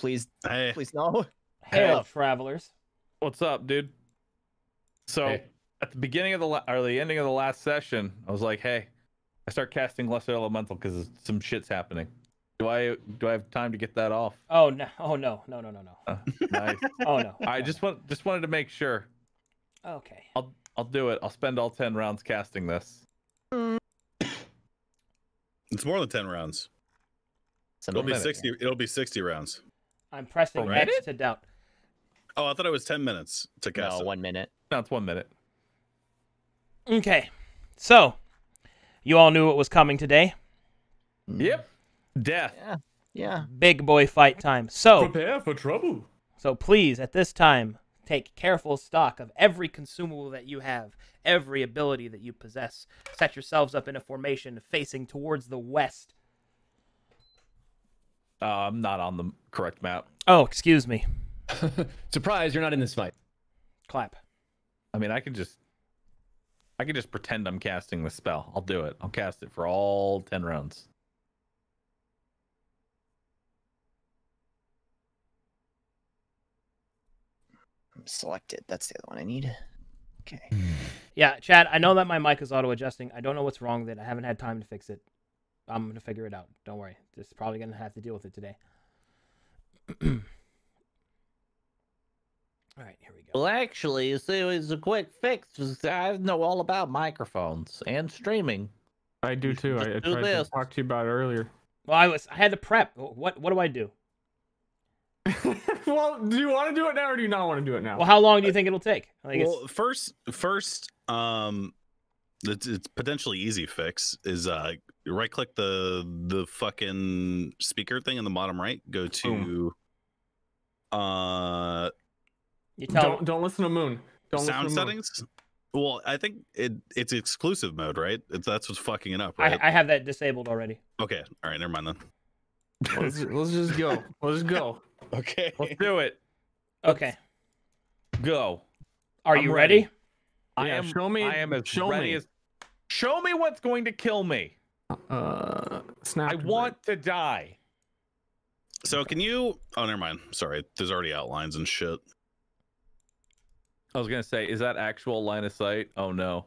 Please, Hey, please no. Hail, Hey. travelers. What's up, dude? So Hey. at the beginning of the la- or the ending of the last session, I was like, "Hey, I start casting lesser elemental because some shit's happening. Do I do I have time to get that off? Oh no! Oh no! No! No! No! No! Uh, nice. Oh no! I No. just want just wanted to make sure. Okay. I'll I'll do it. I'll spend all ten rounds casting this. it's more than ten rounds. It's It'll be minute. sixty. It'll be sixty rounds. I'm pressing For X minute? to doubt. Oh, I thought it was ten minutes to cast. No, it. one minute. No, it's one minute. Okay. So, you all knew what was coming today. Mm. Yep. Death. Yeah. Yeah. Big boy fight time. So, Prepare for trouble. so please, at this time, take careful stock of every consumable that you have, every ability that you possess. Set yourselves up in a formation facing towards the west. Uh, I'm not on the correct map. Oh, excuse me. Surprise, you're not in this fight. Clap. I mean, I can just I can just pretend I'm casting the spell. I'll do it. I'll cast it for all ten rounds. I'm selected. That's the other one I need. Okay. Yeah, Chad, I know that my mic is auto adjusting. I don't know what's wrong with it. I haven't had time to fix it. I'm going to figure it out. Don't worry. Just probably going to have to deal with it today. All right, here we go. Well, actually, you see, it was a quick fix. 'cause I know all about microphones and streaming. I do too. I, I do tried this. to talk to you about it earlier. Well, I was I had to prep. What what do I do? well, do you want to do it now or do you not want to do it now? Well, how long do you think it'll take? Like it's- Well, first, first, um, it's, it's potentially easy fix is uh right click the the fucking speaker thing in the bottom right. Go to uh you tell don't don't listen to Moon. Don't sound listen to Moon. settings. Well, I think it it's exclusive mode, right? It's, that's what's fucking it up, I, right? I have that disabled already. okay, all right, never mind then. Let's, let's just go. Let's go. Okay, Let's do it. Okay. Go. Are I'm you ready. ready? I Yeah, am. show me- I am as show ready me. as. Show me what's going to kill me. Uh, snap. I want to die. so can you? Oh, never mind. Sorry, there's already outlines and shit. I was gonna say, is that actual line of sight? Oh no.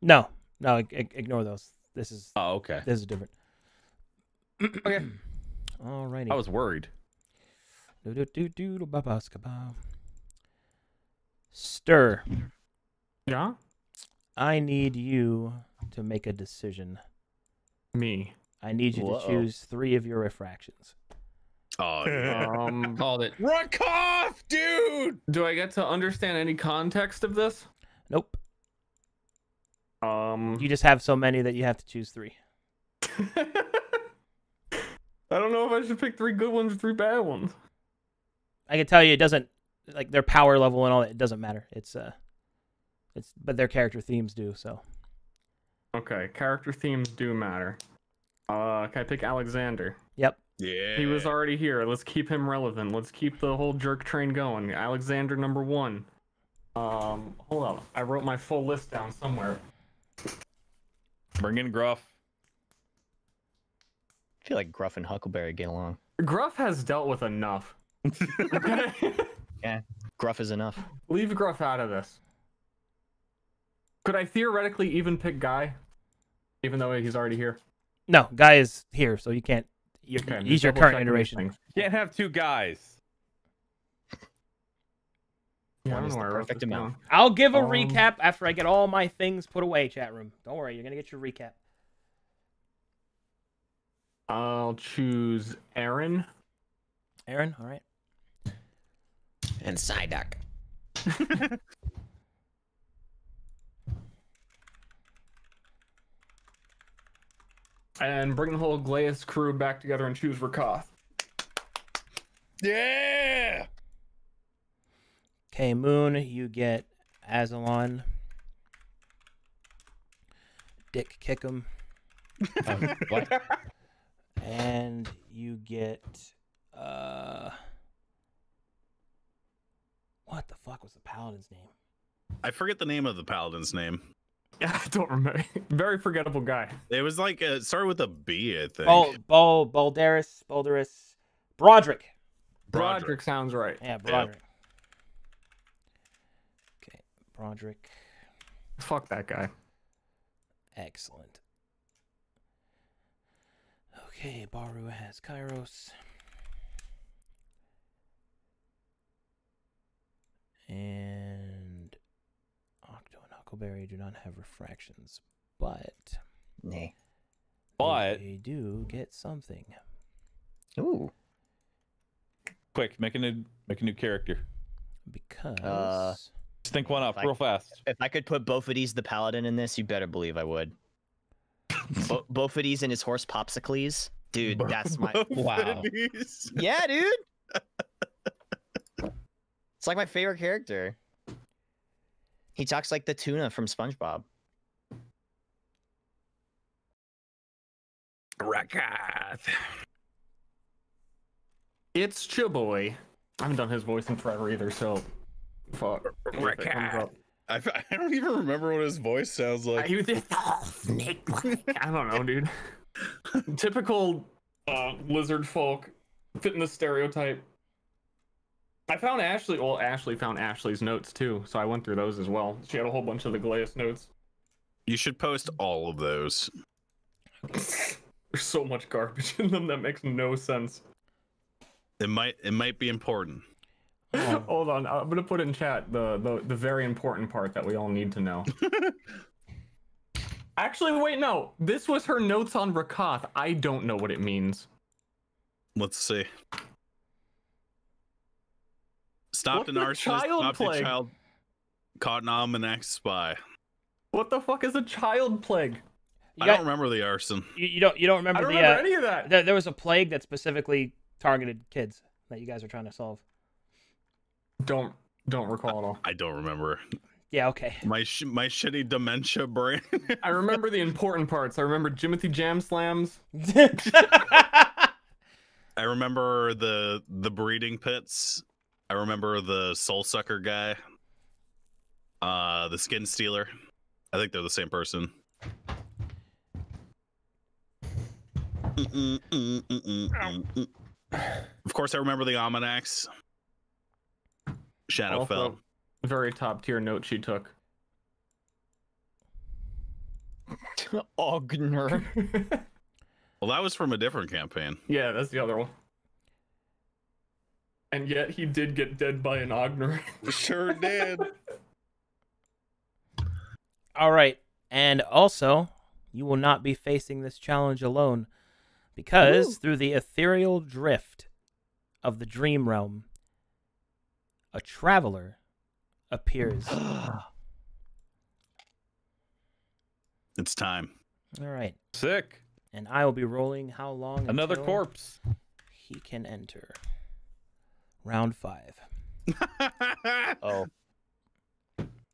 No. No, ig- ig- ignore those. This is Oh okay. this is different. Okay. Alrighty. I was worried. Ster. Yeah. I need you to make a decision. Me. I need you Whoa. to choose three of your refractions. Oh, yeah. Um, Called it. Rakoth, dude. do I get to understand any context of this? Nope. Um, You just have so many that you have to choose three. I don't know if I should pick three good ones or three bad ones. I can tell you it doesn't like their power level and all that. It doesn't matter. It's uh, it's but their character themes do. So Okay, character themes do matter. Uh, can I pick Alexander? yep. yeah. He was already here. Let's keep him relevant. Let's keep the whole jerk train going. Alexander number one. Um, hold on. I wrote my full list down somewhere. Bring in Gruff. I feel like Gruff and Huckleberry get along. Gruff has dealt with enough. Okay? Gruff is enough. Leave Gruff out of this. Could I theoretically even pick Guy? Even though he's already here? No, guy is here, so you can't. You're, Okay, he's your current iteration. Can't have two guys. Yeah, I One don't is know the where I wrote perfect this amount. down. I'll give a Um, recap after I get all my things put away. Chat room. Don't worry, you're gonna get your recap. I'll choose Aaron. Aaron, all right. And Psyduck. And bring the whole Glaeus crew back together and choose Rakoth. Yeah. Okay, Moon, you get Azalon. Dick Kickum. Um, what? And you get uh What the fuck was the paladin's name? I forget the name of the paladin's name. Yeah, I don't remember. Very forgettable guy. It was like uh, it started with a B, I think. Bol Bol Boldaris Boldaris Broderick. Broderick, Broderick. sounds right. Yeah, Broderick. Okay, Broderick. Fuck that guy. Excellent. Okay, Bahroo has Kairos. And Huckleberry do not have refractions, but Nay. But they do get something. Ooh. quick, make a new make a new character. Because uh, Just think one up Like- real fast. If I could put Bofidis the paladin in this, you better believe I would. Bo- Bofidis and his horse Popsicles. Dude, that's my Wow. Yeah, dude. It's like my favorite character. He talks like the tuna from SpongeBob. Rakath. It's Chiboy. I haven't done his voice in forever either, so fuck. if it comes Rakath. up. I, f- I don't even remember what his voice sounds like. he was just, I don't know, dude. Typical uh, lizard folk fitting the stereotype. I found Ashley. Well, Ashley found Ashley's notes too, so I went through those as well. She had a whole bunch of the Glaeus notes. You should post all of those. There's so much garbage in them that makes no sense. It might it might be important. Oh. Hold on, I'm gonna put in chat the, the the very important part that we all need to know. Actually, wait, no. This was her notes on Rakath. I don't know what it means. Let's see. Stopped What's an the arsonist, child stopped a plague? child, caught an almanac spy. What the fuck is a child plague? you, I got- don't remember the arson. you, you don't you don't I remember don't the remember uh, any of that. there, there was a plague that specifically targeted kids that you guys are trying to solve. Don't don't recall at all. I don't remember. Yeah, okay. My sh- my shitty dementia brain. I remember the important parts. I remember Jimothy Jam Slams. I remember the the breeding pits. I remember the soul sucker guy. Uh the skin stealer. I think they're the same person. Of course I remember the almanacs. Shadowfell. Also, very top tier note she took. Ogner. Well, that was from a different campaign. yeah, that's the other one. And yet he did get dead by an Ogner. Sure did. All right. And also, you will not be facing this challenge alone because Ooh. through the ethereal drift of the dream realm, a traveler appears. It's time. All right. Sick. And I will be rolling how long Another until corpse. he can enter. Round five. oh,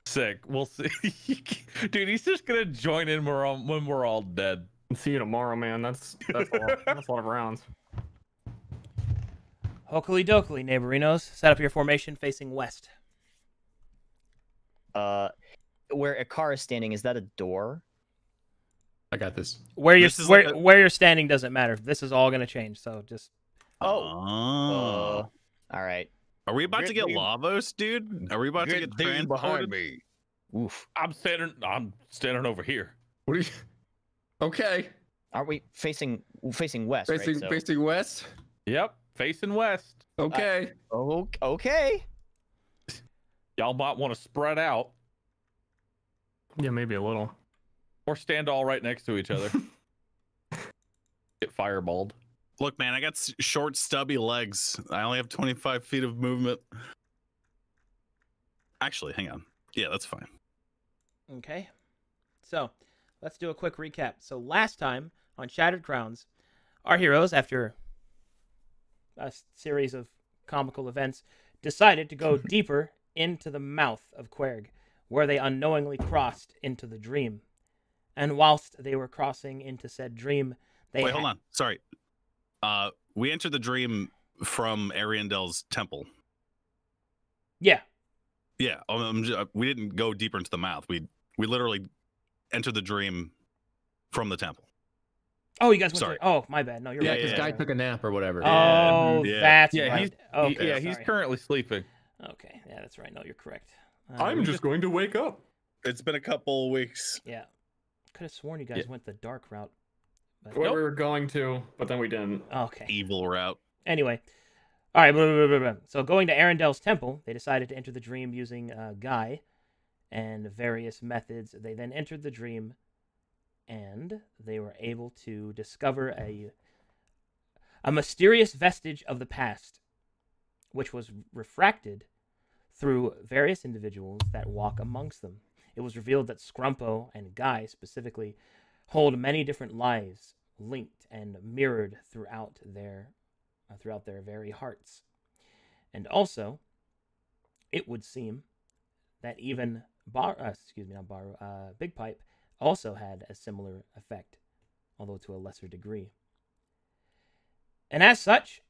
Sick. We'll see. Dude, he's just gonna join in when we're all, when we're all dead. See you tomorrow, man. That's that's a lot, that's a lot of rounds. Hokely dokely, neighborinos. Set up your formation facing west. uh, where Ikkar is standing, is that a door? I got this. Where you're where, like a- where you're standing doesn't matter. This is all going to change. So just Oh. Oh. Uh, all right. Are we about to Get get me- Lavos, dude? Are we about to Get get transported? behind me. Oof. I'm standing. I'm standing over here. What are you? Okay. Aren't we facing facing west? Facing right? So- facing west. Yep, facing west. Okay. Oh, okay. Y'all might want to spread out Yeah, maybe a little. or stand all right next to each other. Get fireballed. Look, man, I got short, stubby legs. I only have 25 feet of movement. Actually, hang on. Yeah, that's fine. Okay. So, let's do a quick recap. So, last time on Shattered Crowns, our heroes, after a series of comical events, decided to go deeper into the mouth of Querg, where they unknowingly crossed into the dream. And whilst they were crossing into said dream, they Wait, ha- hold on. Sorry. Uh, we entered the dream from Ariandel's temple. Yeah. Yeah, um, um, j- uh, we didn't go deeper into the mouth. We we literally entered the dream from the temple. Oh, you guys went Sorry. to. Oh, my bad. No, you're Yeah, right. because you're guy right. took a nap or whatever. Oh, Yeah. that's Yeah, right. he's okay, he- yeah, he's sorry. currently sleeping. Okay, yeah, that's right. No, you're correct. Uh, I'm just going to wake up. It's been a couple weeks. Yeah, could have sworn you guys Yeah. went the dark route. But... Well, we were going to, but then we didn't. Okay. Evil route. Anyway, all right. Blah, blah, blah, blah, blah. So going to Ariandel's temple, they decided to enter the dream using uh, Guy and various methods. They then entered the dream, and they were able to discover a a mysterious vestige of the past, which was refracted through various individuals that walk amongst them. It was revealed that Scrumpo and Guy specifically hold many different lives linked and mirrored throughout their uh, throughout their very hearts. And also, it would seem that even Bar, uh, excuse me, not Bar, uh, Big Pipe also had a similar effect, although to a lesser degree. And as such,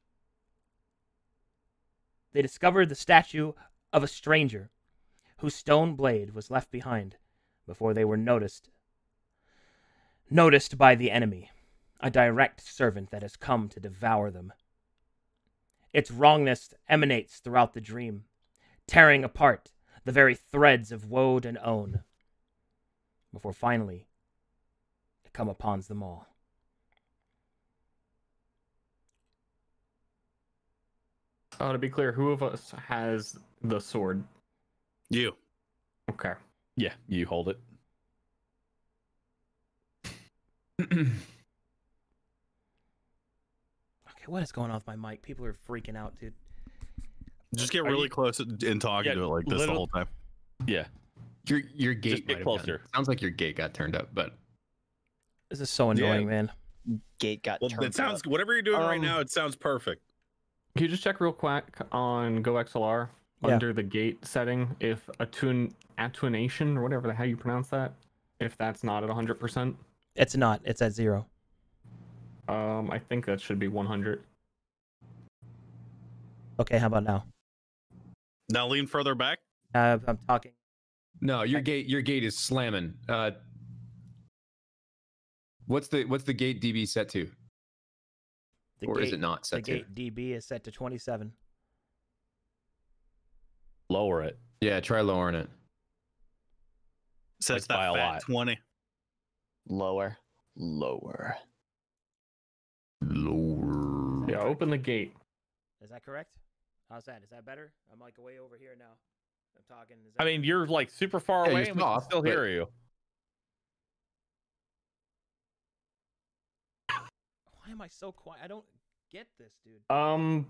they discovered the statue of a stranger whose stone blade was left behind before they were noticed noticed by the enemy, a direct servant that has come to devour them. Its wrongness emanates throughout the dream, tearing apart the very threads of Woad and Own, before finally it come upon them all. Uh, to be clear, who of us has the sword? You. Okay. Yeah, you hold it. Okay, what is going on with my mic? People are freaking out, dude. Just get Are really you- close and talking Yeah, to it like this the whole time. Yeah. your your gate Just get might have gotten- closer. sounds like your gate got turned up, but This is so annoying, man. Gate got Well, turned it sounds up. whatever you're doing right Um, now. It sounds perfect. Can you just check real quick on GoXLR Yeah. under the gate setting if attune attenuation or whatever the hell you pronounce that, if that's not at 100%? It's not. It's at zero. Um, I think that should be 100. Okay, how about now? Now lean further back. Uh, I'm talking. no, your gate your gate is slamming. Uh, what's the what's the gate DB set to, The or gate, is it not the set to? gate DB is set to 27. Lower it. Yeah, try lowering it. Says Like by that a lot. twenty. Lower, lower. Lower. Yeah, open the gate. Is that correct? How's that? Is that better? I'm like way over here now. I'm talking. Is I mean, you're like super far Yeah, away you're and we can still but- hear you. Why am I so quiet? I don't get this, dude. Um,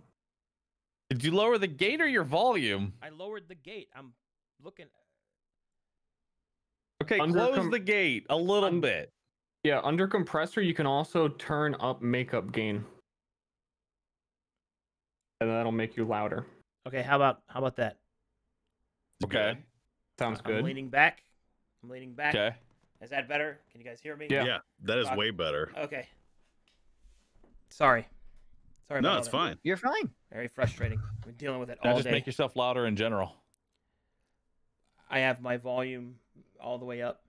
Did you lower the gate or your volume? I lowered the gate. I'm looking. Okay, Under close com- the gate a little un- bit. yeah, under compressor, you can also turn up makeup gain. And that'll make you louder. Okay, how about how about that? Okay. Sounds good. I'm leaning back. I'm leaning back. Okay. Is that better? Can you guys hear me? Yeah. Yeah, that is Fuck. way better. Okay. Sorry. Sorry. No, about it's all that. fine. You're fine. Very frustrating. We're dealing with it Now all just day. make yourself louder in general. I have my volume all the way up.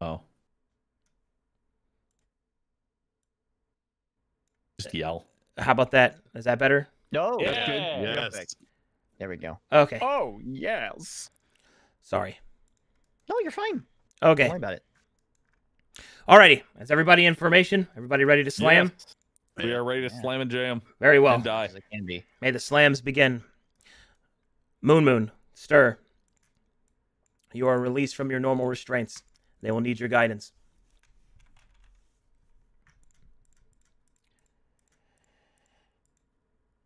Oh. Just yell. How about that? Is that better? No, Yeah. that's good. Yes. Perfect. There we go. Okay. Oh yes. Sorry. No, you're fine. Okay. Don't worry about it. Alrighty. Is everybody in formation? Everybody ready to slam? Yes. We are ready to Yeah. slam and jam Very well. and die. As it can be. May the slams begin. Moon Moon, Ster. You are released from your normal restraints. They will need your guidance.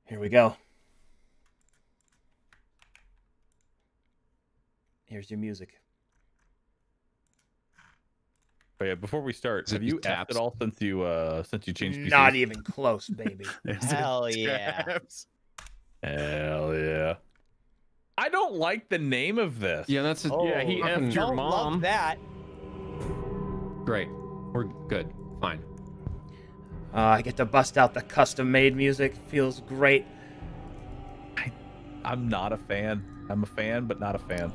Here we go. Here's your music. But yeah, before we start, have you just tapped taps? at all since you uh since you changed PCs? Not even close, baby. Hell yeah. Hell yeah. I don't like the name of this. Yeah, that's a, Oh, yeah, he fucking effed your Don't mom. love that. great. We're good. Fine. Uh, I get to bust out the custom-made music. Feels great. I'm not a fan. I'm a fan, but not a fan.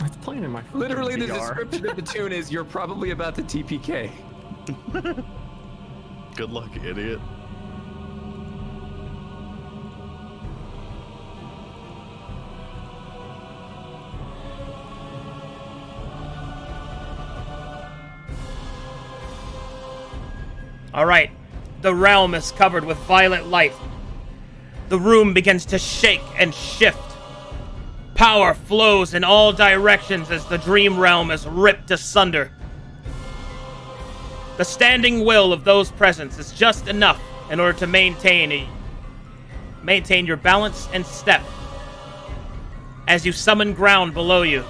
It's playing in my Literally, the VR. description of the tune is you're probably about to TPK. Good luck, idiot. All right. The realm is covered with violet light. The room begins to shake and shift. Power flows in all directions as the dream realm is ripped asunder. The standing will of those present is just enough in order to maintain a, maintain your balance and step as you summon ground below you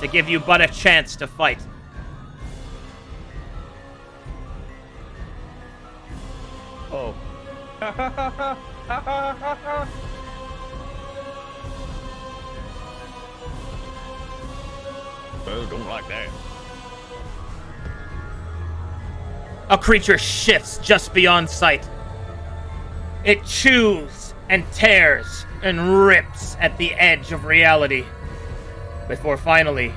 to give you but a chance to fight. Oh, Oh, don't like that. A creature shifts just beyond sight. It chews and tears and rips at the edge of reality before finally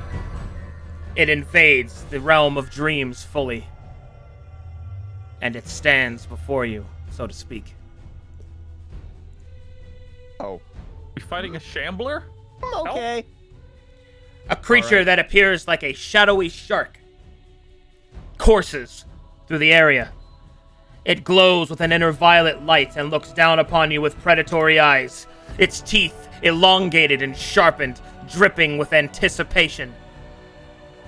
it invades the realm of dreams fully. And it stands before you, so to speak. oh, We fighting a shambler? Mm, okay. A creature that appears like a shadowy shark courses through the area. It glows with an inner violet light and looks down upon you with predatory eyes, its teeth elongated and sharpened, dripping with anticipation.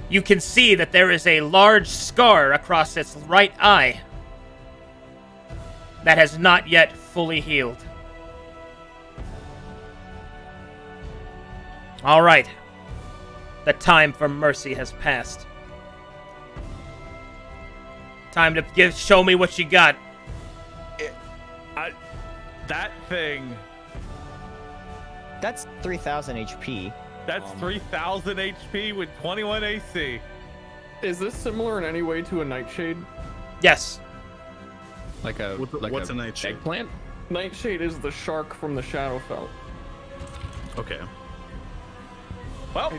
You can see that there is a large scar across its right eye that has not yet fully healed. All right. The time for mercy has passed. Time to give show me what you got. I, that thing. That's 3,000 HP. That's um, 3,000 HP with 21 AC. Is this similar in any way to a nightshade? Yes. Like a What the- like what's a nightshade? eggplant. Nightshade is the shark from the Shadowfell. Okay. Well,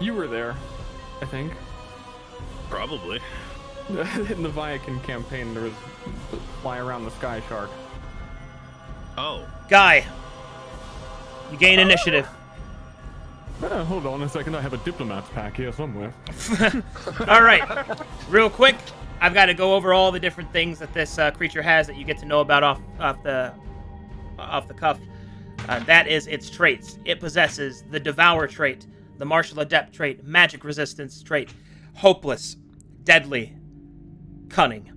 You were there, I think. Probably. in the Viakin campaign, there was fly around the sky shark. Oh. Guy. You gain initiative. Uh, hold on a second, I have a diplomat's pack here somewhere. All right. Real quick, I've got to go over all the different things that this uh, creature has that you get to know about off off the off the cuff. Uh, that is its traits. It possesses the Devour trait, the Martial Adept trait, Magic Resistance trait, Hopeless, Deadly, Cunning.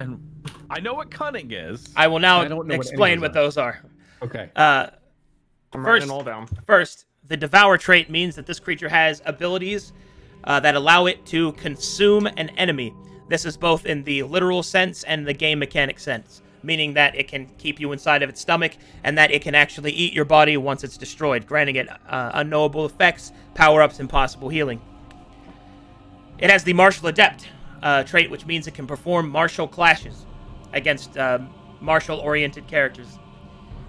and I know what cunning is. I will now I don't know what explain what those are. Okay. Uh, I'm First- all down. First, the Devour trait means that this creature has abilities uh, that allow it to consume an enemy. This is both in the literal sense and the game mechanic sense, meaning that it can keep you inside of its stomach and that it can actually eat your body once it's destroyed, granting it uh, unknowable effects, power ups, and possible healing. It has the Martial Adept uh, trait, which means it can perform martial clashes against um, martial oriented characters.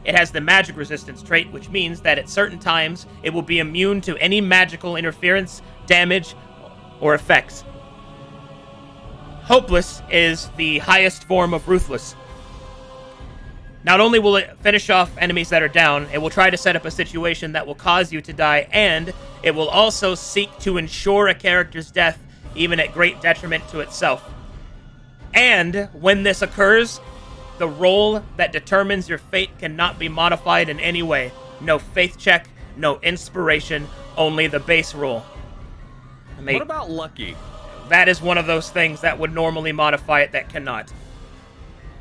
It has the magic resistance trait, which means that at certain times it will be immune to any magical interference, damage, or effects. Hopeless is the highest form of ruthless. Not only will it finish off enemies that are down, it will try to set up a situation that will cause you to die, and it will also seek to ensure a character's death, even at great detriment to itself. And when this occurs, the roll that determines your fate cannot be modified in any way. No faith check, no inspiration, only the base roll. I mean, What about lucky? that is one of those things that would normally modify it that cannot.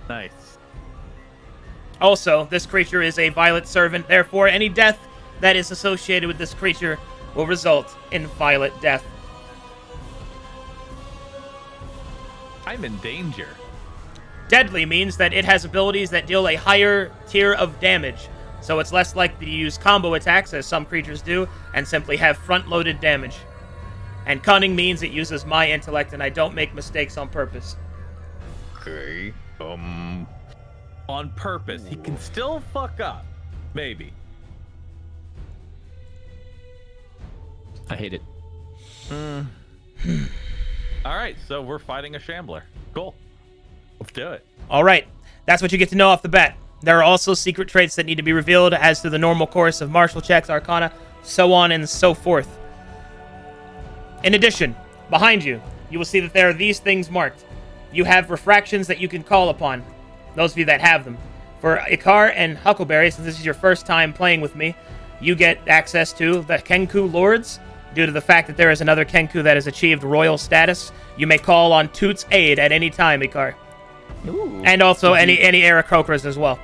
Nice. Also, this creature is a violet servant, therefore, any death that is associated with this creature will result in violet death. I'm in danger. Deadly means that it has abilities that deal a higher tier of damage, so it's less likely to use combo attacks as some creatures do, and simply have front loaded damage. And cunning means it uses my intellect and I don't make mistakes on purpose. Okay. Um. On purpose. He can still fuck up. Maybe. I hate it. All right, so we're fighting a shambler. Cool. Let's do it. All right. That's what you get to know off the bat. There are also secret traits that need to be revealed as to the normal course of martial checks, arcana, so on and so forth. In addition, behind you, you will see that there are these things marked. You have refractions that you can call upon, those of you that have them. For Ikkar and Huckleberry, since this is your first time playing with me, you get access to the Kenku Lords. Due to the fact that there is another Kenku that has achieved royal status, you may call on Toot's aid at any time, Ikkar. Ooh. And also any do- any Aarakocras as well.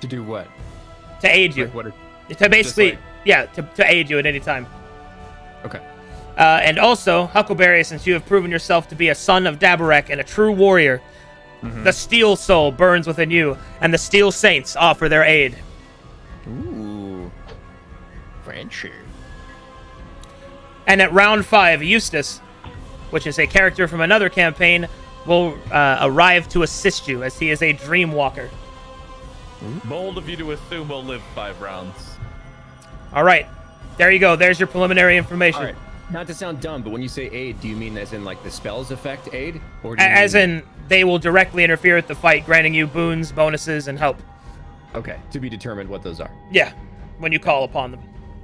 to do what? To aid you. Like what? Is, To basically, like- yeah, to, to aid you at any time. Okay. Uh, and also, Huckleberry, since you have proven yourself to be a son of Dabarek and a true warrior, Mm-hmm. the Steel Soul burns within you, and the Steel Saints offer their aid. Ooh. Friendship. And at round five, Eustace, which is a character from another campaign, will uh, arrive to assist you as he is a dream walker. Bold of you to assume we'll live five rounds. All right, there you go. There's your preliminary information. All right. Not to sound dumb, but when you say aid, do you mean as in like the spells affect aid, or do you As mean- in, they will directly interfere with the fight, granting you boons, bonuses, and help. Okay, to be determined what those are. Yeah, when you call upon them.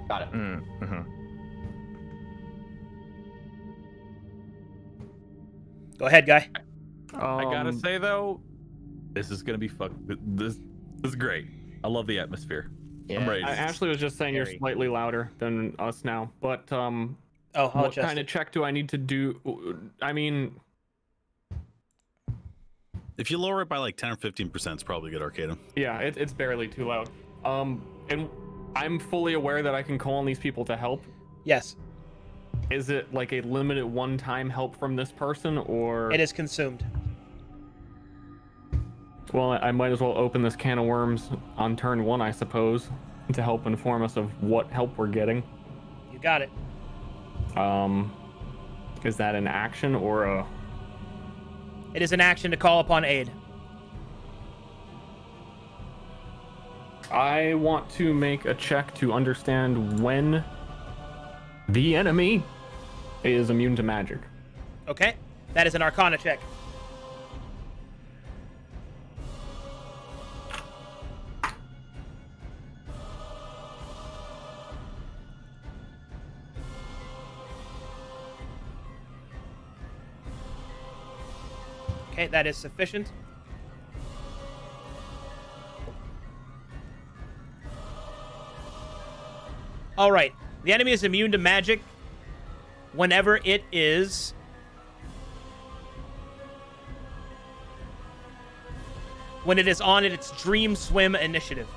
Got it. Mm, mhm. Go ahead, guy. I gotta Um, say though, this is gonna be fuck. This, this is great. I love the atmosphere. Yeah. I'm ready. I Ashley was just saying you're slightly louder than us now, but um, Oh, I'll what kind it. of check do I need to do? I mean, If you lower it by like 10 or 15%, it's probably good Arcadum. yeah, it, it's barely too loud. Um, and I'm fully aware that I can call on these people to help. Yes, Is it like a limited one-time help from this person, or it is consumed. Well, I might as well open this can of worms on turn one, I suppose, to help inform us of what help we're getting. You got it. Um, is that an action or a? It is an action to call upon aid. I want to make a check to understand when the enemy is immune to magic. Okay, that is an Arcana check. Okay, that is sufficient. All right. The enemy is immune to magic whenever it is when it is on its dream swim initiative.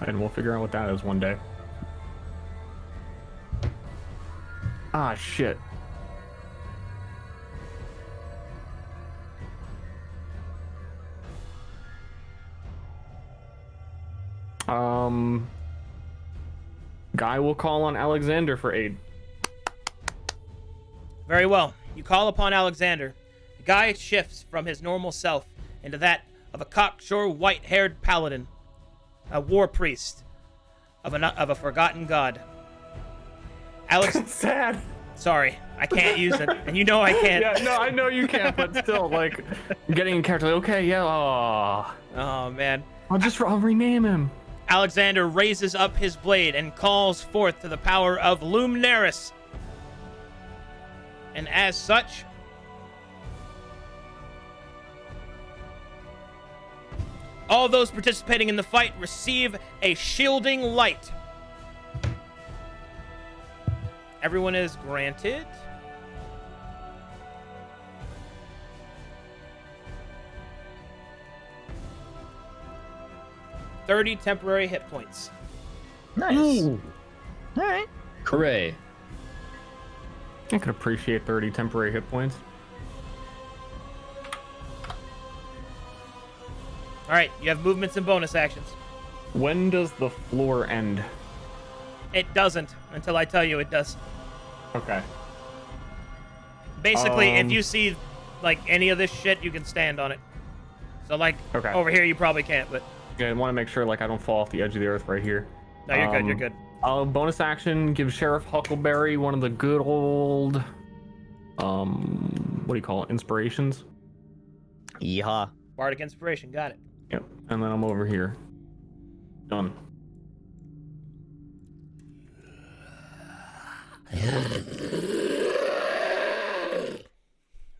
And we'll figure out what that is one day. Ah, shit. Um, Guy will call on Alexander for aid. Very well. You call upon Alexander. The guy shifts from his normal self into that of a cocksure, white-haired paladin, a war priest of a of a forgotten god. Alex, it's Sad. sorry, I can't use it, and you know I can't. Yeah, no, I know you can't, but still, like, getting in character. Like, okay, yeah, aw. Oh man. I'll just I'll rename him. Alexander raises up his blade and calls forth to the power of Lumnaris. And as such, all those participating in the fight receive a shielding light. Everyone is granted. Thirty temporary hit points. Nice. All right. Hooray. I could appreciate 30 temporary hit points. All right, you have movements and bonus actions. When does the floor end? It doesn't until I tell you it does. Okay. Basically, Um, if you see like any of this shit, you can stand on it. So like Okay. over here, you probably can't, but Yeah, I want to make sure like I don't fall off the edge of the earth right here. no, you're good. You're Um, good. Uh, bonus action, give Sheriff Huckleberry one of the good old, um, what do you call it? Inspirations. Yeehaw. Bardic inspiration. Got it. Yep. And then I'm over here. Done.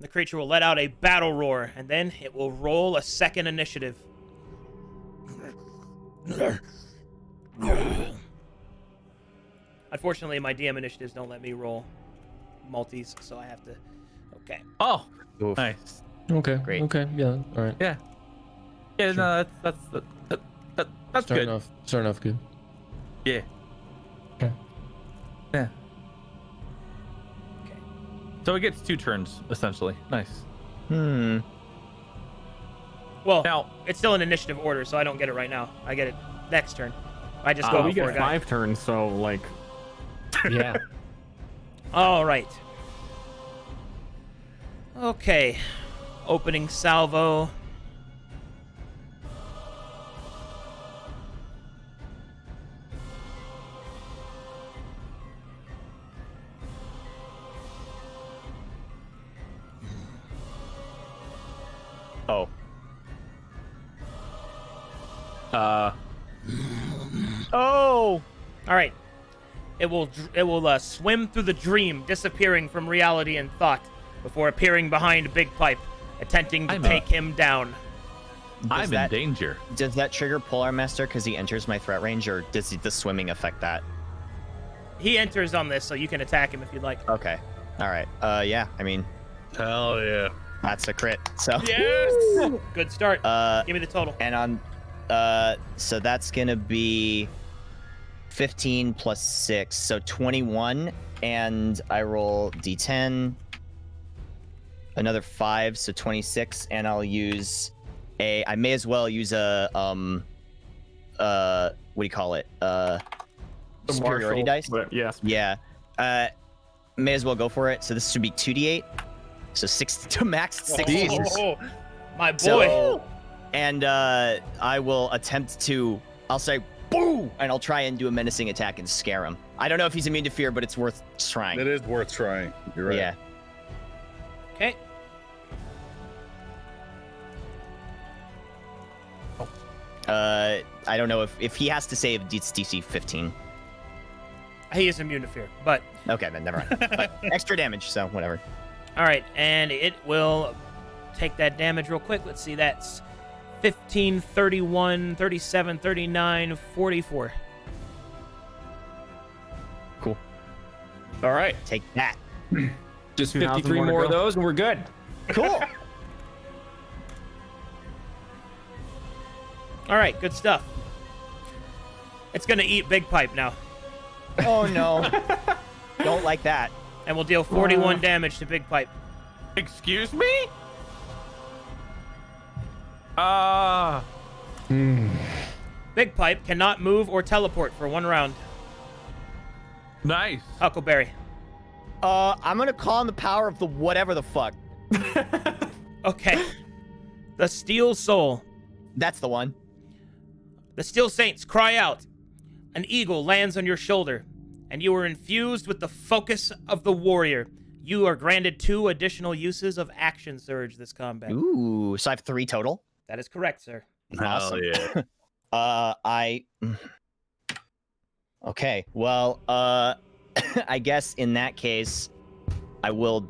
The creature will let out a battle roar, and then it will roll a second initiative. Unfortunately, my DM initiatives don't let me roll multis, so I have to. Okay. Oh, Oof. nice. Okay. Great. Okay. Yeah. All right. Yeah. Yeah, no, that's that's that, that, that, that's Starting good. off. Starting off good. Yeah. Okay. Yeah. Okay. So it gets two turns essentially. Nice. Hmm. Well, Now, it's still in initiative order, so I don't get it right now. I get it next turn. I just go Uh, we get five turns, so like, Yeah. All right. Okay. Opening salvo. Uh, Oh. All right. It will it will uh, swim through the dream, disappearing from reality and thought, before appearing behind Big Pipe, attempting to I'm take a- him down. I'm that- in danger. Does that trigger Polearm Master because he enters my threat range, or does the swimming affect that? He enters on this, so you can attack him if you'd like. Okay. All right. Uh, yeah. I mean, Hell yeah. that's a crit. So. Yes. Good start. Uh, Give me the total. and on, uh, so that's gonna be 15 plus six, so 21, and I roll D10. Another five, so 26, and I'll use a. I may as well use a um, uh, what do you call it? Uh, the superiority marshal- dice. but yes. Yeah. Uh, may as well go for it. So this should be 2d8. So six to max 16. Oh, my boy. So, and uh, I will attempt to. I'll say boo, and I'll try and do a menacing attack and scare him. I don't know if he's immune to fear, but it's worth trying. It is worth trying. You're right. Yeah. okay. Uh, I don't know if if he has to save it's DC 15. He is immune to fear, but Okay, then never mind. but extra damage, so whatever. All right, and it will take that damage real quick. Let's see, that's 15, 31, 37, 39, 44. All right. Take that. Just 53 more of those, and we're good. Cool. All right, good stuff. It's going to eat Big Pipe now, oh no. don't like that. and we'll deal 41 damage to Big Pipe. Excuse me? Ah. Big Pipe cannot move or teleport for one round. nice. Huckleberry. Uh, I'm gonna call on the power of the whatever the fuck. Okay. the Steel Soul. That's the one. The Steel Saints cry out. An eagle lands on your shoulder, and you are infused with the focus of the warrior. You are granted two additional uses of Action Surge this combat. Ooh, so I have three total. That is correct, sir. Hell Awesome. yeah. Uh, I. Okay, well, uh, I guess in that case, I will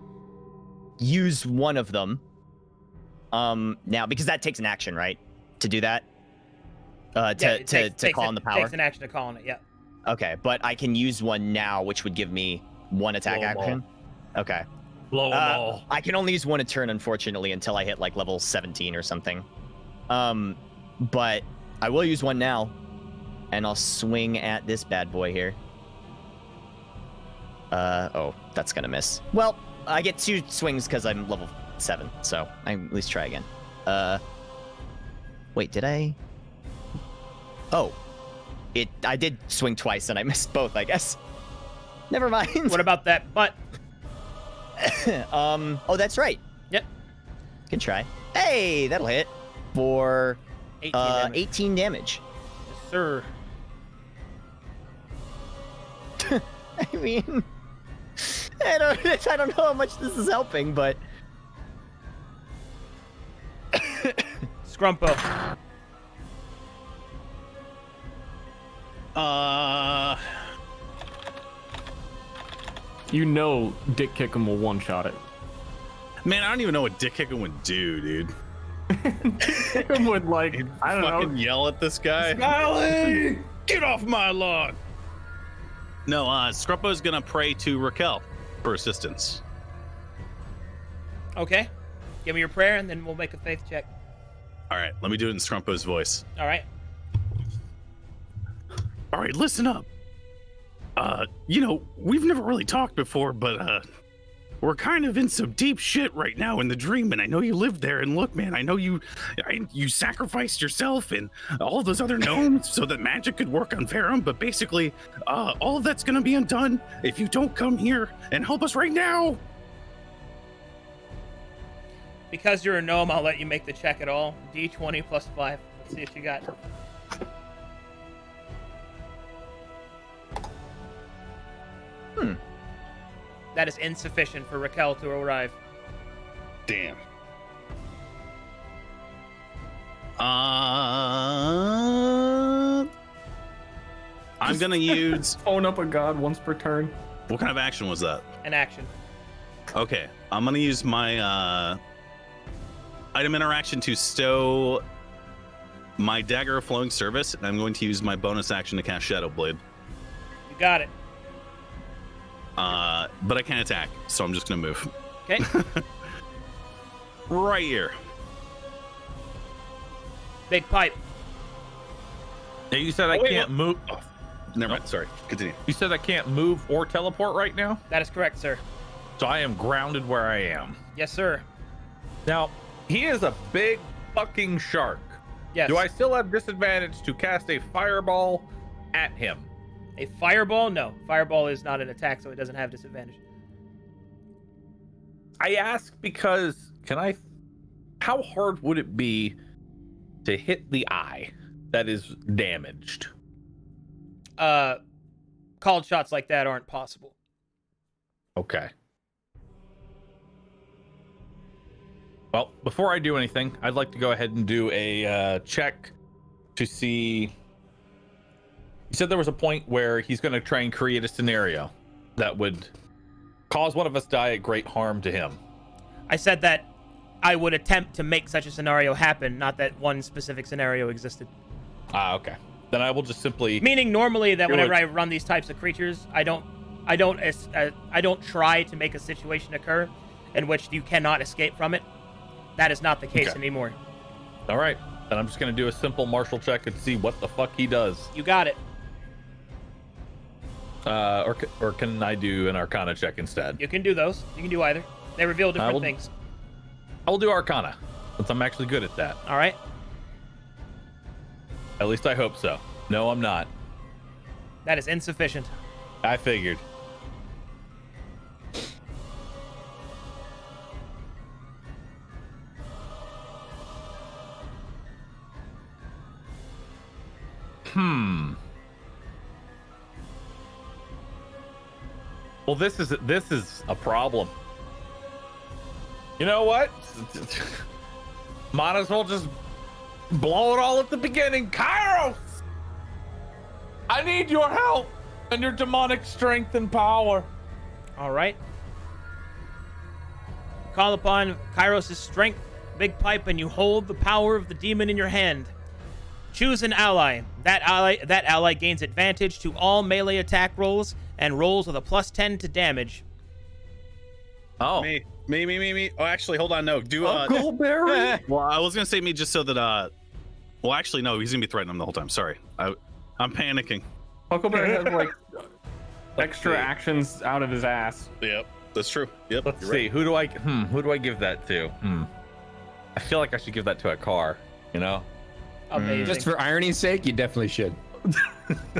use one of them. Um, now because that takes an action, right? To do that. Uh, to Yeah, to takes- to takes call an- on the power. Takes an action to call on it. Yeah. Okay, but I can use one now, which would give me one attack Blow 'em all. action. Okay. Blow 'em Uh, all. I can only use one a turn, unfortunately, until I hit like level 17 or something. Um, but I will use one now, and I'll swing at this bad boy here. Uh oh, that's gonna miss. Well, I get two swings because I'm level seven, so I at least try again. Uh, wait, did I? Oh, it. I did swing twice and I missed both. I guess. Never mind. What about that butt? um. Oh, that's right. Yep. Good try. Hey, that'll hit. For 18 uh, damage. 18 damage. Yes, sir. I mean, I don't, I don't know how much this is helping, but Scrumpo. Uh, You know, Dick Kickham will one shot it. man, I don't even know what Dick Hickam would do, dude. Kickham would like, I don't Fucking know. yell at this guy. Smiley! Get off my lawn! No, uh, Scrumpo's gonna pray to Raquel for assistance. Okay. Give me your prayer, and then we'll make a faith check. All right, let me do it in Scrumpo's voice. All right. All right, listen up. Uh, you know, we've never really talked before, but uh, we're kind of in some deep shit right now in the dream, and I know you lived there. And look, man, I know you, I, you sacrificed yourself and all those other gnomes so that magic could work on Verum. But basically, uh, all of that's gonna be undone if you don't come here and help us right now. Because you're a gnome, I'll let you make the check at all. D20 plus 5. Let's see what you got. Hmm. That is insufficient for Raquel to arrive. Damn. Uh, I'm gonna use. Phone up a god once per turn. What kind of action was that? An action. Okay, I'm gonna use my uh, item interaction to stow my dagger of flowing service, and I'm going to use my bonus action to cast Shadow Blade. You got it. Uh, but I can't attack, so I'm just gonna move Okay. right here. Big pipe. Hey, you said I Oh, wait, can't move. Never mind. Sorry. Continue. You said I can't move or teleport right now, That is correct, sir. so I am grounded where I am. Yes, sir. Now, he is a big fucking shark. Yes. Do I still have disadvantage to cast a fireball at him? A fireball? No. Fireball is not an attack, so it doesn't have disadvantage. I ask because can I? How hard would it be to hit the eye that is damaged? Uh, called shots like that aren't possible. Okay. Well, before I do anything, I'd like to go ahead and do a uh, check to see. You said there was a point where he's going to try and create a scenario that would cause one of us die at great harm to him. I said that I would attempt to make such a scenario happen, not that one specific scenario existed. Ah, okay. Then I will just simply. Meaning, normally that whenever. I run these types of creatures, I don't, I don't, uh, I don't try to make a situation occur in which you cannot escape from it. That is not the case Okay. anymore. All right. Then I'm just going to do a simple martial check and see what the fuck he does. You got it. Uh, or, or can I do an Arcana check instead? You can do those. You can do either. They reveal different will- things. I will do Arcana since I'm actually good at that. All right. At least I hope so. No, I'm not. That is insufficient. I figured. Hmm. Well, this is this is a problem. You know what? Might as well just blow it all at the beginning. Kairos! I need your help and your demonic strength and power. All right. Call upon Kairos' strength, big pipe, and you hold the power of the demon in your hand. Choose an ally. That ally that ally gains advantage to all melee attack rolls and rolls with a plus 10 to damage. Oh, Me, me, me, me, me. Oh, actually, hold on. No, do uh. Huckleberry? well, I was gonna say me just so that uh. Well, actually, no. He's gonna be threatening him the whole time. Sorry, I, I'm panicking. Huckleberry has like extra see. actions out of his ass. Yep, that's true. Yep. let's see. right. Who do I hmm, who do I give that to? Hmm. I feel like I should give that to a car, you know? Amazing. Just for irony's sake, you definitely should.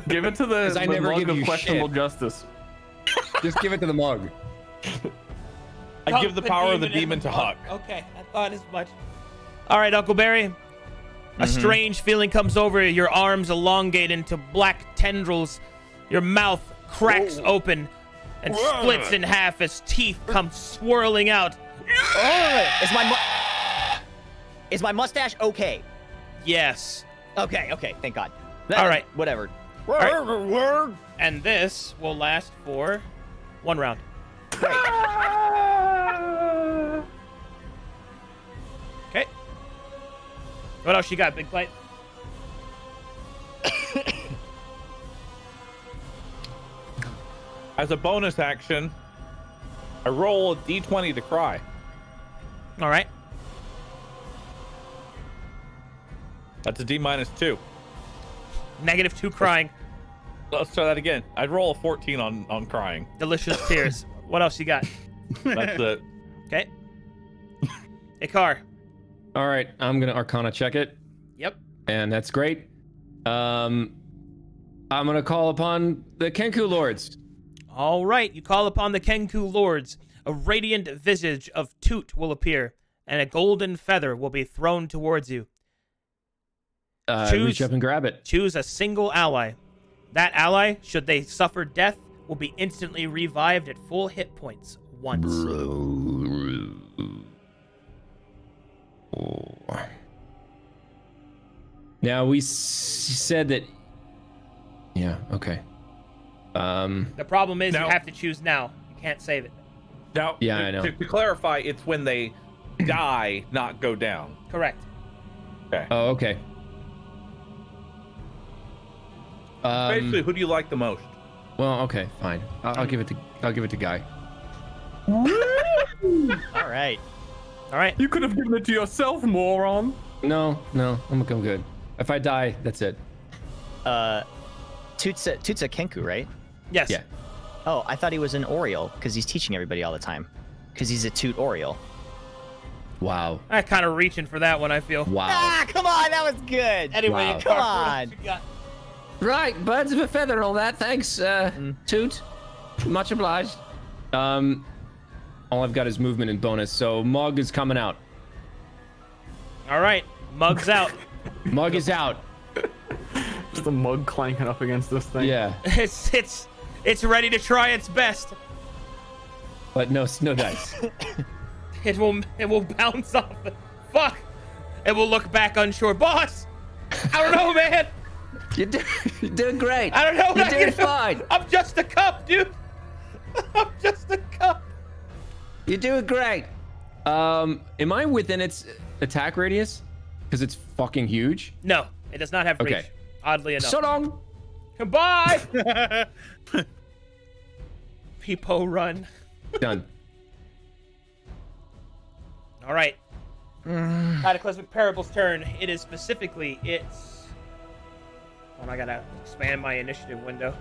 Give it to the, 'Cause I the never mug give of you questionable shit. justice. Just give it to the mug. I give the power of the demon to Huck. Oh, okay, I thought as much. All right, Uncle Barry. A mm-hmm. strange feeling comes over you. Your arms elongate into black tendrils. Your mouth cracks open and splits in half as teeth come swirling out. Oh, is my mu- is my mustache okay? Yes. Okay, okay, thank God. All right. whatever. right. And this will last for one round. Ah! Okay. What else you got, Big Pipe? As a bonus action, I roll a d20 to cry. All right. That's a D minus two. Negative two crying. Let's try that again. I'd roll a 14 on on crying. Delicious tears. What else you got? That's it. Okay. Ikkar. All right, I'm gonna Arcana check it, Yep. and that's great. Um, I'm gonna call upon the Kenku Lords. All right. You call upon the Kenku lords. A radiant visage of Toot will appear, and a golden feather will be thrown towards you. Uh, Choose- reach up and grab it. Choose a single ally. That ally, should they suffer death, will be instantly revived at full hit points once. Now we s- said that. Yeah. Okay. Um. The problem is Now- you have to choose now. You can't save it. Now, Yeah, to, I know. To, to clarify, it's when they die, not go down. Correct. Okay. Oh. Okay. Um, Basically, who do you like the most? well, okay, fine. I'll, I'll give it to I'll give it to Guy. All right. All right. You could have given it to yourself, moron. No, no, I'm, I'm good. If I die, that's it. Uh, Tutsa Tutsa Kenku, right? Yes. Yeah. Oh, I thought he was an Oriole because he's teaching everybody all the time. Because he's a Toot Oriole. Wow. I kind of reaching for that one. I feel. Wow. Ah, come on, that was good. Anyway, Wow. Ikkar, Come what on. Else you got? Right, birds of a feather and all that. Thanks, uh, Toot. Much obliged. Um, all I've got is movement and bonus, so Mug is coming out. All right. Mugs out. Mug is out. Just a mug clanking up against this thing. Yeah, it's it's it's ready to try its best. but no, no dice. It will it will bounce off. Fuck. It will look back unsure. Boss. I don't know, man. You're, do- you're doing great. I don't know. what You're I doing do. fine. I'm just a cup, dude. I'm just a cup. You're doing great. Um, am I within its attack radius? Because it's fucking huge. No, it does not have reach. Okay. Oddly enough. So long. Goodbye. Peepo run. Done. All right. Cataclysmic Parable's turn. It is specifically its. Oh, I gotta expand my initiative window.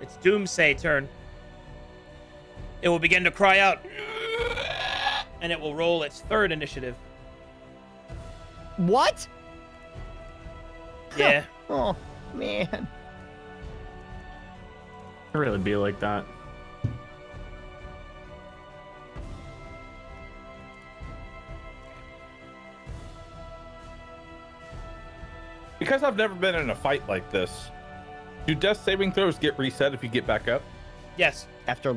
It's Doomsday turn. It will begin to cry out, and it will roll its third initiative. What? Yeah. Oh, man. It really be like that. Because I've never been in a fight like this, do death saving throws get reset if you get back up? Yes. After,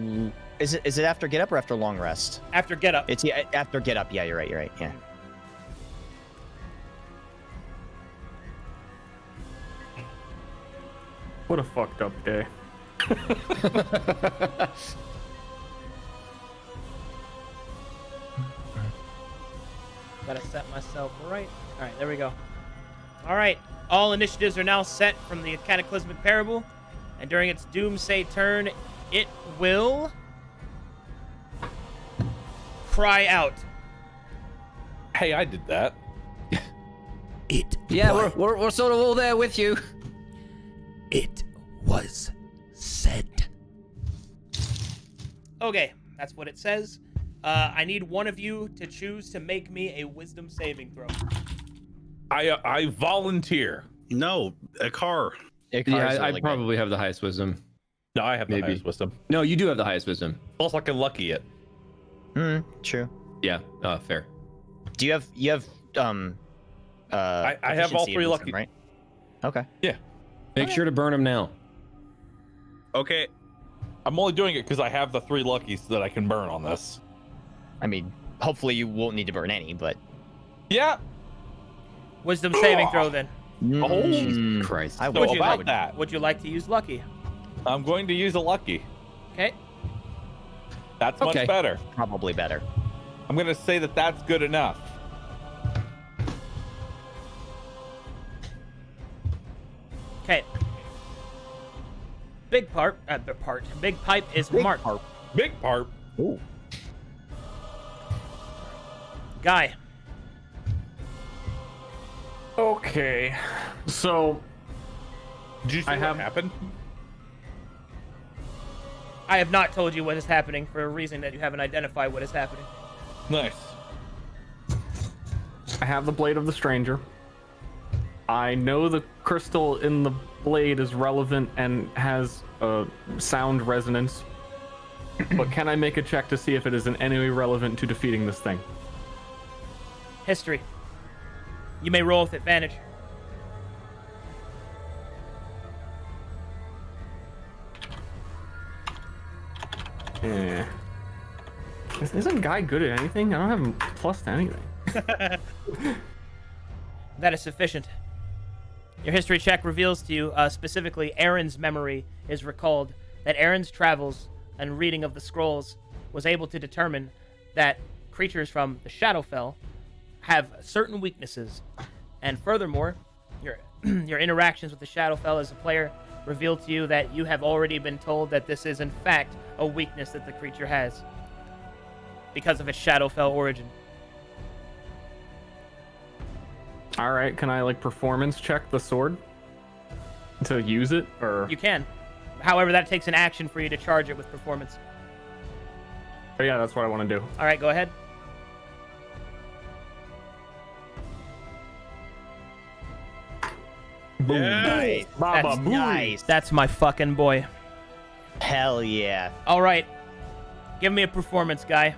is it is it after get up or after long rest? After get up. It's yeah, after get up. Yeah, you're right. You're right. Yeah. What a fucked up day. Gotta set myself right. All right, there we go. All right, all initiatives are now set from the Cataclysmic Parable, and during its Doomsday turn, it will cry out. Hey, I did that. It. Yeah, we're, we're, we're sort of all there with you. It was said. Okay, that's what it says. Uh, I need one of you to choose to make me a Wisdom saving throw. I uh, I volunteer. No, a car. Ikkar's Yeah, I, I really good. probably have the highest wisdom. No, I have the Maybe. highest wisdom. No, you do have the highest wisdom. Plus, I can lucky it. Mm, true. Yeah, uh, fair. Do you have you have um Uh, I- I have all three wisdom, lucky- Right. Okay. Yeah. Make sure to burn them now. Okay. I'm only doing it because I have the three luckies that I can burn on this. I mean, hopefully you won't need to burn any, but. Yeah. Wisdom saving throw then. Mm, Christ. I So Would would you about like that, Would you like to use lucky? I'm going to use a lucky. Okay. That's Okay. much better. probably better. I'm going to say that that's good enough. Okay. Big part, uh, big part, big pipe is marked. Big part. Ooh. Guy, Okay. So Did you see I what have- happened? I have not told you what is happening for a reason that you haven't identified what is happening. Nice. I have the blade of the stranger. I know the crystal in the blade is relevant and has a sound resonance. but can I make a check to see if it is in any way relevant to defeating this thing? History. You may roll with advantage. Yeah. Is- Isn't Guy good at anything? I don't have him plus to anything. That is sufficient. Your history check reveals to you, uh, specifically, Aaron's memory is recalled that Aaron's travels and reading of the scrolls was able to determine that creatures from the Shadowfell have certain weaknesses, and furthermore, your your interactions with the Shadowfell as a player reveal to you that you have already been told that this is in fact a weakness that the creature has because of its Shadowfell origin. All right, can I like performance check the sword to use it or You can. However, that takes an action for you to charge it with performance. Oh, yeah, that's what I want to do. All right, go ahead. Nice. That's Nice. That's my fucking boy. Hell yeah. All right. Give me a performance, guy.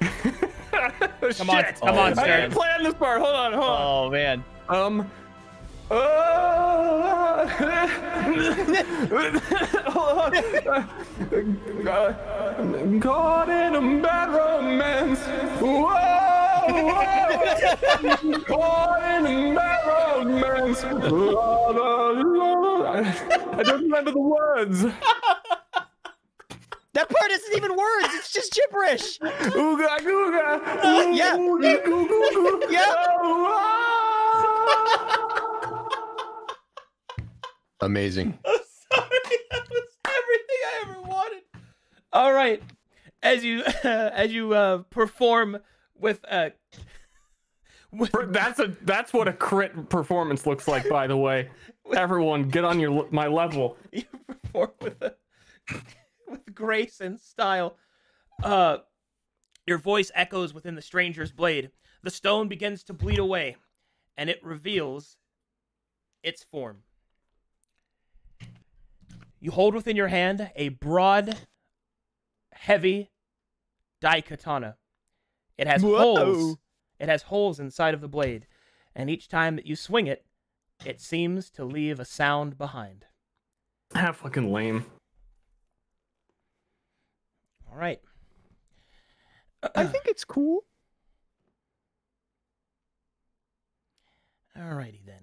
Come on, Shit. come on, I Ster. didn't plan this part. Hold on, hold on. Oh man. Um. Uh, hold on. Uh, caught in a bad romance. Whoa, whoa. caught in a bad romance. I don't remember the words. That part isn't even words. It's just gibberish. Ooga googa. Yeah. Ooga goo goo goo. Yeah. Oh, Amazing. I'm sorry. That was everything I ever wanted. All right. As you as you uh, perform with uh with. That's a that's what a crit performance looks like. By the way, everyone, get on your my level. you perform with a, with grace and style. Uh, your voice echoes within the stranger's blade. The stone begins to bleed away, and it reveals its form. You hold within your hand a broad, heavy daikatana. It has holes. It has holes inside of the blade, and each time that you swing it, it seems to leave a sound behind. Ah, fucking lame. All right. I think it's cool. Alrighty then.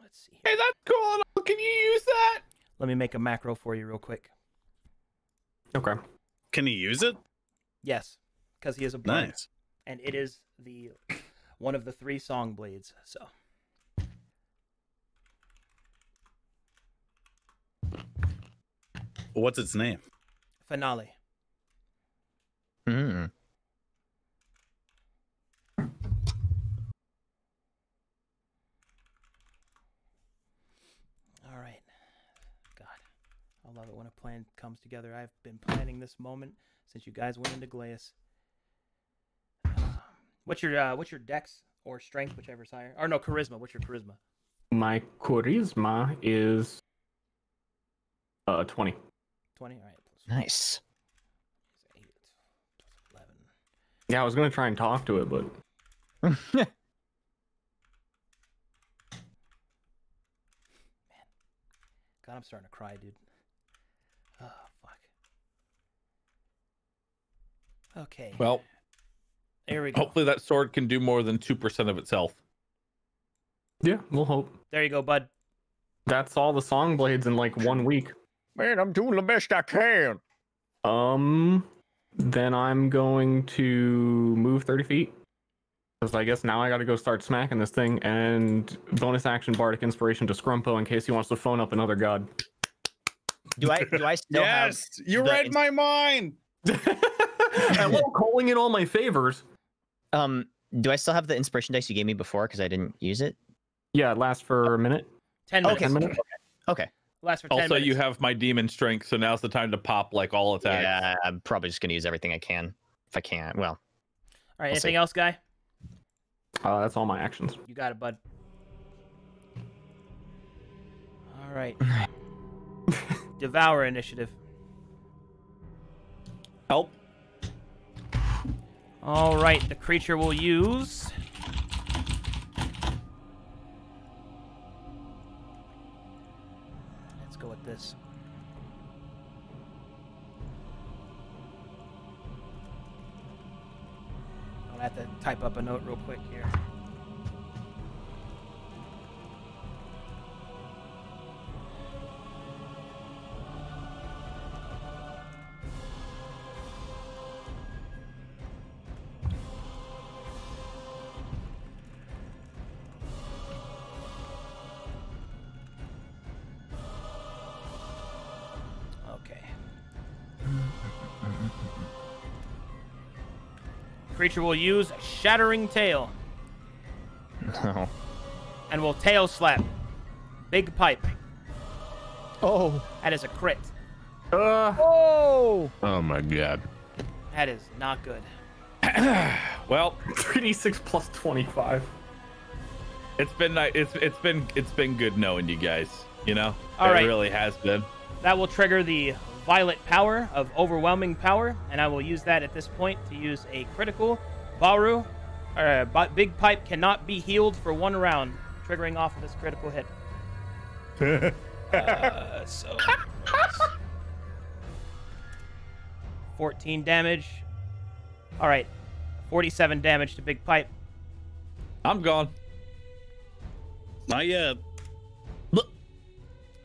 Let's see. Hey, that's cool. Can you use that? Let me make a macro for you real quick. Okay. Can he use it? Yes, because he is a bard, Nice. and it is the one of the three song blades. So What's its name? finale. Hmm. All right. God, I love it when a plan comes together. I've been planning this moment since you guys went into Glaeus. What's your uh, what's your dex or strength, whichever is higher? Or no, charisma. What's your charisma? My charisma is uh 20. Twenty. All right. Plus Nice. eight, plus eleven. Yeah, I was gonna try and talk to it, but God, I'm starting to cry, dude. Oh fuck. Okay. Well, there we go. hopefully that sword can do more than two percent of itself. Yeah, we'll hope. There you go, bud. That's all the song blades in like one week. Man, I'm doing the best I can. Um, then I'm going to move 30 feet. Because I guess now I got to go start smacking this thing. And bonus action bardic inspiration to Scrumpo in case he wants to phone up another god. Do I do I still yes, you read my mind. Hello, calling in all my favors. Have um do I still have the inspiration dice you gave me before because I didn't use it? Yeah, it lasts for a minute. Ten minutes. Okay. 10 minutes. Okay. Last for ten Also, minutes. you have my demon strength, so now's the time to pop like all attacks. Yeah, I'm probably just gonna use everything I can. If I can't, well, All right. We'll Anything see. else, guy? Uh, that's all my actions. You got it, bud. All right. Devour initiative. Help. All right. The creature will use. Let's go with this. I'll have to type up a note real quick here. Creature will use Shattering Tail no. and will tail slap. Big pipe. Oh. That is a crit. Uh, Oh. Oh my god. That is not good. Well, 3d6 plus 25. it's been ni- it's it's been it's been good knowing you guys. You know, All it right. really has been. That will trigger the Violet power of Overwhelming Power, and I will use that at this point to use a critical. Bahroo, uh, Bi- Big Pipe cannot be healed for one round, triggering off of this critical hit. uh, so. 14 damage. All right. 47 damage to Big Pipe. I'm gone. Not yet. All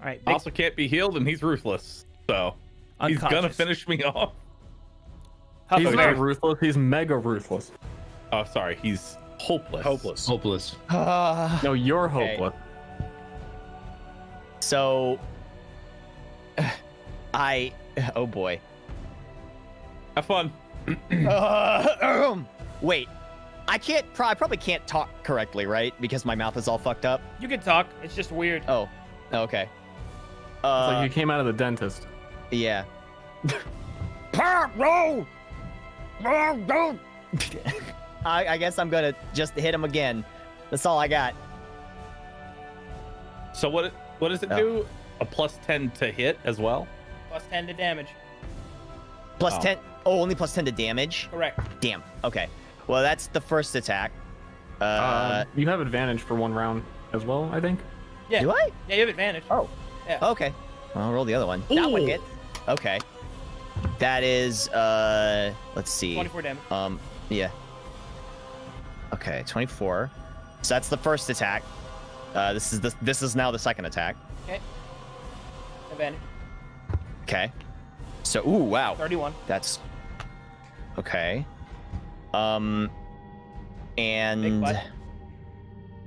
right. Big Also can't be healed, and he's ruthless. So he's gonna finish me off. Huff He's of not ruthless. He's mega ruthless. Oh, sorry, he's hopeless. Hopeless. Hopeless. Uh, No, you're Okay. hopeless. so I oh boy. Have fun. Uh, wait. I can't I probably can't talk correctly, right? Because my mouth is all fucked up. You can talk. It's just weird. Oh. Okay. It's Uh like you came out of the dentist. Yeah. no! No, no! I, I guess I'm gonna just hit him again. That's all I got. So what? What does it Oh. do? A plus ten to hit as well. Plus 10 to damage. Plus Oh. 10. Oh, only plus 10 to damage? Correct. Damn. Okay. Well, that's the first attack. Uh, Uh, you have advantage for one round as well, I think. Yeah. do I? Yeah, you have advantage. Oh. Yeah. Okay. Well, I'll roll the other one. That one Ooh. hit. Okay. That is, uh, let's see. 24 damage. Um, yeah. Okay, 24. So that's the first attack. Uh, this is the this is now the second attack. Okay. Advantage. Okay. So, ooh, wow. 31. That's okay. Um, and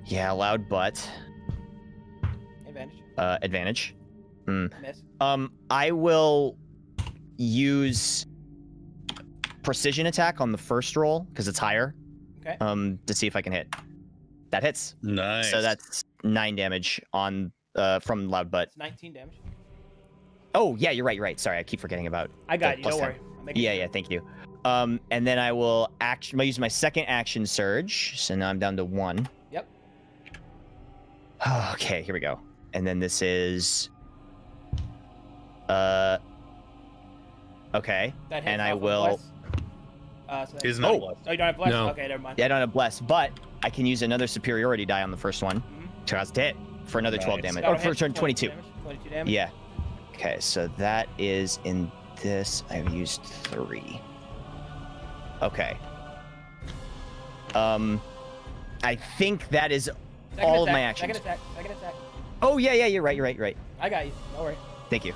yeah, loud butt. Advantage. Uh, advantage. Miss. Um, I will use precision attack on the first roll because it's higher. Okay. Um, to see if I can hit. That hits. Nice. So that's nine damage on uh from loud butt. It's 19 damage. Oh yeah, you're right. You're right. Sorry, I keep forgetting about. I got you. Don't 10. worry. Yeah, yeah. Thank you. Um, and then I will action. I'll use my second action surge. So now I'm down to one. Yep. Okay, here we go. And then this is. Uh. Okay. That and I will. Wes. Uh, so Isn't oh, blessed. you don't have bless. No. Okay, never mind. Yeah, I don't have bless, but I can use another superiority die on the first one. Mhm. Tries to hit for another 12 damage. That'll Or for turn 22. damage, 22 damage. Yeah. Okay, so that is in this. I've used three. Okay. Um, I think that is Second all of my actions. Second attack. Second attack. Oh yeah, yeah, you're right, you're right, you're right. I got you. Don't worry. Thank you.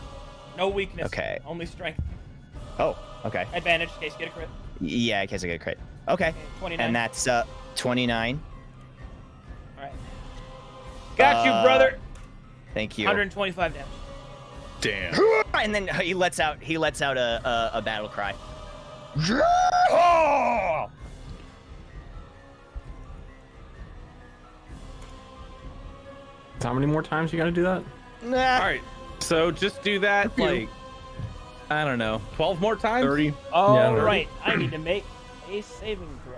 No weakness. Okay. Only strength. Oh, okay. Advantage in case you get a crit. Yeah, in case I get a crit. Okay. Okay, 29. And that's uh 29. All right. Got you, Uh, brother. Thank you. 125 damage. Damn. And then he lets out he lets out a a, a battle cry. How many more times you got to do that? Nah. All right. So just do that like I don't know, 12 more times. 30. All Yeah, right. I need to make a saving throw.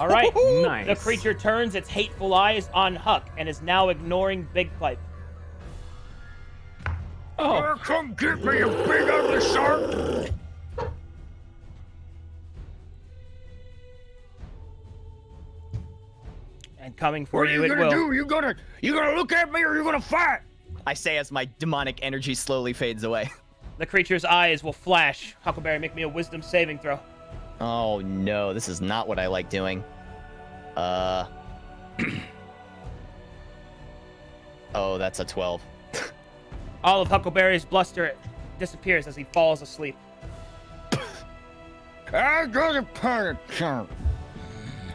All right. Nice. The creature turns its hateful eyes on Huck and is now ignoring Big Pipe. Oh, oh Come get me, you big ugly shark! Coming for you, it will. You gonna do? you gonna look at me or you gonna fight? I say as my demonic energy slowly fades away. The creature's eyes will flash. Huckleberry, make me a wisdom saving throw. Oh no, this is not what I like doing. Uh. oh, that's a 12. All of Huckleberry's bluster disappears as he falls asleep. I got a panic chunk.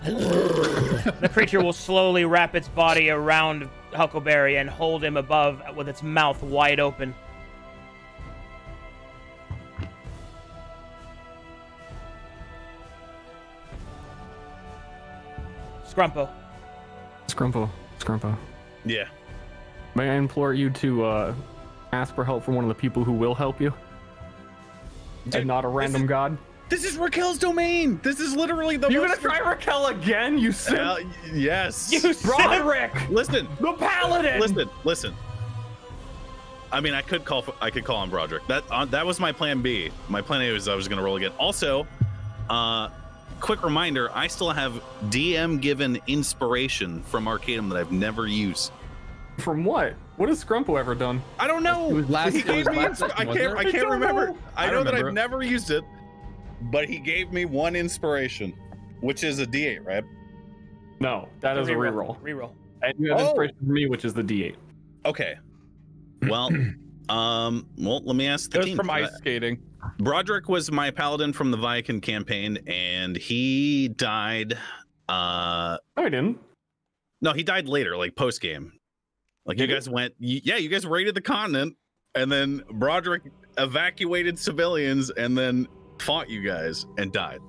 The creature will slowly wrap its body around Huckleberry and hold him above with its mouth wide open. Scrumpo. Scrumpo. Scrumpo. Yeah. May I implore you to uh, ask for help from one of the people who will help you? and not a random is- god? This is Raquel's domain. This is literally the You're gonna try Raquel again, you simp? Hell, yes. You Broderick! Listen, The paladin! listen, listen. I mean, I could call. I could call on Broderick. That uh, that was my plan B. My plan A was I was going to roll again. Also, uh, quick reminder: I still have DM given inspiration from Arcadum that I've never used. From what? What has Scrumpo ever done? I don't know. Last- he gave me. last I can't. I can't I remember. know. I I know that I've never used it, but he gave me one inspiration, which is a D8, right? No, that is a reroll. Reroll. And you have Oh. inspiration from me, which is the D8. Okay. Well, um, well, let me ask the It was team. from Uh, ice skating. Broderick was my paladin from the Viking campaign, and he died. Uh, No, I didn't. no, he died later, like post game. Like you Did he? guys went, y- yeah, you guys raided the continent, and then Broderick evacuated civilians, and then fought you guys and died.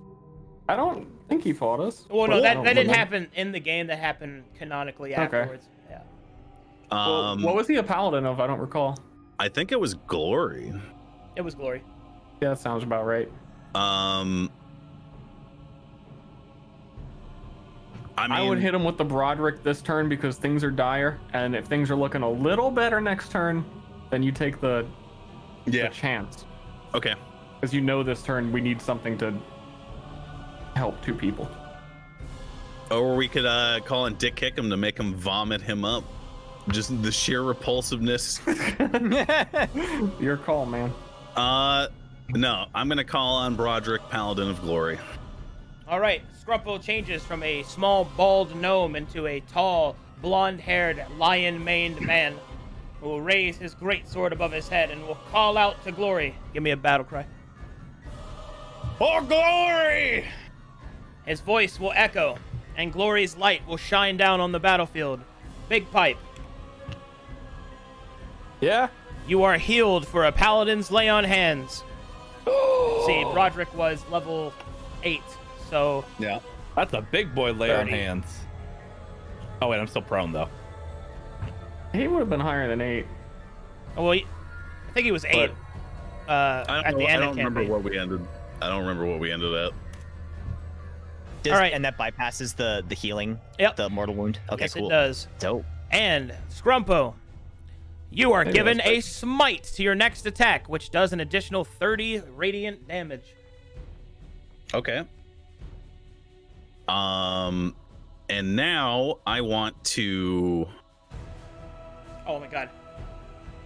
I don't think he fought us. Well, no, that, that didn't happen in the game. That happened canonically Okay. afterwards. Yeah. Well, Um, what was he a paladin of? I don't recall. I think it was Glory. It was glory. Yeah, that sounds about right. Um, I mean, I would hit him with the Broderick this turn because things are dire, and if things are looking a little better next turn, then you take the, the Yeah. chance. Okay. Because you know this turn we need something to help two people. Or we could uh, call in Dick Kickham to make him vomit him up. Just the sheer repulsiveness. Your call, man. uh, no, I'm gonna call on Broderick, Paladin of Glory. All right, Scrumpo changes from a small bald gnome into a tall, blonde-haired, lion-maned man who will raise his great sword above his head and will call out to glory. Give me a battle cry. For glory! His voice will echo, and glory's light will shine down on the battlefield. Big pipe, Yeah. you are healed for a paladin's lay on hands. See, Broderick was level eight, so Yeah. That's a big boy lay on hands. Oh wait, I'm still prone though. He would have been higher than eight. well, I think he was eight uh, I don't, at know, the I don't of remember campaign. where we ended. I don't remember what we ended at. Does- All right. And that bypasses the the healing, Yep. the mortal wound. Okay, yes, cool. it does. Dope. And Scrumpo, You are given a smite to your next attack, which does an additional 30 radiant damage. Okay. Um, and now I want to. Oh my god.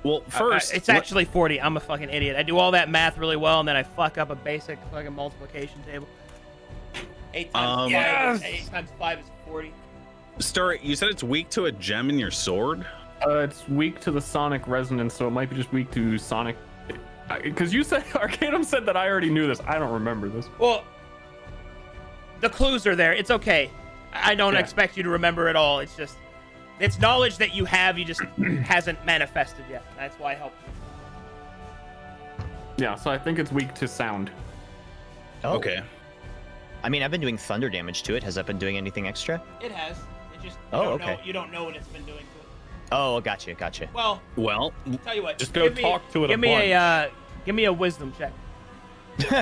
Well, I- I- first, it's let- actually 40. I'm a fucking idiot. I do all that math really well, and then I fuck up a basic fucking multiplication table. Eight times, Um, yeah, Yes! eight times five is 40. Ster, you said it's weak to a gem in your sword. Uh, it's weak to the sonic resonance, so it might be just weak to sonic. Because you said Arcadum said that I already knew this. I don't remember this. Well, the clues are there. It's okay. I I don't Yeah. expect you to remember it all. It's just, it's knowledge that you have. You just hasn't manifested yet. That's why I helped. you. Yeah, so I think it's weak to sound. Oh. Okay. I mean, I've been doing thunder damage to it. Has that been doing anything extra? It has. It just. You Oh, okay. Know, you don't know what it's been doing to it. Oh, gotcha, gotcha. Well, Well, tell you what. Just go give me- talk to it a Give me a, uh, give me a wisdom check.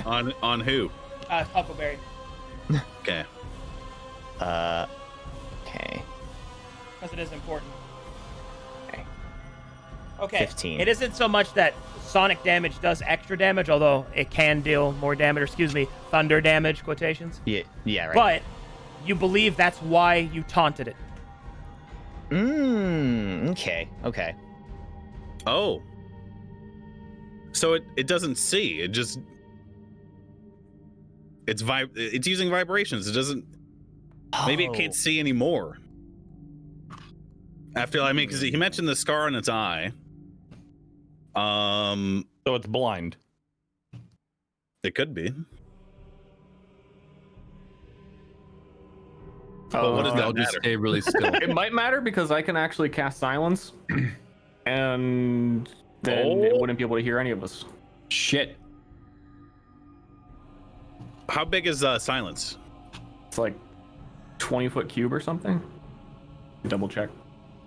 on on who? Uh, Huckleberry. Okay. Uh, okay. Because it is important. Okay. Okay. 15. It isn't so much that sonic damage does extra damage, although it can deal more damage. Or excuse me, thunder damage quotations. Yeah, yeah, right. But you believe that's why you taunted it. Mmm. Okay. Okay. Oh. So it, it doesn't see. It just it's vib it's using vibrations. It doesn't maybe it can't Oh. see anymore. After I mean, because he mentioned the scar on its eye. Um, So it's blind. it could be. Oh, what does uh, that I'll just stay really still. it might matter because I can actually cast silence, and then it Oh. wouldn't be able to hear any of us. Shit. How big is uh, silence? It's like 20 foot cube or something. Double check.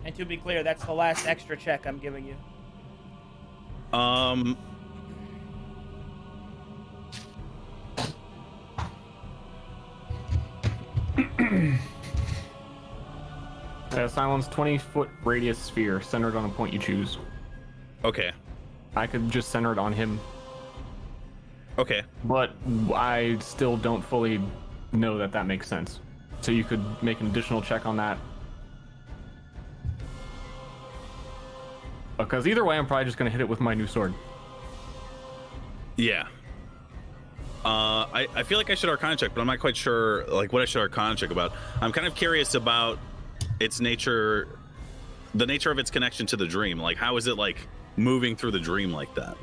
And to be clear, that's the last extra check I'm giving you. Um, Uh, silence 20 foot radius sphere centered on a point you choose. okay, I could just center it on him, okay. but I still don't fully know that that makes sense. So you could make an additional check on that. Because either way, I'm probably just going to hit it with my new sword. Yeah. Uh, I, I feel like I should Arcana check, but I'm not quite sure like what I should Arcana check about. I'm kind of curious about its nature, the nature of its connection to the dream. Like, how is it like moving through the dream like that?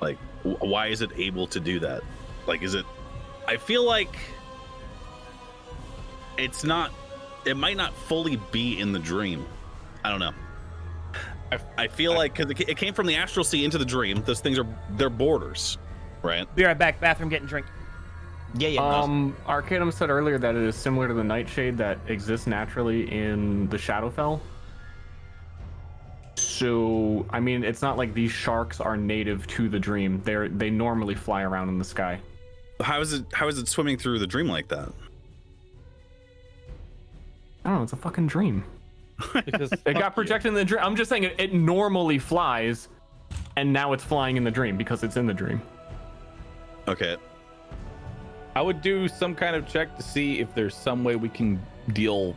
Like, w- why is it able to do that? Like, is it? I feel like it's not. It might not fully be in the dream. I don't know. I, I feel like because it, it came from the astral sea into the dream. Those things are they're borders, right? Be right back. Bathroom, getting drink. Yeah, yeah. Um, Arcadum said earlier that it is similar to the Nightshade that exists naturally in the Shadowfell. So, I mean, it's not like these sharks are native to the dream. They're they normally fly around in the sky. How is it? How is it swimming through the dream like that? I don't know. It's a fucking dream. Because It got projected in the dream. I'm just saying it, it normally flies, and now it's flying in the dream because it's in the dream. Okay. I would do some kind of check to see if there's some way we can deal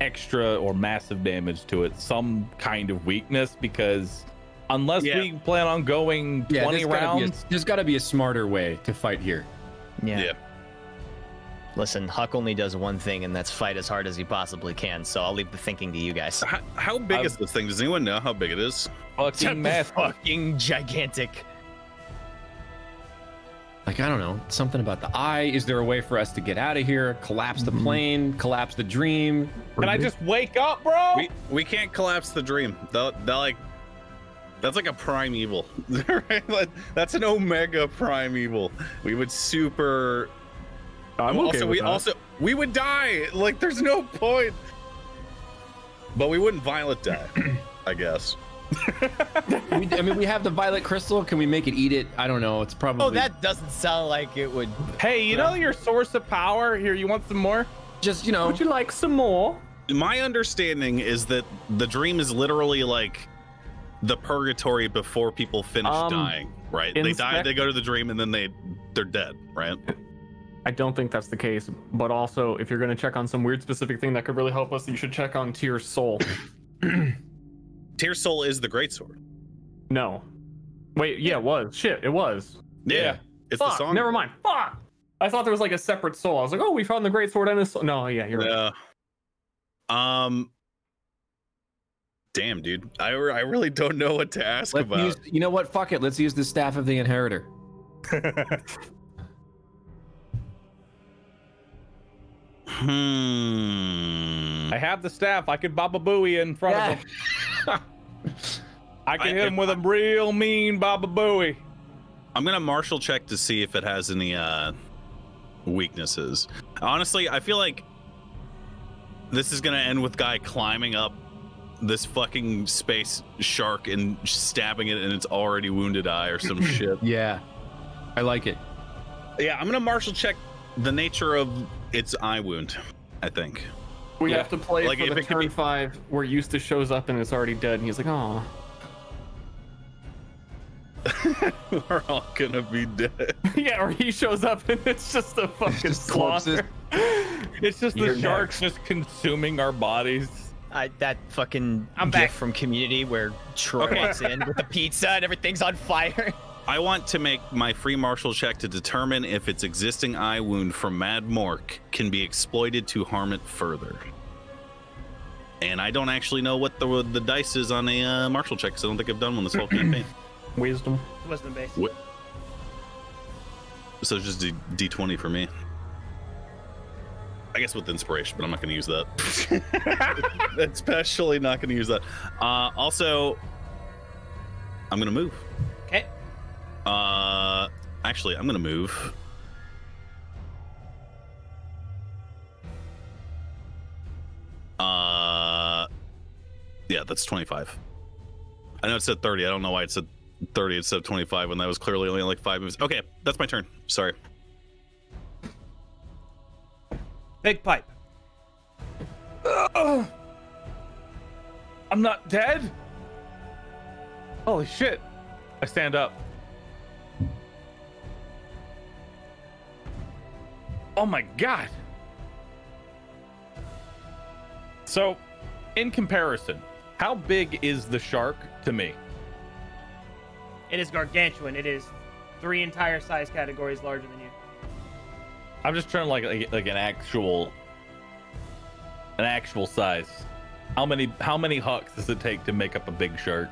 extra or massive damage to it, some kind of weakness, because unless Yeah. we plan on going Yeah, 20 there's gotta, be a, rounds, there's gotta be a smarter way to fight here. yeah. Yeah. Listen, Huck only does one thing, and that's fight as hard as he possibly can. So I'll leave the thinking to you guys. How, how big I've- is this thing? Does anyone know how big it is? fucking massive. Fucking gigantic. Like, I don't know, something about the eye. Is there a way for us to get out of here? Collapse the mm-hmm. plane, collapse the dream? Can I just wake up, bro? We we can't collapse the dream. They'll, they'll like that's like a prime evil. right? That's an omega prime evil. We would super I'm also okay with we that. also we would die. Like there's no point. But we wouldn't violet die, I guess. we, I mean, we have the violet crystal. Can we make it eat it? I don't know. It's probably Oh, that doesn't sound like it would. hey, you know your source of power? Here, you want some more? just you know. Would you like some more? My understanding is that the dream is literally like the purgatory before people finish Um, dying, right? They die, they go to the dream, and then they they're dead, right? I don't think that's the case, but also if you're gonna check on some weird specific thing that could really help us, you should check on Tyr's soul. Tear Soul is the great sword. No. Wait, yeah, it was. Shit, it was. Yeah, it's Fuck, the song. never mind. Fuck! I thought there was like a separate soul. I was like, oh, we found the great sword and his soul. No, yeah, you're right. Yeah. Um. Damn, dude. I, re- I really don't know what to ask Let's about. use, you know what? Fuck it. Let's use the staff of the inheritor. Hmm. I have the staff. I could Baba Booey in front of him. I can I- hit him with a real mean Baba Booey. I'm gonna martial check to see if it has any uh weaknesses. Honestly, I feel like this is gonna end with guy climbing up this fucking space shark and stabbing it in its already wounded eye or some shit. Yeah. I like it. Yeah, I'm gonna martial check the nature of its eye wound. I think. We Yeah. have to play Like, for if the it could turn be- five where Eustace shows up and it's already dead, and he's like, oh. We're all gonna be dead. yeah, or he shows up and it's just a fucking Just slaughter. It's just You're the sharks just consuming our bodies. I, that fucking I'm gif back. from Community where Troy Okay. walks in with the pizza and everything's on fire. I want to make my free martial check to determine if its existing eye wound from Mad Mork can be exploited to harm it further. And I don't actually know what the the dice is on a uh, martial check, so I don't think I've done one this whole campaign. Wisdom. Wisdom base. What? So it's just D- D20 for me. I guess with inspiration, but I'm not going to use that. Especially not going to use that. Uh, also, I'm going to move. Uh, actually, I'm gonna move. Uh, yeah, that's 25. I know it said 30. I don't know why it said 30 instead of 25 when that was clearly only like five moves. Okay, that's my turn. Sorry. Big pipe. I'm not dead. Holy shit. I stand up. Oh my god. So, in comparison, how big is the shark to me? It is gargantuan. It is three entire size categories larger than you. I'm just trying to like like, like an actual an actual size. How many how many hucks does it take to make up a big shark?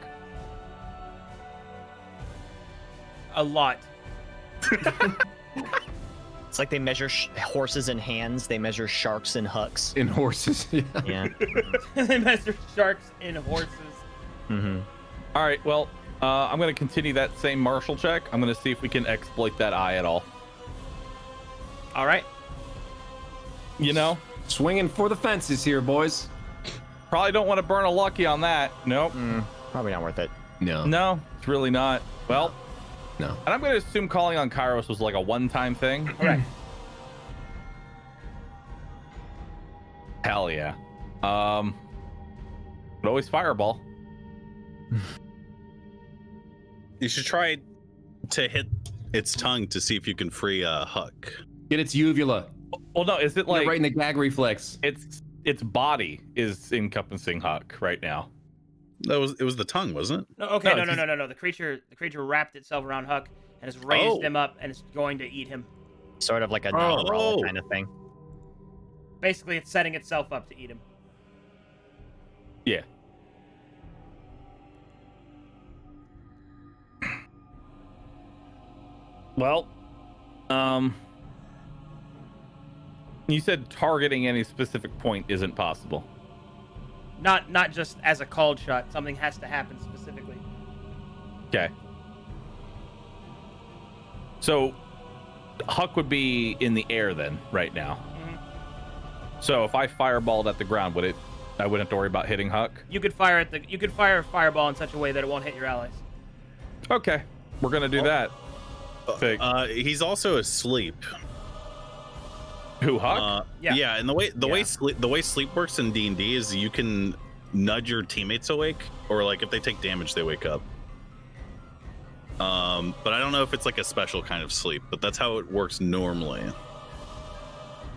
A lot. It's like they measure sh- horses in hands, they measure sharks in hucks. In horses. Yeah. Yeah. they measure sharks in horses. mm-hmm. All right, well, uh, I'm going to continue that same martial check. I'm going to see if we can exploit that eye at all. All right. You know, Swinging for the fences here, boys. probably don't want to burn a lucky on that. Nope. Probably not worth it. No. No, it's really not. Well, No. and I'm going to assume calling on Kairos was like a one-time thing. All right. Hell yeah. Um, but always fireball. You should try to hit its tongue to see if you can free uh, Huck. Get its uvula. Well, no, is it Like, like right in the gag reflex. its its body is encompassing Huck right now? That was it. Was the tongue, wasn't it? No, okay, No, no, no, no, no, no. The creature, the creature wrapped itself around Huck and has raised Oh. him up and it's going to eat him. Sort of like a Oh. oh. kind of thing. Basically, it's setting itself up to eat him. Yeah. Well, um, you said targeting any specific point isn't possible. Not, not just as a called shot. Something has to happen specifically. Okay. So, Huck would be in the air then, right now. Mhm. So if I fireballed at the ground, would it? I wouldn't have to worry about hitting Huck. You could fire at the, you could fire a fireball in such a way that it won't hit your allies. Okay, we're gonna do that. Uh, he's also asleep. Who Huck? Uh, Yeah. yeah. and the way the way sleep the way sleep works in D and D is you can nudge your teammates awake, or like if they take damage, they wake up. Um, but I don't know if it's like a special kind of sleep, but that's how it works normally.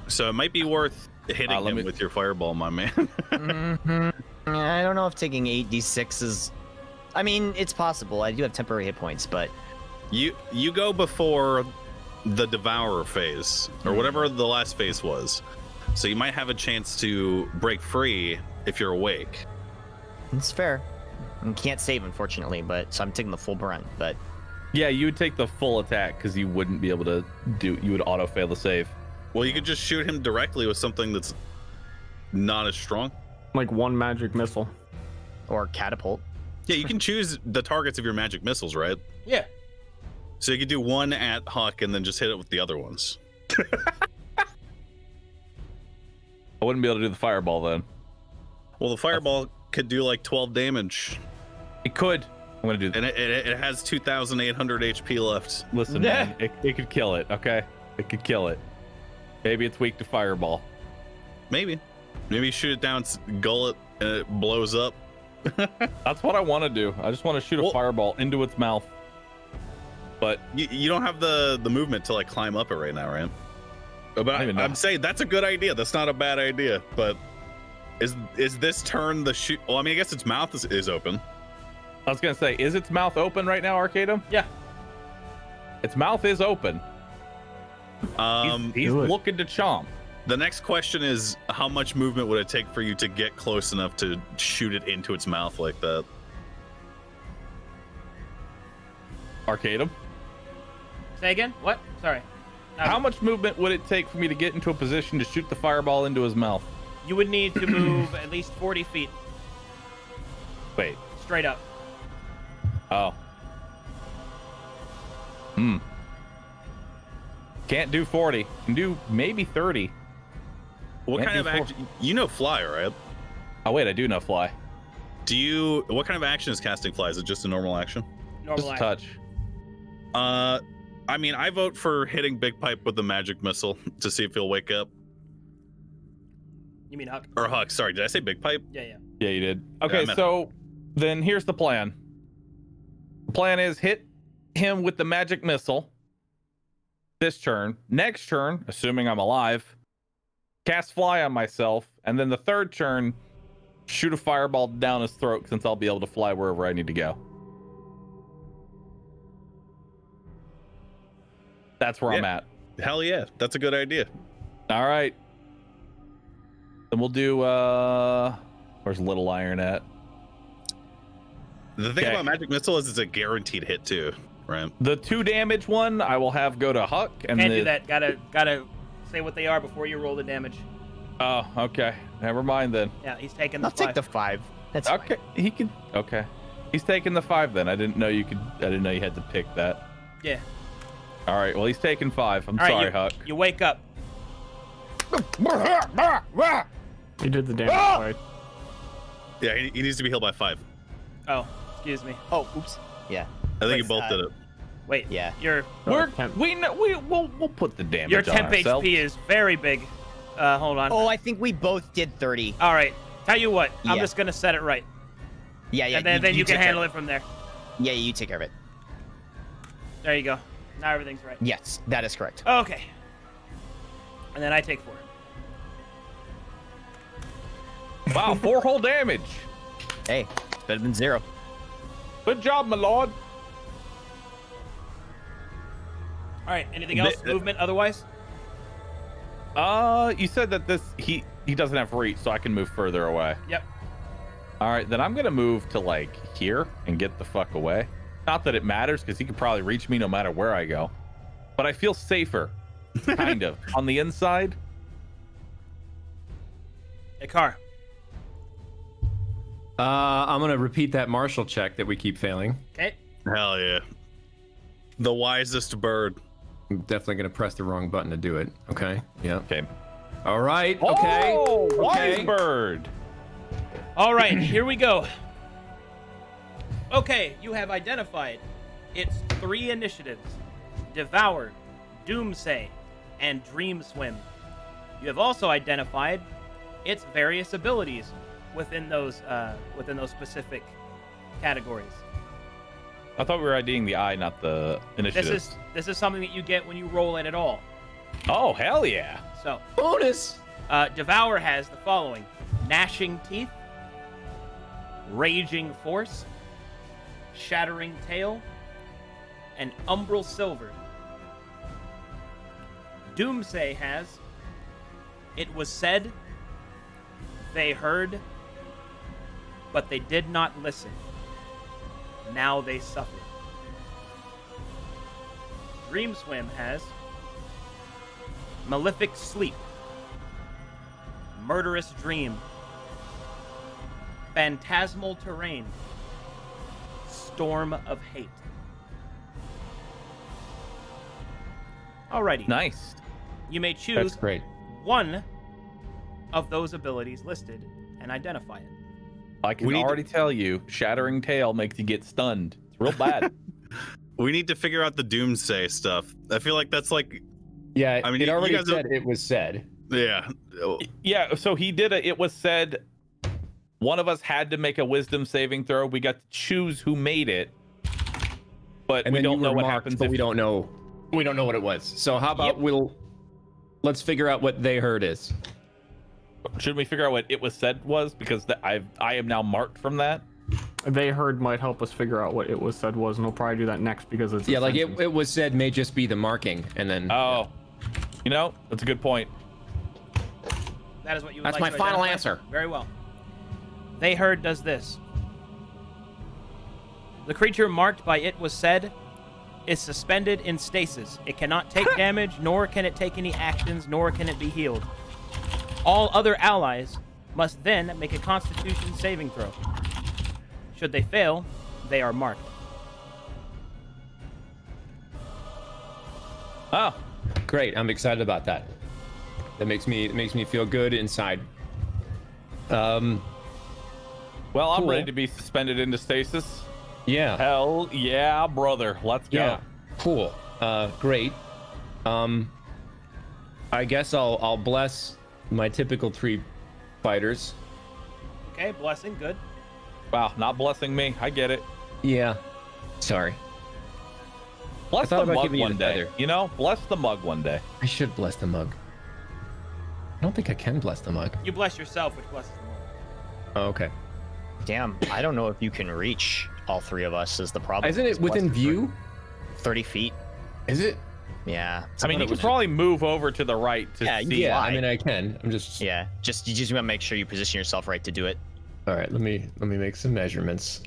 So it might be worth hitting Uh, him me- with your fireball, my man. Mhm. I don't know if taking 8d6 is. I mean, it's possible. I do have temporary hit points, but you you go before the devourer phase or whatever the last phase was. So you might have a chance to break free if you're awake. it's fair. I can't save, unfortunately, but so I'm taking the full brunt. But Yeah, you would take the full attack because you wouldn't be able to do. You would auto fail the save. Well, you could just shoot him directly with something that's not as strong. Like one magic missile. or catapult. Yeah, you can choose the targets of your magic missiles, right? Yeah. So you could do one at Huck and then just hit it with the other ones. I wouldn't be able to do the fireball then. Well, the fireball could do like 12 damage, It could. I'm gonna do that. and it, it, it has 2,800 HP left. Listen, man, it, it could kill it. Okay, it could kill it. Maybe it's weak to fireball. Maybe. Maybe you shoot it down, s- gull it, and it blows up. That's what I want to do. I just want to shoot a Well- fireball into its mouth. But You, you don't have the the movement to like climb up it right now, right? But don't I, even know. I'm saying that's a good idea. That's not a bad idea. But is is this turn the shoot? Well, I mean, I guess its mouth is, is open. I was gonna say, is its mouth open right now, Arcadum? Yeah. Its mouth is open. He's, Um, he's do it. looking to chomp. the next question is, how much movement would it take for you to get close enough to shoot it into its mouth like that? Arcadum. Say again? What? Sorry. Uh, How much movement would it take for me to get into a position to shoot the fireball into his mouth? You would need to move at least 40 feet Wait. straight up. Oh. Hmm. Can't do 40. Can do maybe 30. What Can't kind of action? You know, fly, right? Oh wait, I do know fly. Do you? What kind of action is casting fly? Is it just a normal action? Normal Just a action. touch. Uh, I mean, I vote for hitting Big Pipe with the magic missile to see if he'll wake up. You mean Huck? Or Huck, sorry, did I say Big Pipe? Yeah, yeah. Yeah, you did. Okay, I meant- so then here's the plan. The plan is hit him with the magic missile this turn. Next turn, assuming I'm alive, cast fly on myself, and then the third turn, shoot a fireball down his throat since I'll be able to fly wherever I need to go. That's where I'm at. Hell yeah, that's a good idea. All right. Then we'll do uh where's little iron at? The thing Okay. about magic missile is it's a guaranteed hit too, right? The two damage one I will have go to Huck and Can't the, do that. Gotta gotta say what they are before you roll the damage. Oh, okay. Never mind then. Yeah, he's taking the I'll take five. the five. That's fine. Okay, he can. Okay, he's taking the five then. I didn't know you could. I didn't know you had to pick that. Yeah. All right. Well, he's taking five. I'm All right, sorry, you, Huck. You wake up. You did the damage right. Yeah, he, he needs to be healed by five. Oh, excuse me. Oh, oops. Yeah. I think Wait, you both uh, did it. Wait. Yeah. Your We're temp. we know we we'll we'll put the damage your on temp ourselves. HP is very big. Uh, hold on. Oh, I think we both did 30. All right. Tell you what, I'm just gonna set it right, Yeah, yeah. and then, then you, can handle care- it from there. Yeah, you take care of it. There you go. Now everything's right. Yes, that is correct. Okay. And then I take four. Wow, four whole damage. Hey, it's better than zero. Good job, my lord. All right. Anything Th- else? Movement otherwise? Uh, you said that this he he doesn't have reach, so I can move further away. Yep. All right, then I'm gonna move to like here and get the fuck away. Not that it matters, because he could probably reach me no matter where I go. But I feel safer, kind of, on the inside. Ikkar. Uh, I'm gonna repeat that martial check that we keep failing. Okay. Hell yeah. The wisest bird. I'm definitely gonna press the wrong button to do it. Okay. Yeah. Okay. All right. Okay. Oh, okay. wise bird. All right. here we go. Okay, you have identified its three initiatives: Devour, Doomsay, and Dream Swim. You have also identified its various abilities: within those uh, within those specific categories. I thought we were IDing the eye, not the initiative. This is this is something that you get when you roll it at all. Oh hell yeah! So Bonus. uh, Devour has the following: Gnashing Teeth, Raging Force, Shattering Tail, and Umbral Silver. Doomsay has It was said, they heard, but they did not listen. Now they suffer. Dream Swim has Malefic Sleep, Murderous Dream, Phantasmal Terrain, Storm of Hate. Alrighty. Nice. You may That's choose great. one of those abilities listed and identify it. I can We need to- already tell you, shattering tail makes you get stunned. It's real bad. We need to figure out the doomsday stuff. I feel like that's like, Yeah, I mean, it you- you already guys are- said it was said. yeah. yeah. So he did a. It was said. One of us had to make a wisdom saving throw. We got to choose who made it, but And we don't know were what marked, happens but if we don't know. We don't know what it was. So how about Yep. we'll let's figure out what they heard is. Should we figure out what it was said was because that I I am now marked from that. They heard might help us figure out what it was said was, and we'll probably do that next because it's Yeah, like it, it was said may just be the marking, and then Oh, you know that's a good point. That is what you would That's like my to final identify? answer. Very well. They heard does this. The creature marked by it was said is suspended in stasis. It cannot take damage, nor can it take any actions, nor can it be healed. All other allies must then make a constitution saving throw. Should they fail, they are marked. Oh, great. I'm excited about that. That makes me it makes me feel good inside. Um, well, I'm Cool. ready to be suspended into stasis. yeah, Hell yeah, brother. Let's go. yeah, cool. Uh, great. Um, I guess I'll I'll bless my typical three fighters. Okay, blessing, good. Wow, not blessing me. I get it. Yeah. Sorry. Bless the mug one day. feather. You know, bless the mug one day. I should bless the mug. I don't think I can bless the mug. You bless yourself, which blesses the Lord. Oh, okay. Damn, I don't know if you can reach all three of us. Is the problem? Isn't it It's within view? Thirty feet. Is it? Yeah. I mean, thought you it could was- probably move over to the right to Yeah, see. Yeah, Why? I mean I can. I'm just Yeah. Just you just want to make sure you position yourself right to do it. All right, let me let me make some measurements.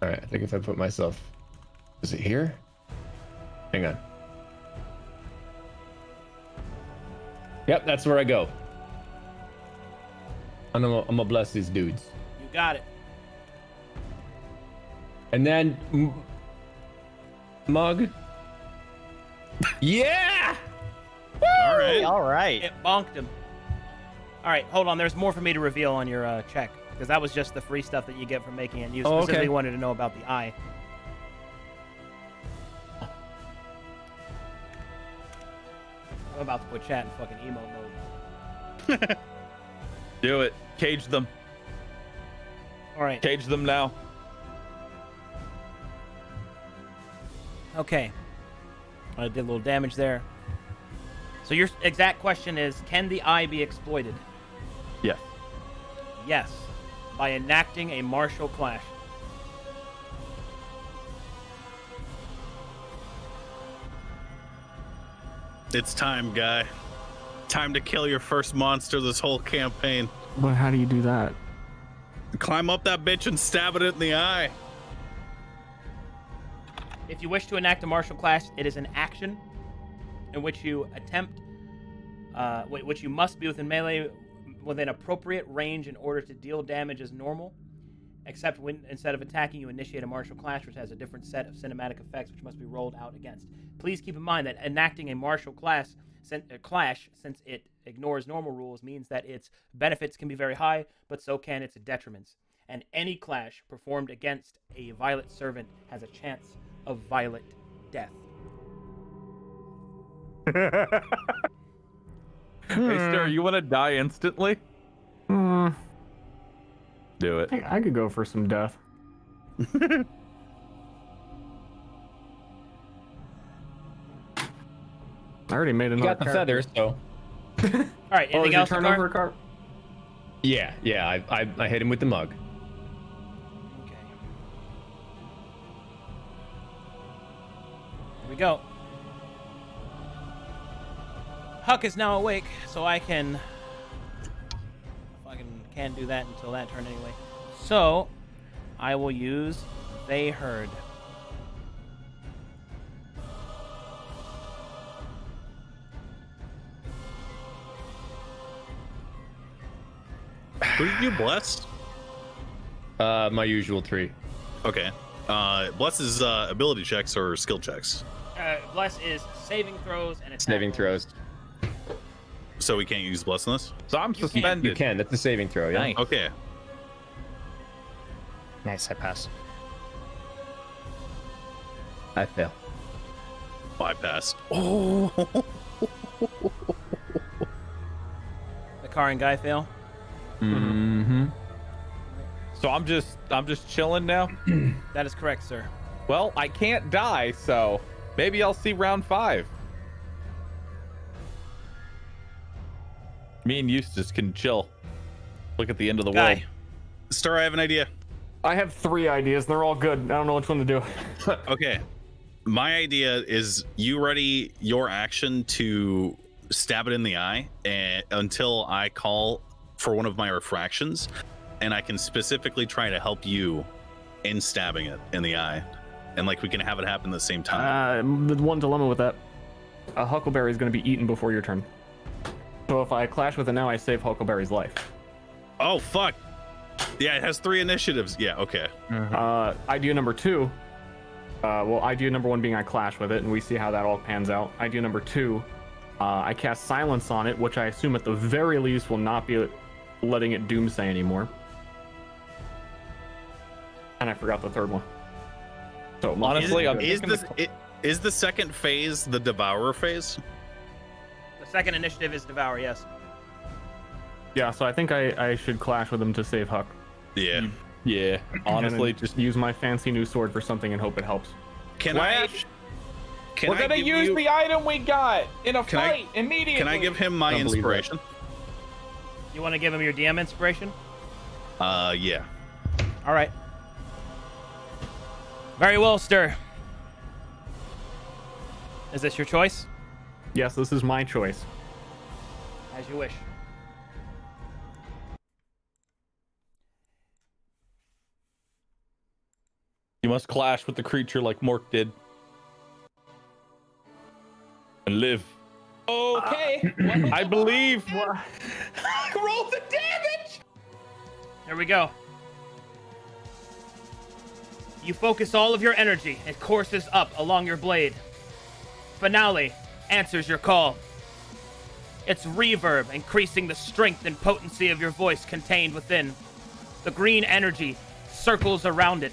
All right, I think if I put myself is it here? Hang on. Yep, that's where I go. And I'm gonna, I'm gonna bless these dudes. You got it. And then M- Mug. yeah! All right. All right. It bonked him. All right, hold on. There's more for me to reveal on your uh, check because that was just the free stuff that you get from making it. You Oh, okay. specifically wanted to know about the eye. I'm about to put chat in fucking emo mode. Do it. Cage them. All right. Cage them now. Okay. I did a little damage there. So your exact question is, can the eye be exploited? Yes. Yes, by enacting a martial clash. It's time, guy. Time to kill your first monster this whole campaign. But how do you do that? Climb up that bitch and stab it in the eye. If you wish to enact a martial clash, it is an action in which you attempt, uh, which you must be within melee within appropriate range in order to deal damage as normal. Except when instead of attacking, you initiate a martial clash, which has a different set of cinematic effects, which must be rolled out against. Please keep in mind that enacting a martial class, sen- uh, clash, since it ignores normal rules, means that its benefits can be very high, but so can its detriments. And any clash performed against a violet servant has a chance of violent death. Hey, Ster, you want to die instantly? Hmm, Do it. I, I could go for some death. already made You another got the character. feathers, so. All right, Oh, anything is your else? turn Nakar? over, Car? Yeah, yeah. I, I, I hit him with the mug. Okay. Here we go. Huck is now awake, so I can. Fucking can't do that until that turn anyway. So, I will use They Heard. Who did you bless? Uh, my usual three. Okay. Uh, bless is uh, ability checks or skill checks, Uh, Bless is saving throws and attack Saving throws. so we can't use bless in this. So I'm can. suspended. You can. That's a saving throw. Yeah. Nice. Okay. Nice, I pass. I fail. Bypassed. Oh. The car and guy fail. So I'm just I'm just chilling now. That is correct, sir. Well, I can't die, so maybe I'll see round five. Me and Eustace can chill. Look at the end of the Guy. world. Ster, I have an idea. I have three ideas. They're all good. I don't know which one to do. Okay. My idea is you ready your action to stab it in the eye and, until I call for one of my refractions, and I can specifically try to help you in stabbing it in the eye, and like we can have it happen at the same time. Uh, the one dilemma with that, a Huckleberry is going to be eaten before your turn. So if I clash with it now, I save Huckleberry's life. oh fuck! Yeah, it has three initiatives. Yeah, okay. Uh, idea number two. Uh, well, idea number one being I clash with it, and we see how that all pans out. Idea number two, uh, I cast silence on it, which I assume at the very least will not be letting it doomsay anymore. And I forgot the third one. So Honestly, is, I'm is just the gonna- it, is the second phase the devourer phase? The second initiative is Devour, yes. yeah, so I think I, I should clash with him to save Huck. Yeah. Yeah, honestly, just use my fancy new sword for something and hope it helps. Can Flash, I? Can we're I gonna give use you- the item we got in a Can I- fight immediately. Can I give him my Don't believe that. inspiration? You want to give him your DM inspiration? Uh, yeah. All right. Very well, Ster. Is this your choice? Yes, this is my choice. As you wish. You must clash with the creature like Mork did. And live. Okay. Uh, I believe. Roll the damage. There we go. You focus all of your energy. It courses up along your blade. Finale answers your call. Its reverb increasing the strength and potency of your voice contained within. The green energy circles around it.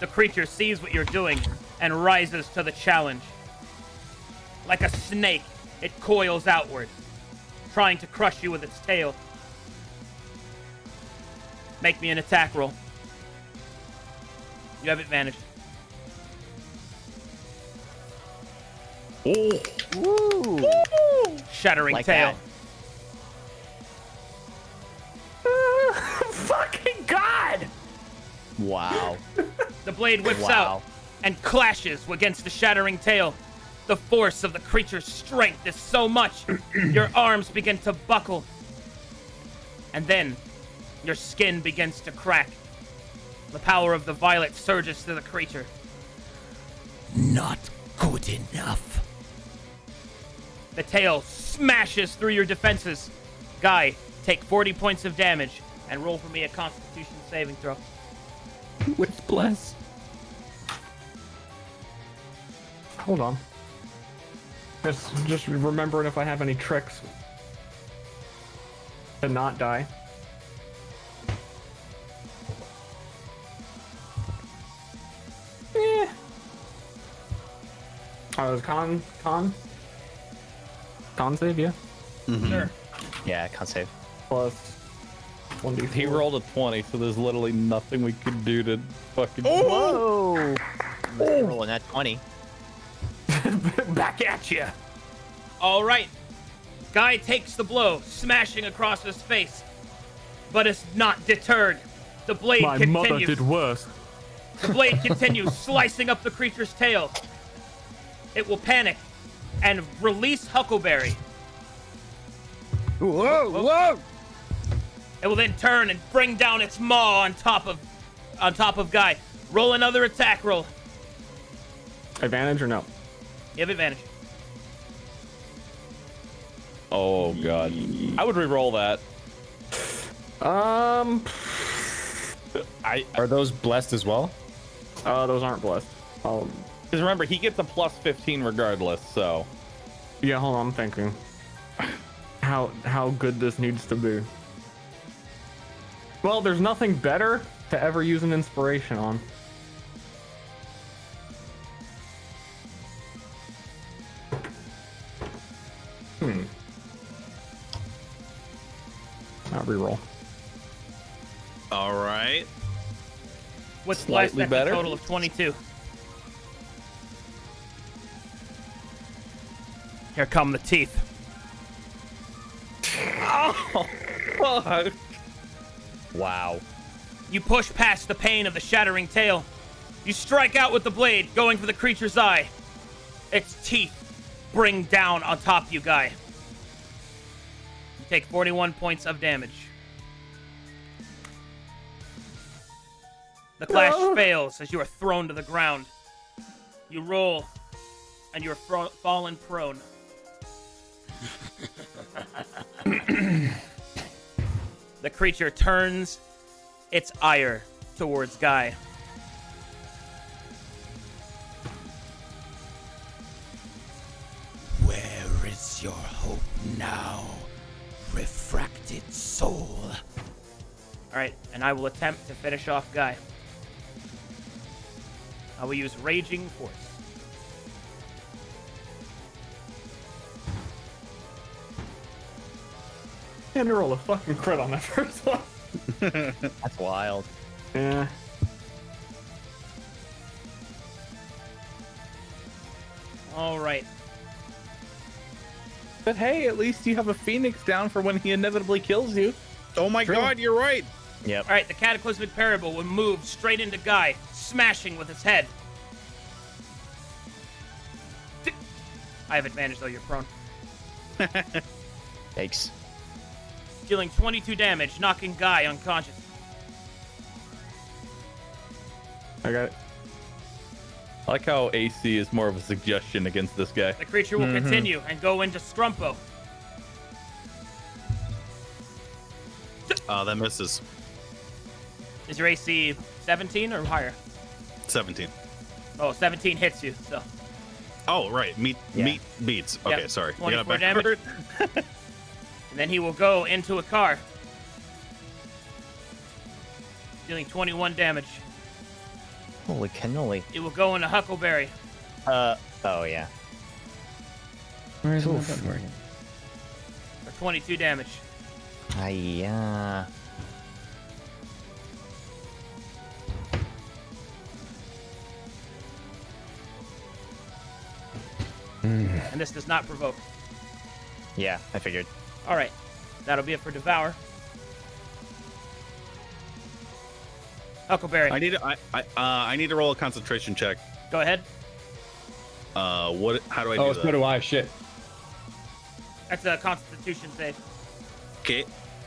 The creature sees what you're doing and rises to the challenge. Like a snake, it coils outward, trying to crush you with its tail. Make me an attack roll. You have advantage. Oh, Woo! Shattering Like tail. Fucking God! Wow. The blade whips Wow. out and clashes against the shattering tail. The force of the creature's strength is so much, your arms begin to buckle. And then, your skin begins to crack. The power of the violet surges through the creature. Not good enough. The tail smashes through your defenses. Guy, take 40 points of damage and roll for me a constitution saving throw. With bless. Hold on. Just, just remembering if I have any tricks to not die. Eh. Uh, con con con save, yeah. Sure. Yeah, con save. Plus one d He rolled a 20, so there's literally nothing we could do to fucking. Oh! Whoa! Rolling that 20. back at you. All right. Guy takes the blow, smashing across his face, but is not deterred. The blade My continues. mother did worse. The blade continues slicing up the creature's tail. It will panic and release Huckleberry. Whoa! Whoa! It will then turn and bring down its maw on top of on top of Guy. Roll another attack roll. Advantage or no? You have advantage. Oh, God. I would re-roll that. Um, I Are those blessed as well? Uh, those aren't blessed. Um, Because remember, he gets a plus 15 regardless, so. yeah, hold on, I'm thinking. How how good this needs to be. Well, there's nothing better to ever use an inspiration on. Hmm. Not reroll. All right. What's Slightly? Better. total of 22. Here come the teeth. oh, Fuck. Wow. You push past the pain of the shattering tail. You strike out with the blade, going for the creature's eye. Its teeth bring down on top you, guy. You take 41 points of damage. The clash fails as you are thrown to the ground. You roll, and you are fro- fallen prone. the creature turns its ire towards Guy. Where is your hope now, refracted soul? All right, and I will attempt to finish off Guy. I will use Raging Force. And roll a fucking crit on that first one. That's wild. Yeah. All right. But hey, at least you have a phoenix down for when he inevitably kills you. Oh my God, you're right. Yep. All right, the Cataclysmic Parable will move straight into Guy, smashing with its head. I have advantage though, you're prone. Takes. Dealing 22 damage, knocking Guy unconscious. I got it. I like how AC is more of a suggestion against this guy. The creature will continue and go into Scrumpo. Uh, that misses. Is your AC 17 or higher? 17. Oh, 17 hits you, so. Oh, right. Meat Yeah. meat beats. Okay, Yep, sorry. 24 back- damage. And then he will go into Ikkar. Dealing 21 damage. Holy cannoli. It will go into Huckleberry. Uh, oh yeah. Where is Oof. my button? for 22 damage. Hiya. And this does not provoke. Yeah, I figured. All right. That'll be it for Devour. Huckleberry, I need to, I I, uh, I need to roll a concentration check. go ahead. Uh, what? How do I Oh, do so do I. Shit. That's a Constitution save. Okay,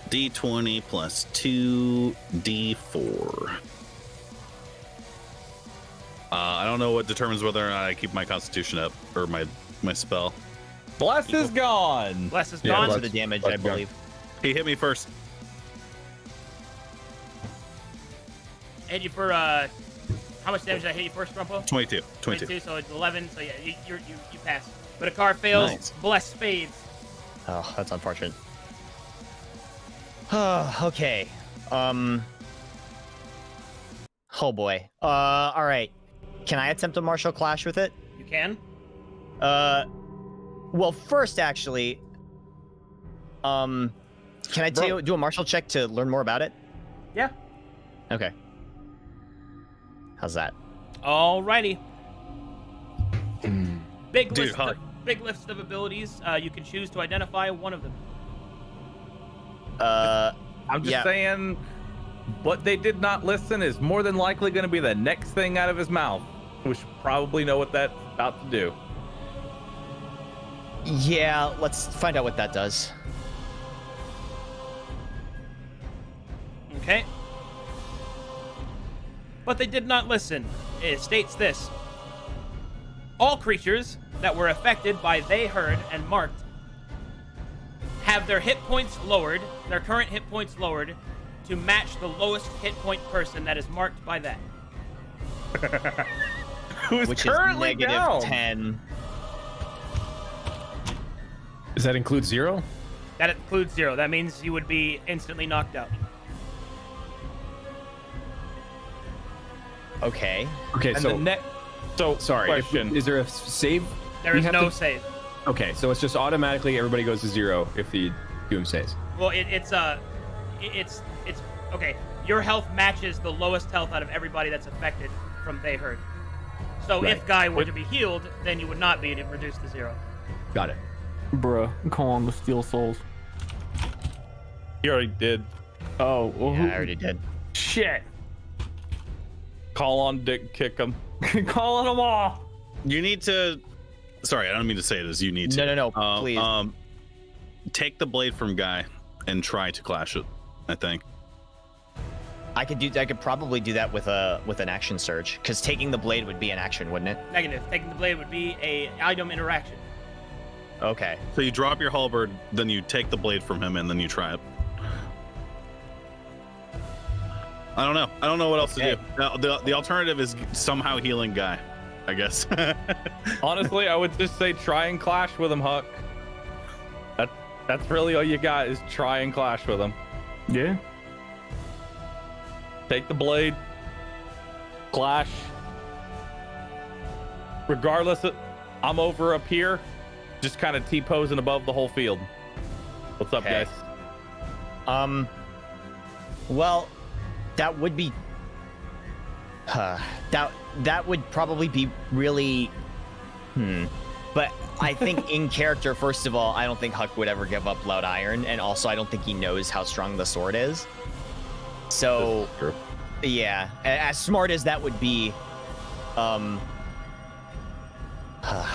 D20 plus two D4. Uh, I don't know what determines whether or not I keep my Constitution up or my my spell. Bless is gone. Bless is Yeah, gone. To Bless- the damage, Bless I gone. believe. He hit me first. Hit you for, uh, how much damage did I hit you first, Scrumpo? 22. 22. so it's 11. So yeah, you, you're, you, you pass. But Ikkar fails. Nice. Bless fades. Oh, that's unfortunate. Oh, okay. Um. Oh boy. Uh. All right. Can I attempt a martial clash with it? You can. Uh, well, first, actually, um, can I Bro. do, do a martial check to learn more about it? Yeah. Okay. How's that? Alrighty. Big Dude, list, huh. of, big list of abilities. Uh, you can choose to identify one of them. Uh, I'm just Yeah. saying, what they did not listen is more than likely going to be the next thing out of his mouth. We should probably know what that's about to do. Yeah. Let's find out what that does. Okay. But they did not listen. It states this All creatures that were affected by They Heard and marked have their hit points lowered, their current hit points lowered, to match the lowest hit point person that is marked by that. Who's Which is negative down? ten. Does that include zero? That includes zero. That means you would be instantly knocked out. Okay. Okay, And so the net. So sorry. if- Question. is there a save? There We is have no to- save. Okay, so it's just automatically everybody goes to zero if the doom saves. Well, it, it's uh, it- it's it's okay. Your health matches the lowest health out of everybody that's affected from they heard. So Right. if Guy were But- to be healed, then you would not be reduced to zero. Got it. Bruh, call on the Steel Souls. He already did. Oh, well, Yeah, I already did. shit. Call on Dick, kick him. call on them all. You need to. Sorry, I don't mean to say this. You need to. No, no, no, Um, please. Um, take the blade from guy and try to clash it. I think. I could do. I could probably do that with a with an action surge, because taking the blade would be an action, wouldn't it? Negative. Taking the blade would be a item interaction. Okay. So you drop your halberd, then you take the blade from him, and then you try it. I don't know. I don't know what else Okay. to do. The, the, the alternative is somehow healing guy, I guess. Honestly, I would just say try and clash with him, Huck. That that's really all you got is try and clash with him. Yeah. Take the blade, clash. Regardless, of, I'm over up here, just kind of T posing above the whole field. What's up, Okay. guys? Um. Well, that would be. Uh, that that would probably be really. Hmm. But I think in character, first of all, I don't think Huck would ever give up Loud Iron, and also I don't think he knows how strong the sword is. So True. yeah, as smart as that would be, um. Uh.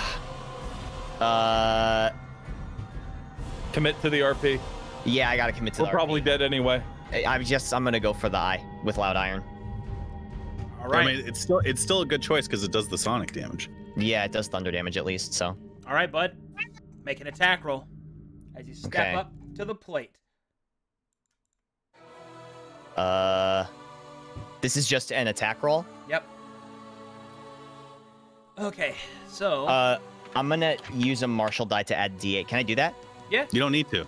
Commit to the RP. Yeah, I gotta commit to We're the probably RP. dead anyway. I- I'm just I'm gonna go for the eye with loud iron. All right. I mean, it's still it's still a good choice because it does the sonic damage. Yeah, it does thunder damage at least. So All right, bud. Make an attack roll as you step Okay. up to the plate. uh, this is just an attack roll. Yep. Okay, so Uh, I'm gonna use a martial die to add d8. Can I do that? yeah. You don't need to,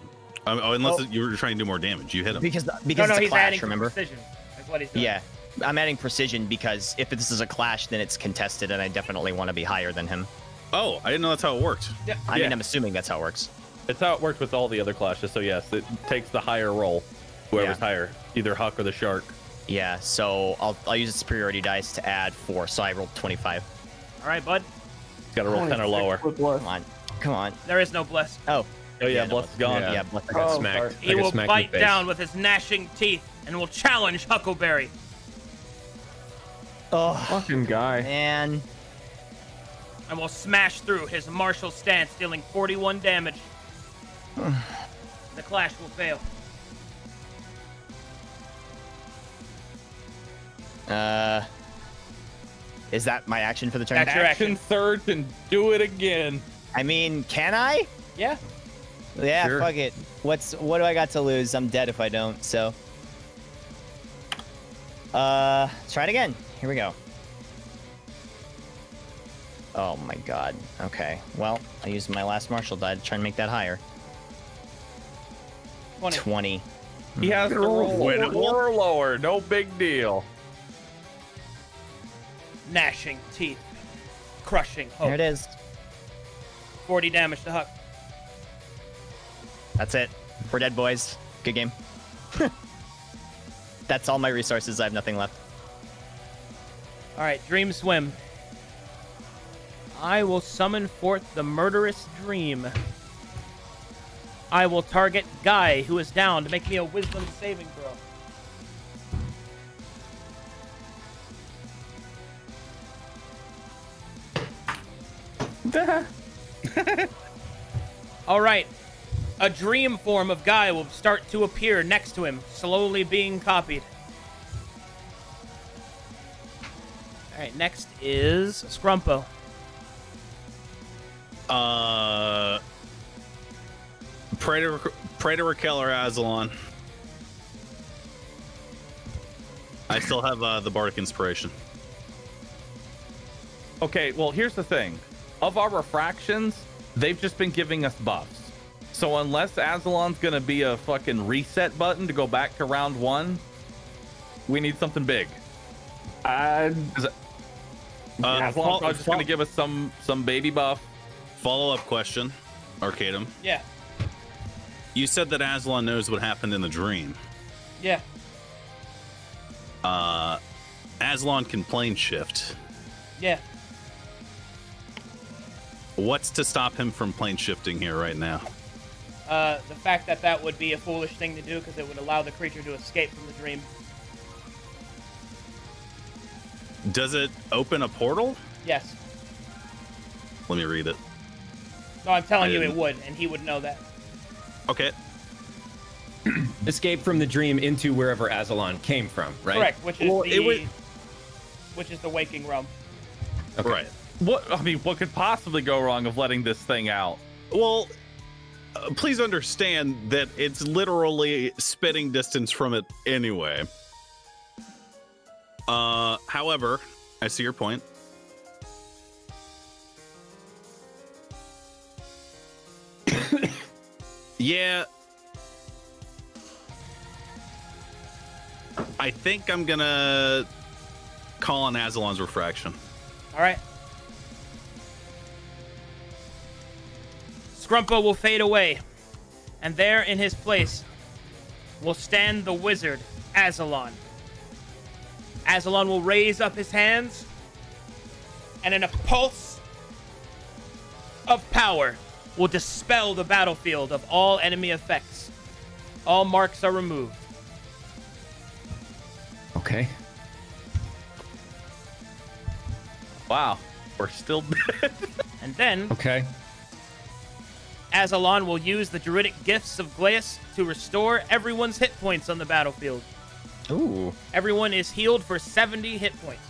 um, oh, unless Oh. you were trying to do more damage. You hit him. Because No, because no, it's a he's clash. adding remember? precision. That's what he's doing. Yeah, I'm adding precision because if this is a clash, then it's contested, and I definitely want to be higher than him. Oh, I didn't know that's how it worked. Yeah. I Yeah. mean, I'm assuming that's how it works. It's how it worked with all the other clashes. So yes, it takes the higher roll, whoever's Yeah. higher, either Huck or the Shark. Yeah, so I'll I'll use a superiority dice to add four. So I rolled 25. All right, bud. Got to roll ten or lower. Come on, come on. There is no bless. Oh, Oh yeah, Yeah, Bless is gone. yeah, bless- I got Oh, smacked. sorry. I He got will smacked bite down with his gnashing teeth and will challenge Huckleberry. Oh Fucking guy. man. and will smash through his martial stance, dealing 41 damage. the clash will fail. Uh, is that my action for the turn? That's your Action action. surge and do it again. I mean, can I? Yeah. Yeah, Sure. fuck it. What's what do I got to lose? I'm dead if I don't. So, uh, try it again. Here we go. Oh my god. Okay. Well, I used my last martial die to try and make that higher. 20. Twenty. He has to roll Winnable. four or lower. No big deal. Gnashing teeth. Crushing hope. There it is. 40 damage to Huck. That's it. We're dead, boys. Good game. That's all my resources. I have nothing left. All right, Dream Swim. I will summon forth the murderous dream. I will target Guy, who is down, to make me a wisdom saving throw. All right. A dream form of Guy will start to appear next to him, slowly being copied. All right, next is Scrumpo. Uh, pray to pray to Raquel or Azalon. I still have uh, the bardic inspiration. Okay, well, here's the thing. Of our refractions, they've just been giving us buffs. So unless Azalon's gonna be a fucking reset button to go back to round one, we need something big. I Is Uh, Azalon's fol- just gonna give us some some baby buff. follow up question, Arcadum. Yeah, You said that Azalon knows what happened in the dream. yeah. Uh, Azalon can plane shift. Yeah. What's to stop him from plane shifting here right now? Uh, the fact that that would be a foolish thing to do because it would allow the creature to escape from the dream. Does it open a portal? Yes. Let me read it. No, I'm telling I you it didn't- would, and he would know that. Okay. Escape from the dream into wherever Azalon came from, right? Correct, which is Well, the it would- which is the waking realm. Okay. Right. What I mean, what could possibly go wrong of letting this thing out? Well, uh, please understand that it's literally spitting distance from it anyway. Uh, however, I see your point. yeah. I think I'm gonna call on Azalon's refraction. All right. Scrumpo will fade away, and there in his place will stand the wizard, Azalon. Azalon will raise up his hands, and in a pulse of power will dispel the battlefield of all enemy effects. All marks are removed. Okay. Wow, we're still dead. And then Okay. Azalon will use the druidic gifts of Glaeus to restore everyone's hit points on the battlefield. Ooh. Everyone is healed for 70 hit points.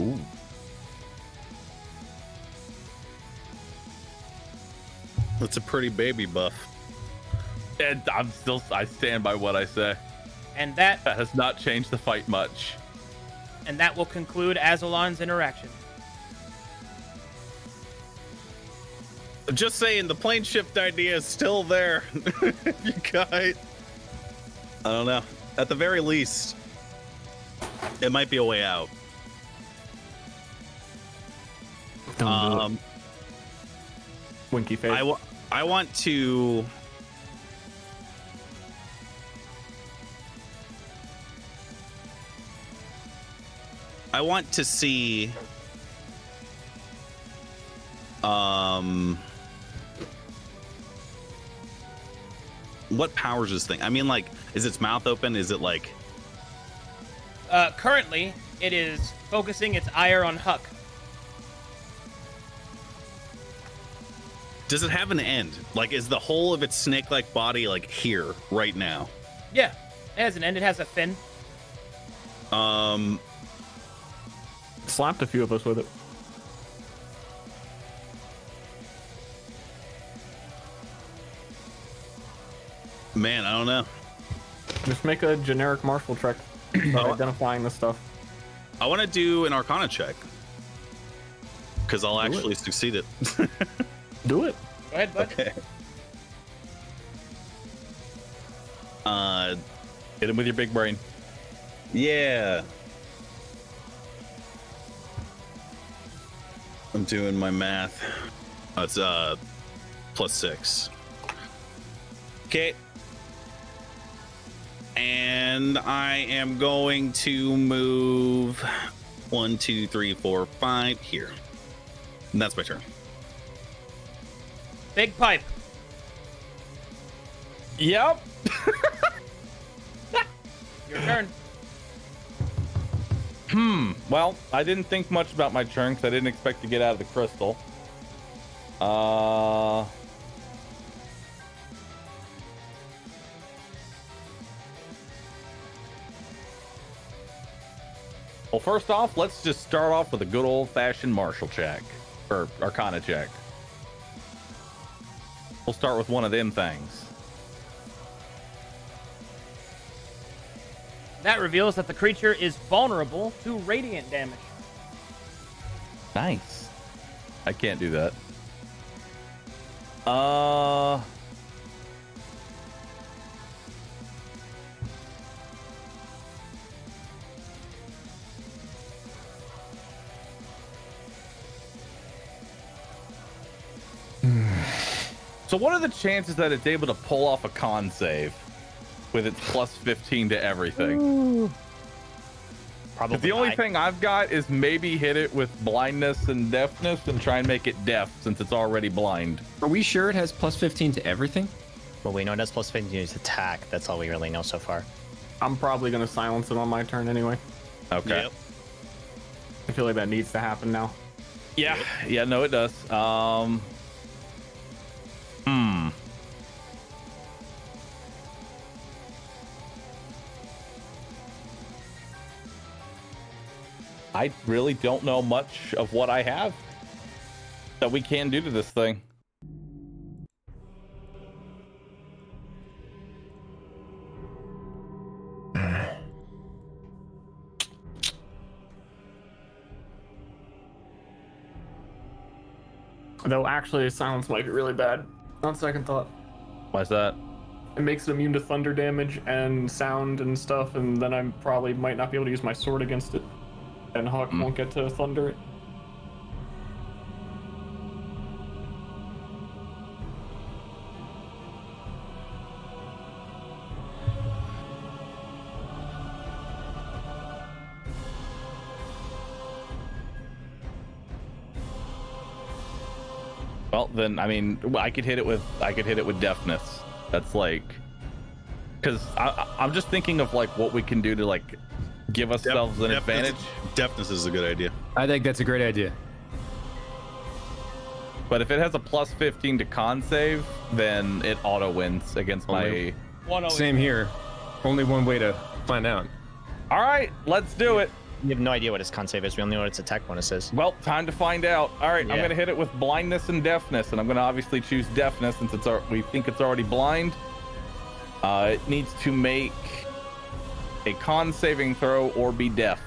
Ooh. That's a pretty baby buff. and I'm still I stand by what I say. And that That has not changed the fight much. and that will conclude Azalon's interaction. Just saying, the plane shift idea is still there. you guys. I don't know. At the very least, it might be a way out. don't. Um, Winky face. I, wa- I want to. I want to see. Um. What powers this thing? I mean, like, is its mouth open? Is it like. Uh, currently, it is focusing its ire on Huck. Does it have an end? Like, is the whole of its snake like body, like, here, right now? Yeah, it has an end. It has a fin. Um. slapped a few of us with it. Man, I don't know. Just make a generic martial check Oh. identifying the stuff. I want to do an Arcana check because I'll Do it. actually succeed it. Do it. Go ahead, bud. okay. Uh, Hit him with your big brain. yeah. I'm doing my math. That's uh plus six. Okay. And I am going to move one, two, three, four, five here. And that's my turn. Big pipe. Yep. Your turn. Hmm. Well, I didn't think much about my turn because I didn't expect to get out of the crystal. Uh. Well, first off, let's just start off with a good old-fashioned martial check or Arcana check. We'll start with one of them things. That reveals that the creature is vulnerable to radiant damage. Nice. I can't do that. Uh. So what are the chances that it's able to pull off a con save with its plus 15 to everything? Probably The only I- thing I've got is maybe hit it with blindness and deafness and try and make it deaf since it's already blind. Are we sure it has plus 15 to everything? Well, we know it has plus 15 to its attack. That's all we really know so far. I'm probably gonna silence it on my turn anyway. Okay. Yep. I feel like that needs to happen now. Yeah. Yeah, no, it does. Um. I really don't know much of what I have that we can do to this thing. Though actually, silence might be really bad. On second thought, Why's that? it makes it immune to thunder damage and sound and stuff, and then I probably might not be able to use my sword against it, and Huck mm-hmm. won't get to thunder it. Well, then I mean, I could hit it with I could hit it with deafness. That's like, because I'm just thinking of like what we can do to like give ourselves an advantage. Deafness is a good idea. I think that's a great idea. But if it has a plus 15 to con save, then it auto wins against my. Only- One Same here. Only one way to find out. All right, let's do it. We have no idea what its con save is. We only know what its attack bonus is. Well, time to find out. All right, I'm gonna hit it with blindness and deafness, and I'm gonna obviously choose deafness since it's al- we think it's already blind. Uh, it needs to make a con saving throw or be deaf.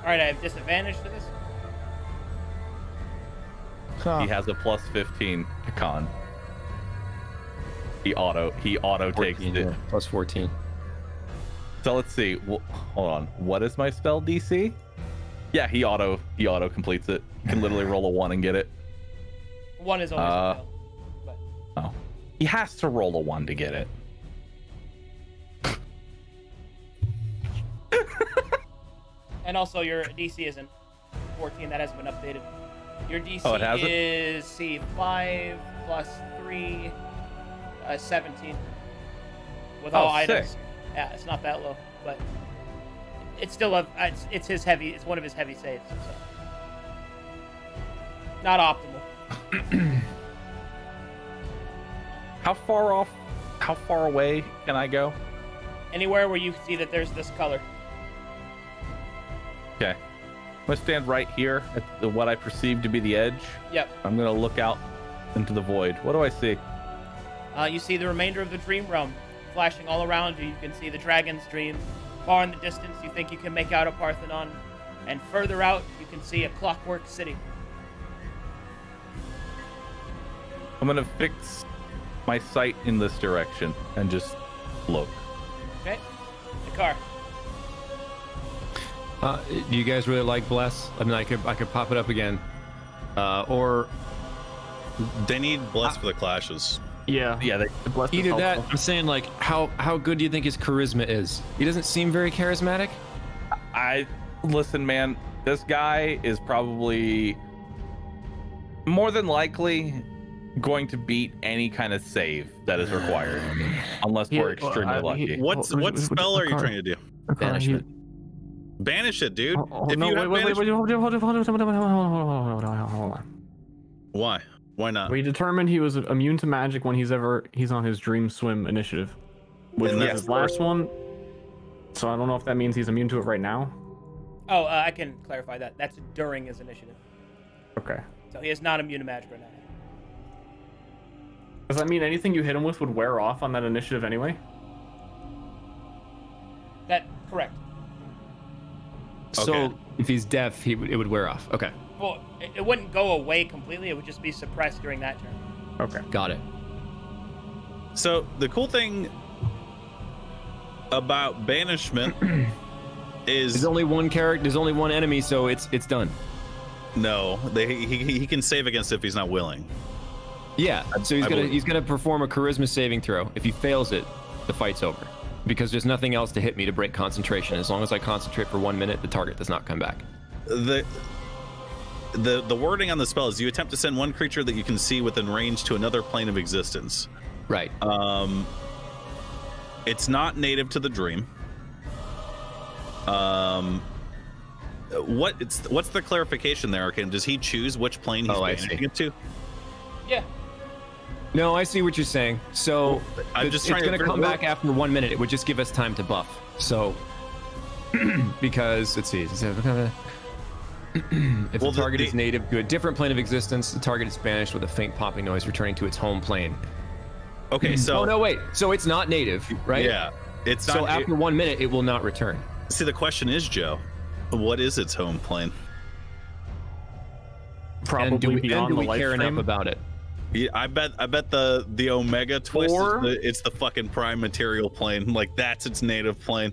All right, I have disadvantage to this. He has a plus 15 to con. He auto he auto takes 14, it. yeah, plus 14. So let's see. Wh- hold on. What is my spell DC? Yeah, he auto he auto completes it. Can literally roll a one and get it. One is always Uh, a fail. But Oh, he has to roll a one to get it. and also your DC isn't 14. That hasn't been updated. Your DC Oh, is see five plus three, uh, 17. With all Oh, items. Yeah, it's not that low, but it's still a it's, it's his heavy. It's one of his heavy saves. So. Not optimal. How far off? How far away can I go? Anywhere where you see that there's this color. Okay. I'm gonna stand right here at the, what I perceive to be the edge. Yep. I'm gonna look out into the void. What do I see? Uh, you see the remainder of the dream realm flashing all around you. You can see the dragon's dream. Far in the distance, you think you can make out a Parthenon. And further out, you can see a clockwork city. I'm gonna fix my sight in this direction and just look. Okay? The car. Uh, do you guys really like bless? I mean, I could I could pop it up again, uh, or They need bless for the clashes. Yeah. Yeah, they, The bless is either that. I'm saying like how how good do you think his charisma is? He doesn't seem very charismatic. I listen, man. This guy is probably more than likely going to beat any kind of save that is required, unless Yeah, we're well, extremely I- he- lucky. What's Oh, what wait, wait, spell are you trying to do? Banishment. Banish it, dude. Oh, if no, you wait, wait, wait, wait, hold on, hold on, hold on, hold on, hold on, hold on. Why? Why not? We determined he was immune to magic when he's ever he's on his dream swim initiative, which was his last one. So I don't know if that means he's immune to it right now. Oh, uh, I can clarify that. That's during his initiative. Okay. So he is not immune to magic right now. Does that mean anything you hit him with would wear off on that initiative anyway? That correct. So if he's deaf, he it would wear off. Okay, Well, it, it wouldn't go away completely. It would just be suppressed during that turn. Okay. got it. So the cool thing about banishment is There's only one character. There's only one enemy, so it's it's done. no. They, he, he he can save against it if he's not willing. Yeah. So he's I gonna believe- he's gonna perform a charisma saving throw. If he fails it, the fight's over. Because there's nothing else to hit me to break concentration. As long as I concentrate for one minute, the target does not come back. The the the wording on the spell is you attempt to send one creature that you can see within range to another plane of existence. Right. Um, it's not native to the dream. Um, what it's what's the clarification there, Arcane? Does he choose which plane he's Oh, I banishing see. it to? Yeah. No, I see what you're saying. So I'm it's, just it's gonna come back after one minute. It would just give us time to buff. So because let's see. is it- if Well, the the- target the- is native to a different plane of existence, the target is banished with a faint popping noise, returning to its home plane. Okay, so oh no, wait. So it's not native, right? yeah, it's not. So after one minute, it will not return. see, the question is, Joe, what is its home plane? Probably and do we, and beyond do the we life care stream. enough about it? Yeah, I bet I bet the the Omega twist Or- is the, it's the fucking prime material plane. Like that's its native plane.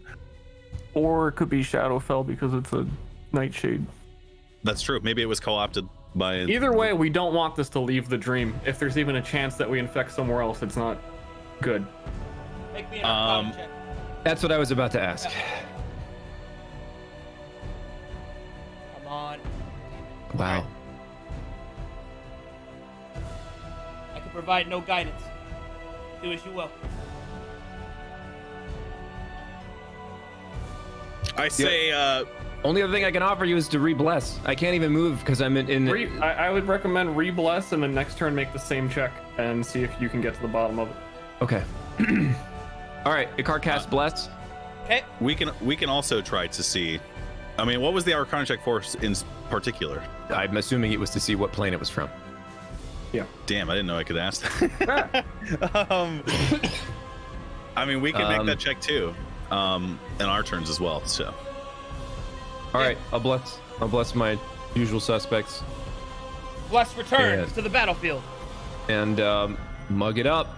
Or it could be Shadowfell because it's a nightshade. That's true. Maybe it was co-opted by Either way, we don't want this to leave the dream. If there's even a chance that we infect somewhere else, it's not good. Make me an Um, check. That's what I was about to ask. Come on. Wow. I can provide no guidance. Do as you will. I say uh Only other thing I can offer you is to re-bless. I can't even move because I'm in. in Re- I, I would recommend re-bless and then next turn make the same check and see if you can get to the bottom of it. okay. All right. Ikkar cast bless. Okay. we can we can also try to see. I mean, what was the Arcana check for in particular? I'm assuming it was to see what plane it was from. Damn, I didn't know I could ask that. um, I mean, we can make Um, that check too, um, in our turns as well. So All right. I'll bless. I'll bless my usual suspects Bless returns Yeah. to the battlefield. and um, mug it up.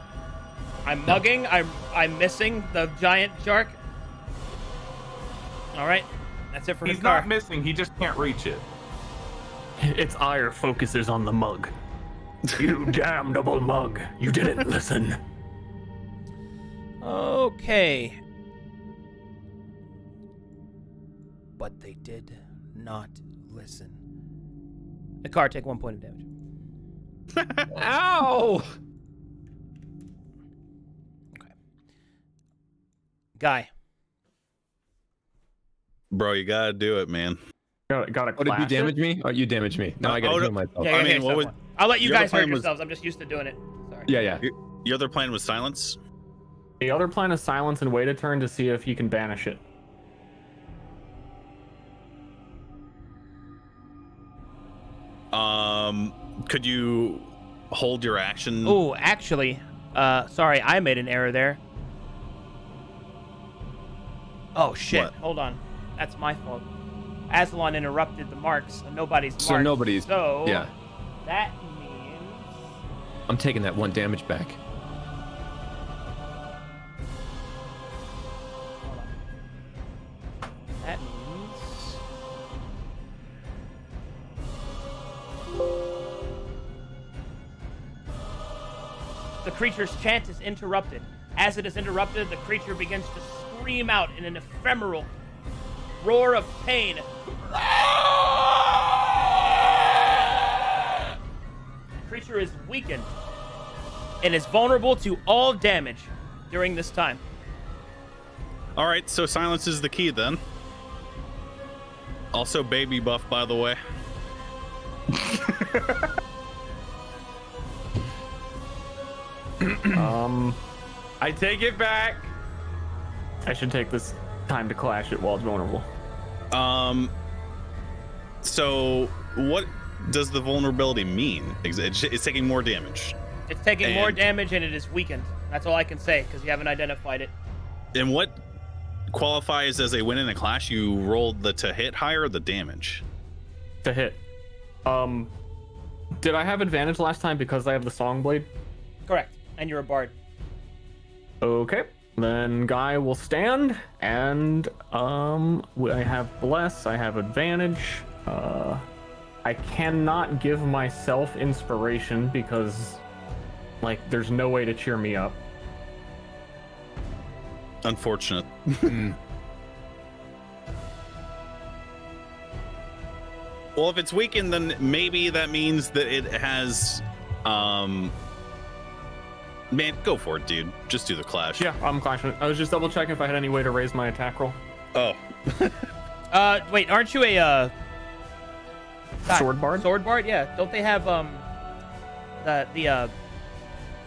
I'm mugging. I'm I'm missing the giant shark. All right, that's it for He's his car. not missing. He just can't reach it. Its ire focuses on the mug. You damnable mug. You didn't listen. Okay. But they did not listen. The car take one point of damage. Ow! Okay. Guy. bro, you gotta do it, man. Got, got a Oh, did you damage me? Oh, you damaged me. Now I gotta Oh, no. heal myself. Yeah, I mean, yeah, what so would- one. I'll let you your guys hurt plan was- yourselves. I'm just used to doing it. Sorry. Yeah, yeah. Your other plan was silence. The other plan is silence and wait a turn to see if he can banish it. Um, could you hold your action? Oh, actually, uh, sorry, I made an error there. Oh shit! What? Hold on, that's my fault. Azalon interrupted the marks. of Nobody's So mark. nobody's- So Yeah. that means I'm taking that one damage back. The creature's chant is interrupted. As it is interrupted, the creature begins to scream out in an ephemeral roar of pain. Creature is weakened and is vulnerable to all damage during this time. All right, so silence is the key then. Also, baby buff, by the way. Um, I take it back. I should take this time to clash it while it's vulnerable. Um. So, what does the vulnerability mean? It's, it's taking more damage. It's taking more damage and it is weakened. That's all I can say because you haven't identified it. And what qualifies as a win in a clash? You rolled the to hit higher or the damage? To hit. Um, did I have advantage last time because I have the song blade? Correct. And you're a bard. Okay. Then Guy will stand, and um, I have bless. I have advantage. Uh, I cannot give myself inspiration because, like, there's no way to cheer me up. Unfortunate. well, if it's weakened, then maybe that means that it has. Um. Man, go for it, dude. Just do the clash. Yeah, I'm clashing. I was just double checking if I had any way to raise my attack roll. Oh, Uh, wait, aren't you a uh, God, Sword bard? Sword bard, yeah. Don't they have um, the the uh,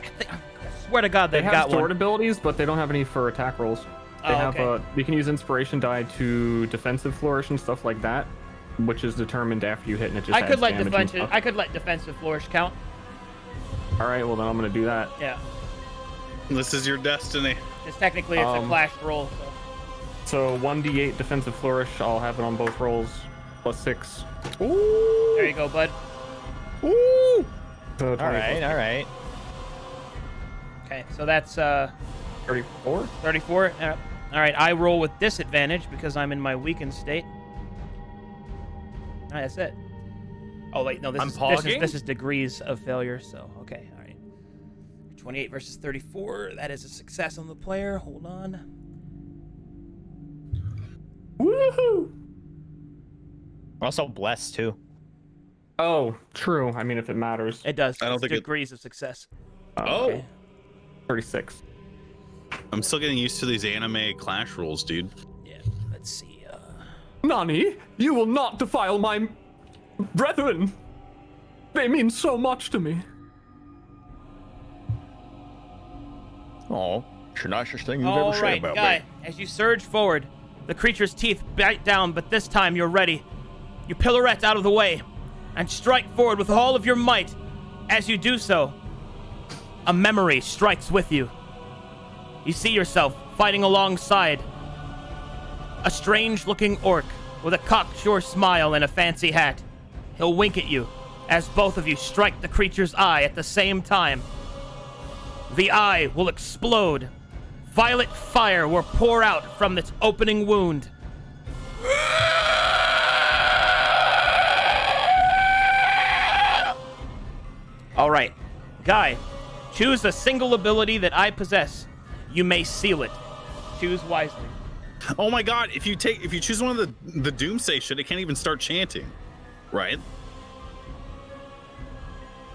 I, I swear to God They they've got sword one. abilities, but they don't have any for attack rolls. They Oh, have okay. uh, you can use inspiration die to defensive flourish and stuff like that, which is determined after you hit and it just I could let damage and defensive. I could let defensive flourish count. All right, well then I'm gonna do that. Yeah, this is your destiny. because technically it's a Um, clash roll. So. So 1d8 defensive flourish. I'll have it on both rolls. Plus six. There you go, bud. Ooh. So All 20 right, plus all right. Okay, so that's uh 34. 34. Uh, all right, I roll with disadvantage because I'm in my weakened state. All right, that's it. Oh wait, no, this I'm is this is this is degrees of failure. So okay, all right. 28 versus 34. That is a success on the player. Hold on. Woohoo! Also blessed too. Oh, true. I mean, if it matters. It does. I don't It's think it- degrees of success. Oh, Okay. 36. I'm still getting used to these anime clash rules, dude. Yeah. Let's see. Uh, Nani, you will not defile my brethren. They mean so much to me. Oh, it's the nicest thing you've All ever said right, about guy. me. As you surge forward, the creature's teeth bite down, but this time you're ready. You pirouette out of the way and strike forward with all of your might. As you do so, a memory strikes with you. You see yourself fighting alongside a strange looking orc with a cocksure smile and a fancy hat. He'll wink at you as both of you strike the creature's eye at the same time. The eye will explode. Violet fire will pour out from its opening wound. All right, Guy, choose a single ability that I possess. You may seal it. Choose wisely. Oh my god, if you take if you choose one of the the doomsday shit, it can't even start chanting. Right?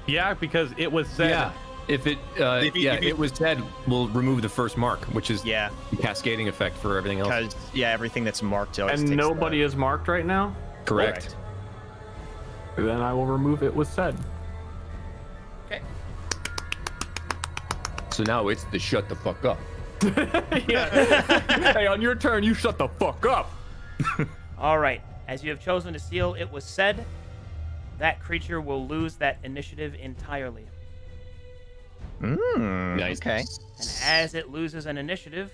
Yeah, because it was said. Yeah. If it, uh, If you- yeah, if you- it was said, we'll remove the first mark, which is Yeah, the cascading effect for everything else. because yeah, everything that's marked always And takes nobody the... is marked right now. Correct. Then I will remove it was said. So now it's the shut the fuck up. hey, on your turn, you shut the fuck up. All right. As you have chosen to seal, it was said that creature will lose that initiative entirely. Mm, Nice. Okay. And as it loses an initiative,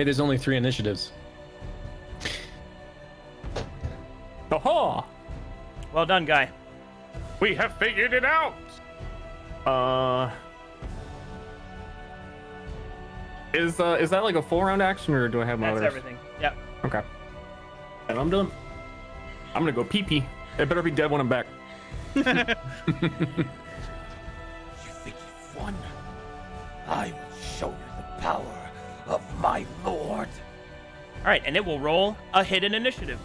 Hey, there's only three initiatives. Aha! well done, guy. We have figured it out. Uh. Is uh is that like a full round action or do I have my That's others? everything. Yep. Okay. And I'm done. I'm gonna go pee pee. It better be dead when I'm back. You think you've won? I will show you the power of my lord. All right, and it will roll a hidden initiative.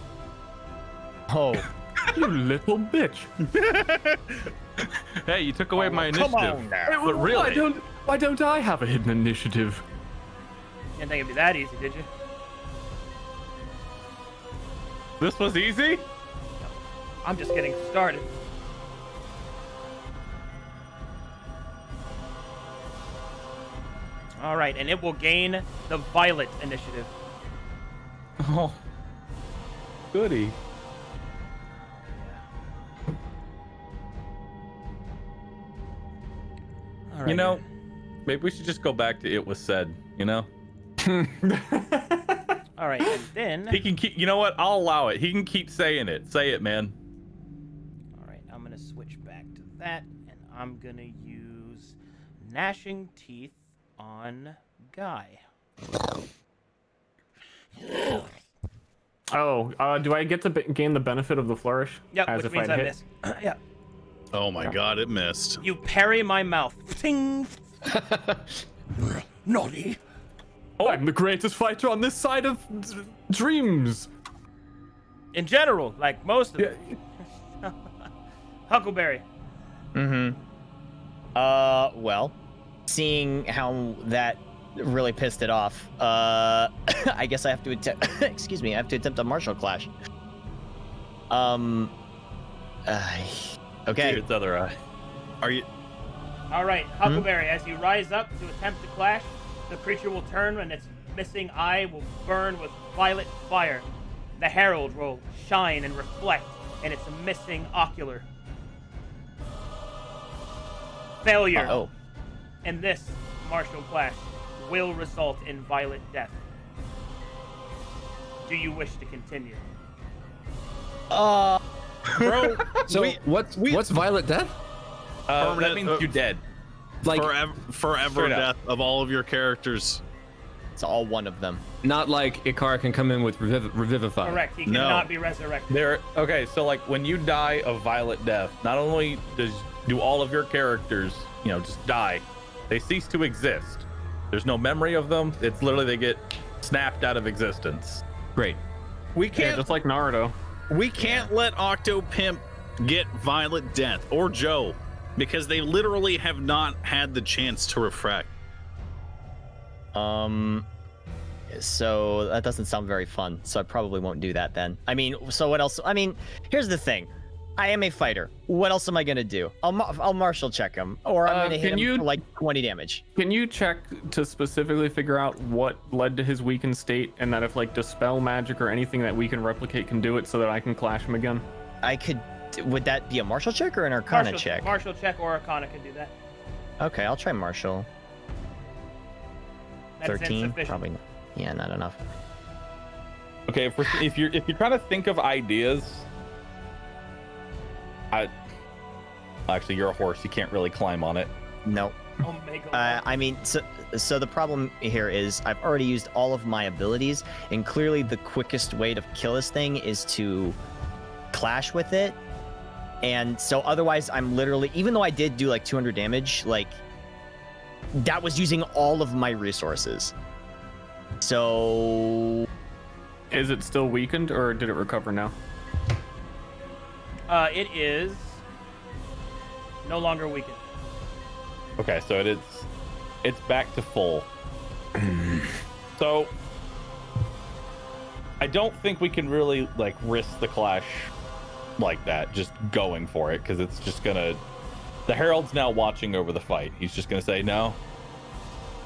Oh, you little bitch. Hey, you took away oh, my Come initiative. on now. Hey, But Why really- don't why don't I have a hidden initiative? Didn't think it'd be that easy, did you? This was easy? I'm just getting started. All right, and it will gain the violet initiative. Oh. Goody. All right. You know, maybe we should just go back to it was said, you know? All right, and then. He can keep you know what? I'll allow it. He can keep saying it. Say it, man. All right, I'm gonna switch back to that, and I'm gonna use gnashing teeth on Guy. Oh, uh, do I get to b- gain the benefit of the flourish? Yep, as which if means I'd I miss. yeah. Oh my god, it missed. You parry my mouth. Ting. Naughty. Oh, I'm the greatest fighter on this side of d- dreams. In general, like most of Yeah, them. Huckleberry. Mm-hmm. Uh, well, seeing how that really pissed it off, uh, I guess I have to attempt. excuse me, I have to attempt a martial clash. Um. Uh, okay. Its other eye. Are you? All right, Huckleberry. As you rise up to attempt to clash, the creature will turn, and its missing eye will burn with violet fire. The herald will shine and reflect in its missing ocular. Failure. Oh. And this martial clash will result in violent death. Do you wish to continue? Uh. Bro, So we, what's we- what's violent death? Uh, that Permanent- means uh, you're dead. Like forever, forever Straight up. death of all of your characters. It's all one of them. not like Ikara can come in with reviv- revivify. Correct. He No. cannot be resurrected. There okay, so like when you die of violent death, not only does do all of your characters, you know, just die, they cease to exist. There's no memory of them. It's literally they get snapped out of existence. Great. We can't. just like Naruto. we can't let Octopimp get violent death or Joe because they literally have not had the chance to refract. Um. So that doesn't sound very fun. So I probably won't do that then. I mean, so what else? I mean, here's the thing. I am a fighter. What else am I gonna do? I'll I'll martial check him, or I'm Uh, gonna hit can him you- for like 20 damage. Can you check to specifically figure out what led to his weakened state, and that if like dispel magic or anything that we can replicate can do it, so that I can clash him again? I could. Would that be a martial check or an arcana Martial check? Martial check or Arcana can do that. okay, I'll try martial. That's 13, probably. Not. Yeah, not enough. Okay, if we're, if you're if you're trying to think of ideas, I actually you're a horse. You can't really climb on it. No. Omega. Uh, I mean, so so the problem here is I've already used all of my abilities, and clearly the quickest way to kill this thing is to clash with it. And so otherwise, I'm literally, even though I did do like 200 damage, like that was using all of my resources. So Is it still weakened, or did it recover now? Uh, it is no longer weakened. Okay, so it is it's back to full. so I don't think we can really like risk the clash like that, just going for it, because it's just gonna the Herald's now watching over the fight. He's just gonna say no.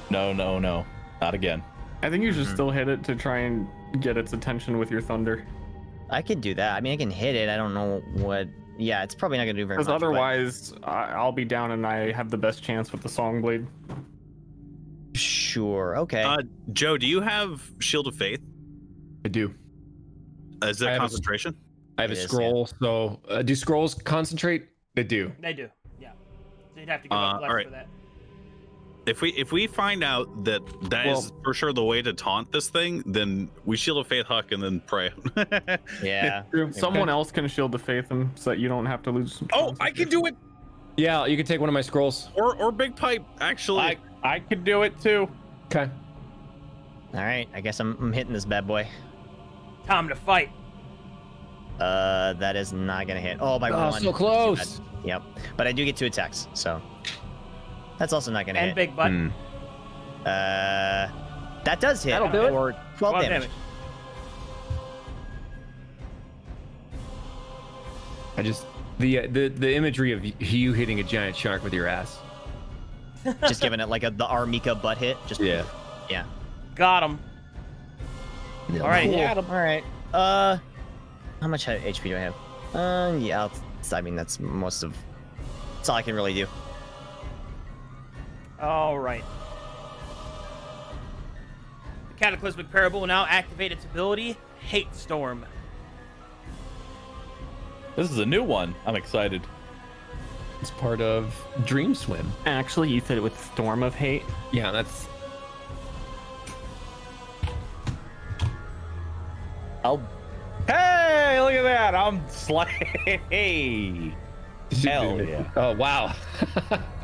No, no, no. Not again. I think you should still hit it to try and get its attention with your thunder, I could do that. I mean, I can hit it. I don't know what. Yeah, it's probably not gonna do very much. because otherwise I- I'll be down and I have the best chance with the song blade. Sure. Okay. Uh, Joe, do you have Shield of Faith? I do. Is I that have a- concentration? I have a It is, yeah. scroll. So uh, do scrolls concentrate? They do. They do. Yeah. So you'd have to give Uh, up less alright. for that. If we if we find out that that is Well- for sure the way to taunt this thing, then we shield a faith Huck and then pray. Yeah. Someone else can shield the faith him so that you don't have to lose. oh, I can do it. Yeah, you can take one of my scrolls. Or or big pipe actually. I I could do it too. Okay. All right. I guess I'm, I'm hitting this bad boy. Time to fight. Uh, that is not gonna hit. Oh, by Oh, one. so close. Yep. But I do get two attacks, so that's also not gonna hit. And big butt. Hmm. Uh, that does hit. That'll do it. For 12 12 damage. damage. I just the uh, the the imagery of you hitting a giant shark with your ass. Just giving it like a the Armika butt hit. Just Yeah. yeah. Got him. All right. Cool. All right. Uh, how much HP do I have? Uh, yeah. I'll, I mean, that's most of. That's all I can really do. All right. The Cataclysmic Parable will now activate its ability, Hate Storm. This is a new one. I'm excited. It's part of Dream Swim. Actually, you said it with Storm of Hate. Yeah, that's I'll. Hey, look at that! I'm slay. Hell yeah. Oh wow.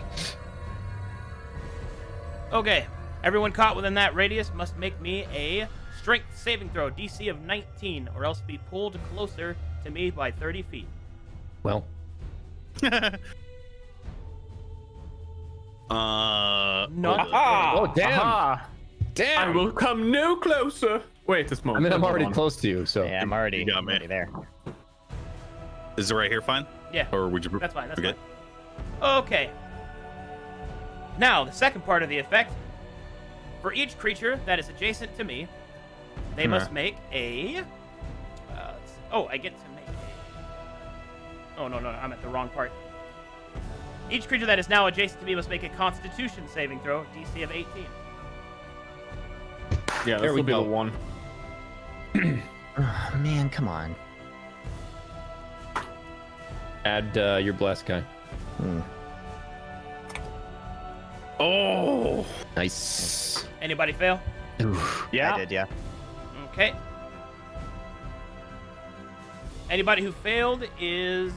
Okay. Everyone caught within that radius must make me a strength saving throw, DC of 19, or else be pulled closer to me by 30 feet. well, Uh, Not Ah! oh damn, Aha! I will come no closer. Wait, this moment. I mean, I'm already on. close to you, so Yeah, I'm already, You got me. already there. is it right here fine? Yeah. Or would you? That's fine. That's okay. fine. Okay. Now, the second part of the effect. For each creature that is adjacent to me, they must make a. Uh, oh, I get to make a. Oh, no, no, no, I'm at the wrong part. Each creature that is now adjacent to me must make a Constitution saving throw, DC of 18. Yeah, There this we will be go. the one. Oh, man, come on. add uh, your blessed guy. Oh, Nice. Anybody fail? Yeah, I did, yeah. Okay. Anybody who failed is.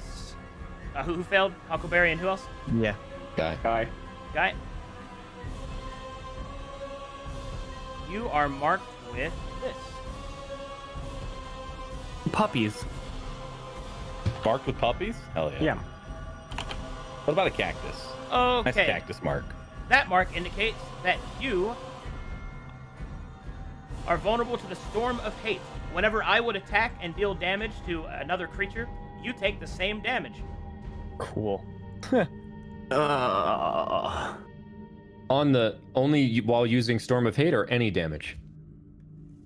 Uh, who, who failed? Huckleberry and who else? Yeah. Guy. Guy. Guy. You are marked with this. Puppies. Marked with puppies? Hell yeah. Yeah. What about a cactus? Nice Okay. cactus mark. That mark indicates that you are vulnerable to the storm of hate. Whenever I would attack and deal damage to another creature, you take the same damage. Cool. Uh, On the only while using Storm of Hate or any damage.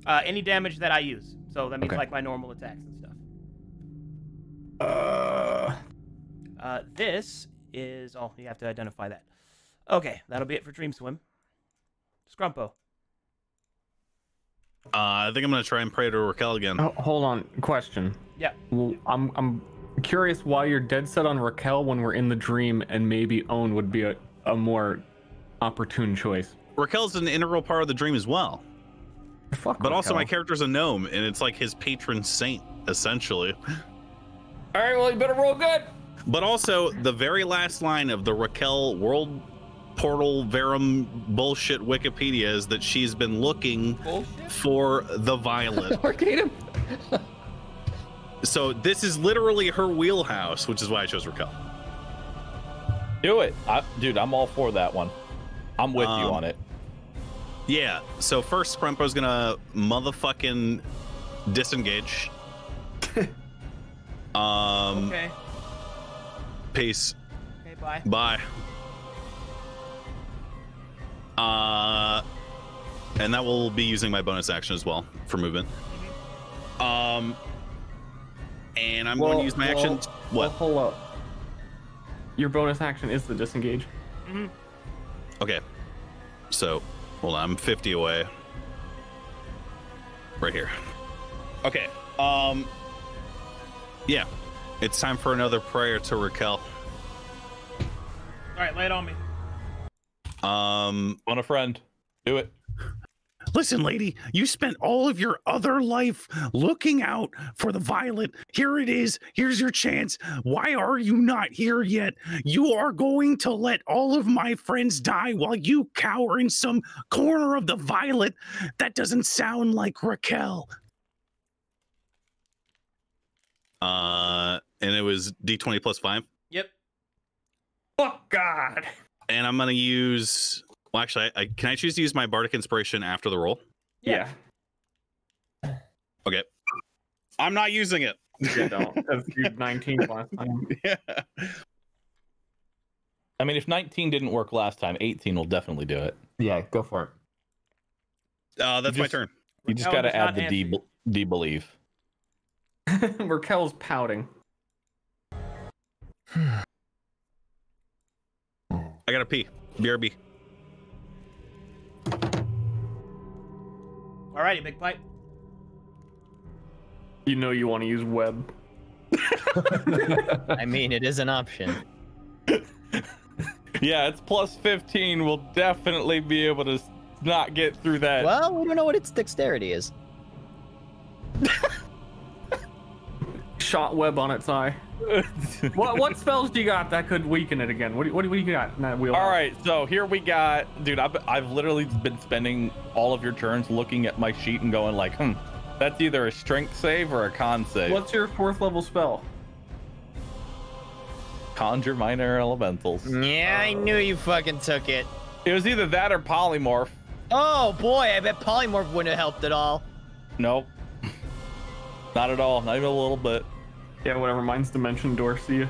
Uh, any damage that I use. So that means Okay. like my normal attacks and stuff. uh, Uh, this is. Oh, you have to identify that. Okay, that'll be it for Dream Swim. Scrumpo. uh, I think I'm gonna try and pray to Raquel again. oh, hold on. Question. Yeah. Well, I'm I'm curious why you're dead set on Raquel when we're in the dream, and maybe Own would be a, a more opportune choice. Raquel's an integral part of the dream as well. Fuck. But also, my character's a gnome, and it's like his patron saint, essentially. All right, well, you better roll good. But also, the very last line of the Raquel World Portal Verum bullshit Wikipedia is that she's been looking for the violet. Arcade so this is literally her wheelhouse, which is why I chose Raquel. Do it. I, dude, I'm all for that one. I'm with you Um, on it. Yeah. So first, Scrumpo's gonna motherfucking disengage. um. Okay. Peace. Okay, bye. Bye. Uh, and that will be using my bonus action as well for movement. Um, and I'm going to use my action. Well, What? hold up. Your bonus action is the disengage. Hmm. Okay. So, hold on. I'm 50 away. Right here. Okay. Um. Yeah. It's time for another prayer to Raquel. All right, lay it on me. Um, On a friend. Do it. Listen, lady, you spent all of your other life looking out for the violet. Here it is. Here's your chance. Why are you not here yet? You are going to let all of my friends die while you cower in some corner of the violet. That doesn't sound like Raquel. uh, and it was D20 plus five. Yep. Oh God. And I'm gonna use. Well, actually, I, I can I choose to use my bardic inspiration after the roll. Yeah. Okay. I'm not using it. Yeah, don't. Because you 19 last time. yeah. I mean, if 19 didn't work last time, 18 will definitely do it. Yeah, go for it. Uh, that's You my turn. You just got to add the D, you. D believe. Raquel's pouting. I got a P. BRB. Alrighty, big pipe. You know you want to use web. I mean, it is an option. Yeah, it's plus 15. We'll definitely be able to not get through that. Well, we don't know what its dexterity is. Shot web on its eye. what what spells do you got that could weaken it again? What do, what do, what do you got in that wheel? All right, so here we got, dude. I've, I've literally been spending all of your turns looking at my sheet and going like, hmm, that's either a strength save or a con save. What's your fourth level spell? Conjure minor elementals. Yeah, I knew you fucking took it. It was either that or polymorph. Oh boy, I bet polymorph wouldn't have helped at all. Nope. Not at all. Not even a little bit. Yeah, whatever. Mine's dimension door. See ya.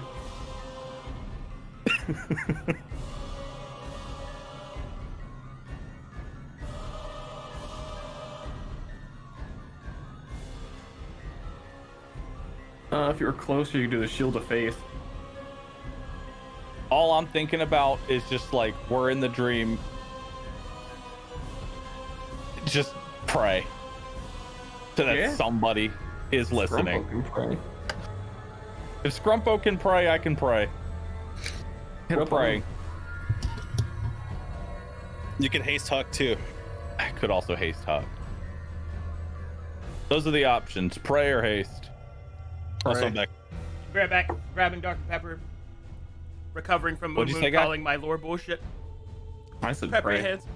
Uh, if you were closer, you do the shield of faith. All I'm thinking about is just like we're in the dream. Just pray so that Yeah. somebody is listening. Scrumpo can pray. If Scrumpo can pray, I can pray. Hit We're praying. You can haste Huck too. I could also haste Huck. Those are the options: pray or haste. Also, I'm back. Be right back. Grabbing Dr. Pepper. Recovering from Moon you Moon say, guy? calling my lore bullshit. I said Pepper pray. hands.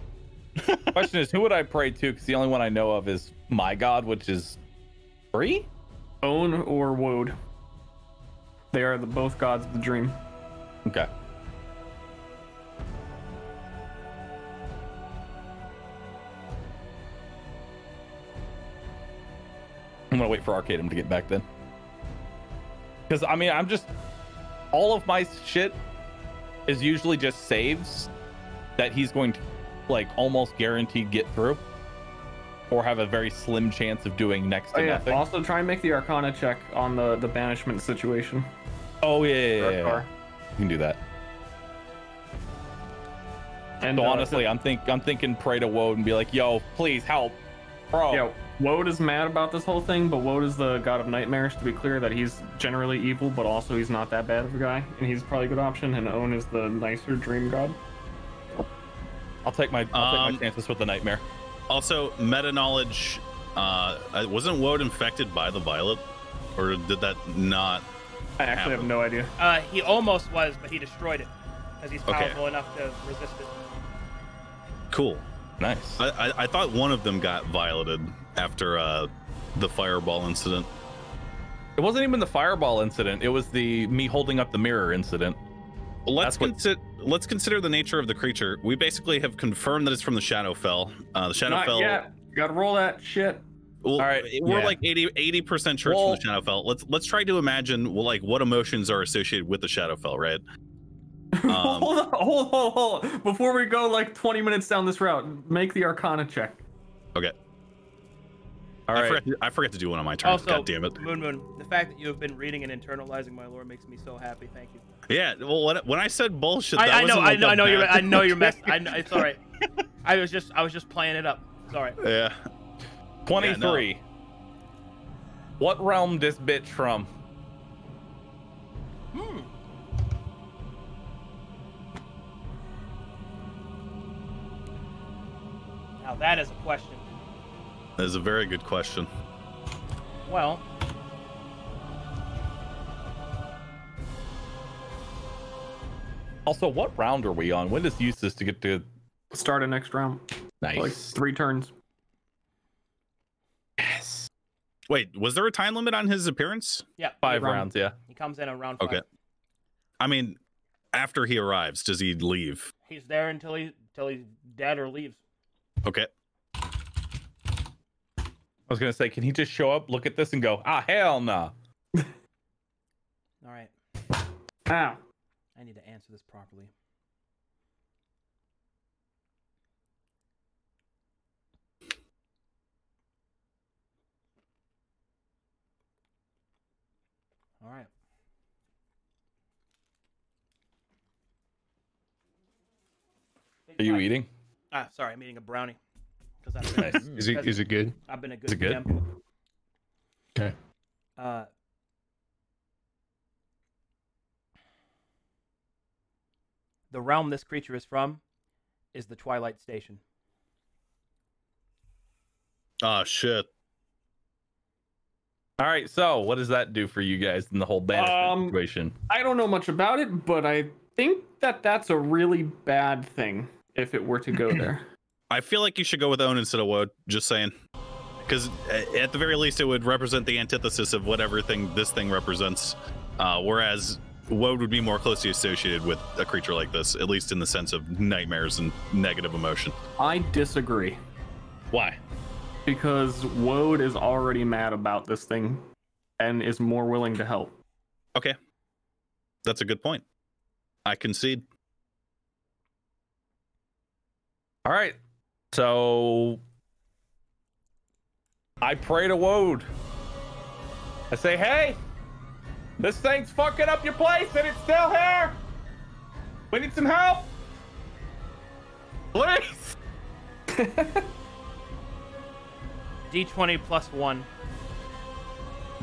Question is, who would I pray to? Because the only one I know of is my God, which is free. Own or Woad. They are the both gods of the dream. Okay. I'm gonna wait for Arcadum to get back then. Because I mean, I'm just all of my shit is usually just saves that he's going to like almost guaranteed get through, or have a very slim chance of doing next to Oh, yeah. nothing. Also, try and make the Arcana check on the the banishment situation. Oh yeah, yeah, yeah, yeah. You can do that. And So uh, honestly, I'm think I'm thinking pray to Woad and be like, "Yo, please help, bro." Yeah, Woad is mad about this whole thing, but Woad is the god of nightmares. To be clear, that he's generally evil, but also he's not that bad of a guy, and he's probably a good option. And Owen is the nicer dream god. I'll take my I'll Um, take my chances with the nightmare. Also, meta knowledge. Uh, uh, wasn't Woad infected by the violet, or did that not? I actually have no idea. Uh, he almost was, but he destroyed it because he's Okay. powerful enough to resist it. Cool. Nice. I, I I thought one of them got violated after uh the fireball incident. It wasn't even the fireball incident. It was the me holding up the mirror incident. Let's what- consider let's consider the nature of the creature. We basically have confirmed that it's from the Shadowfell. Uh, the Not Shadowfell. yet. Gotta roll that shit. Well, All right, we're yeah. like 80 percent sure Well- it's from the Shadowfell. Let's let's try to imagine well, like what emotions are associated with the Shadowfell, right? Um, hold on, hold, hold, hold. on. Before we go like 20 minutes down this route, make the Arcana check. Okay. All I right. forgot, to, I forgot to do one on my turn. Also, God damn it. Moon Moon, the fact that you have been reading and internalizing my lore makes me so happy. Thank you. Yeah. Well, when, when I said bullshit, that I, I know, wasn't I know, a I know you're, I know you're messing. I know, it's all right. I was just, I was just playing it up. It's all right. Yeah. 23. What realm this bitch from? Hmm. Now that is a question. That is a very good question. Well, Also, what round are we on? When does use this to get to Start a next round. nice? Like three turns. yes. Wait, was there a time limit on his appearance? yeah, Five round. rounds, yeah. He comes in on round five. Okay. I mean, after he arrives, does he leave? He's there until he until he's dead or leaves. Okay. I was gonna say, can he just show up, look at this, and go, ah, hell no. All right. Ow. I need to answer this properly. Are you bite. eating? Ah, sorry, I'm eating a brownie. Because been, Nice. Is it is it good? I've been a good, it good? GM. Okay. Uh, the realm this creature is from is the Twilight Station. Oh shit. All right, so what does that do for you guys in the whole banishment Um, situation? I don't know much about it, but I think that that's a really bad thing if it were to go there. I feel like you should go with Own instead of Woad. Just saying. Because at the very least, it would represent the antithesis of whatever thing this thing represents. Uh, whereas Woad would be more closely associated with a creature like this, at least in the sense of nightmares and negative emotion. I disagree Why? because Woad is already mad about this thing and is more willing to help. Okay. That's a good point. I concede. All right, so I pray to Woad. I say, hey, this thing's fucking up your place and it's still here. We need some help. Please. D20 plus one.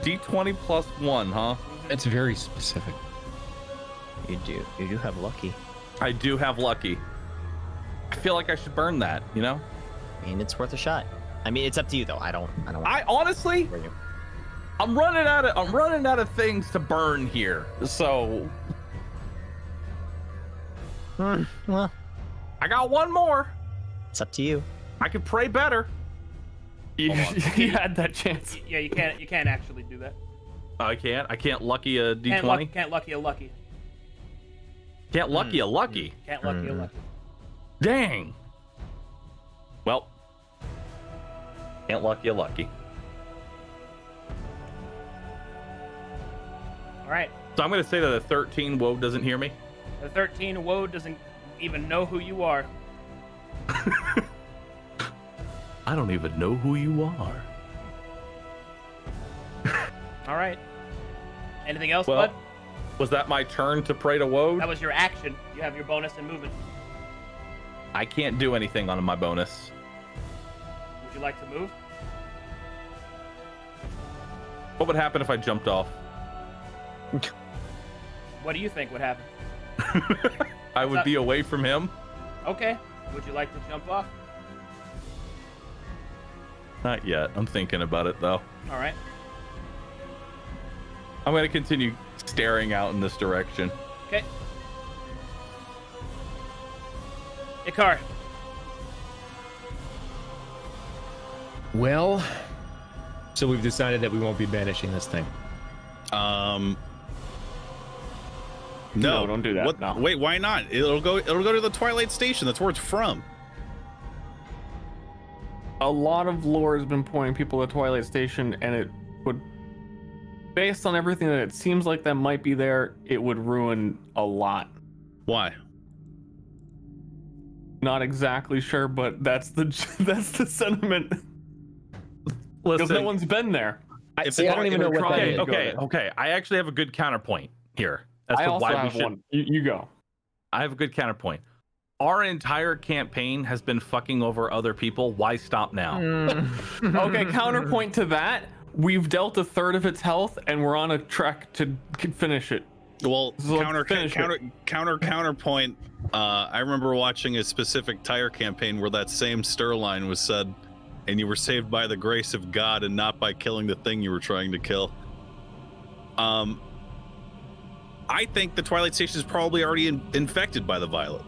D20 plus one, huh? It's very specific. You do. You do have lucky. I do have lucky. I feel like I should burn that, you know? I mean, it's worth a shot. I mean, it's up to you though. I don't. I don't. I honestly, for you. I'm running out of I'm running out of things to burn here. So Hmm, well, I got one more. it's up to you. I could pray better. You, you had that chance. Yeah, you can't. You can't actually do that. Oh, I can't. I can't lucky a D20. Can't, luck, can't lucky a lucky. Can't lucky a lucky. Can't lucky a Mm. lucky. Dang. Well, can't lucky a lucky. All right. So I'm gonna say that a 13 Woad doesn't hear me. The 13 Woad doesn't even know who you are. I don't even know who you are. All right. Anything else, Well, bud? was that my turn to pray to Woad? That was your action. You have your bonus and movement. I can't do anything on my bonus. Would you like to move? What would happen if I jumped off? What do you think would happen? I would be away from him. Okay. Would you like to jump off? Not yet. I'm thinking about it though. All right. I'm gonna continue staring out in this direction. Okay. Ikkar. Well, so we've decided that we won't be banishing this thing. Um. No, No, don't do that, What, no. Wait, why not? It'll go. It'll go to the Twilight Station. That's where it's from. A lot of lore has been pointing people to Twilight Station, and it would, based on everything that it seems like that might be there, it would ruin a lot. Why? Not exactly sure, but that's the that's the sentiment because no one's been there. I, If See, I don't even know what that okay, is. okay, okay. I actually have a good counterpoint here as I to also why we have should. one. You, you go. I have a good counterpoint. Our entire campaign has been fucking over other people. Why stop now? Hmm. Okay, counterpoint to that. We've dealt a third of its health, and we're on a trek to finish it. Well, counter it. counter counter counterpoint. Uh, I remember watching a specific tire campaign where that same Sterline was said, and you were saved by the grace of God and not by killing the thing you were trying to kill. Um, I think the Twilight Station is probably already in, infected by the Violet.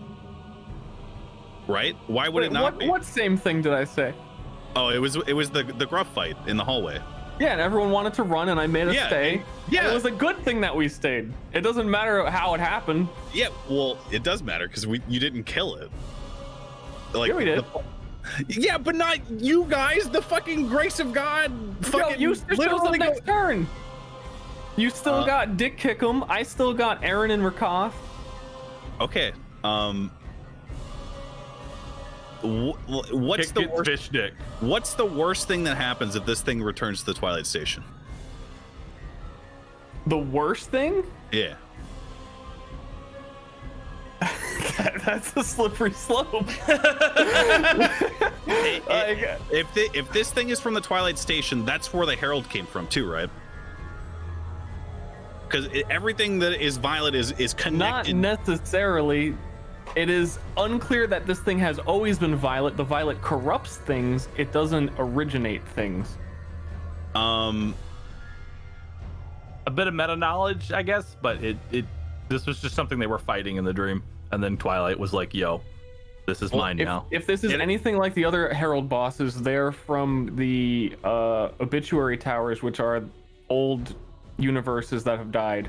Right? Why would Wait, it not what, be? what same thing did I say? Oh, it was it was the the gruff fight in the hallway. Yeah, and everyone wanted to run, and I made us Yeah, stay. yeah. it was a good thing that we stayed. It doesn't matter how it happened. Yeah, well, it does matter because we you didn't kill it. Like Yeah, we did. the- yeah, but not you guys. The fucking grace of God. Yo, Fucking you still literally go- next turn. You still Uh, got Dick Kickum. I still got Aaron and Rakoth. Okay. Um. Wh- wh- What's Kick the worst? fish dick. What's the worst thing that happens if this thing returns to the Twilight Station? The worst thing? Yeah. That's a slippery slope. It- it- Like, if the, if this thing is from the Twilight Station, that's where the Herald came from too, right? Because everything that is violet is is connected. not connected. necessarily. It is unclear that this thing has always been violet. The violet corrupts things. It doesn't originate things. um. A bit of meta knowledge, I guess, but it it this was just something they were fighting in the dream, and then Twilight was like, "Yo, this is mine if, now." if this is It- anything like the other Herald bosses, they're from the uh, obituary towers, which are old universes that have died.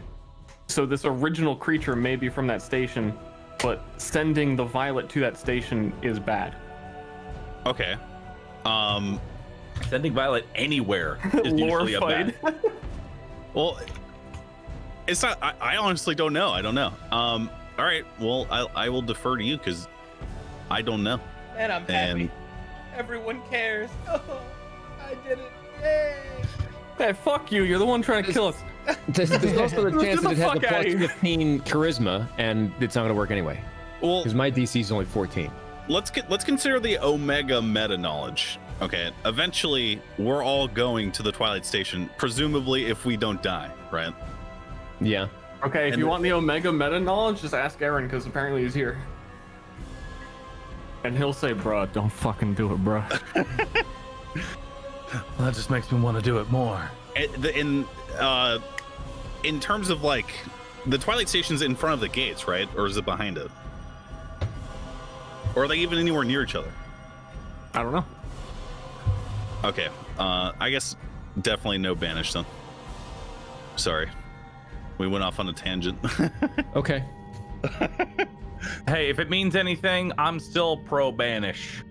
So this original creature may be from that station, but sending the violet to that station is bad. Okay. Um. Sending Violet anywhere is Lore usually a bad. Well, it's not. I, I honestly don't know. I don't know. Um. All right. Well, I I will defer to you because I don't know. Man, I'm And happy. Everyone cares. Oh, I did it. Yay! Hey, fuck you! You're the one trying to kill us. There's, there's also the Get chance the that it has a fuck outta plus here. 15 charisma, and it's not going to work anyway. well, Because my DC is only 14. let's get let's consider the Omega meta knowledge. Okay. Eventually, we're all going to the Twilight Station, presumably if we don't die, right? Yeah. Okay, if And you the- want the Omega meta knowledge, just ask Aaron because apparently he's here. And he'll say, "Bruh, don't fucking do it, bruh." That just makes me want to do it more. The- In uh, in terms of like the Twilight Station's in front of the gates, right? Or is it behind it? Or are they even anywhere near each other? I don't know. Okay. Uh, I guess definitely no banish then. Sorry. We went off on a tangent. Okay. Hey, if it means anything, I'm still pro banish.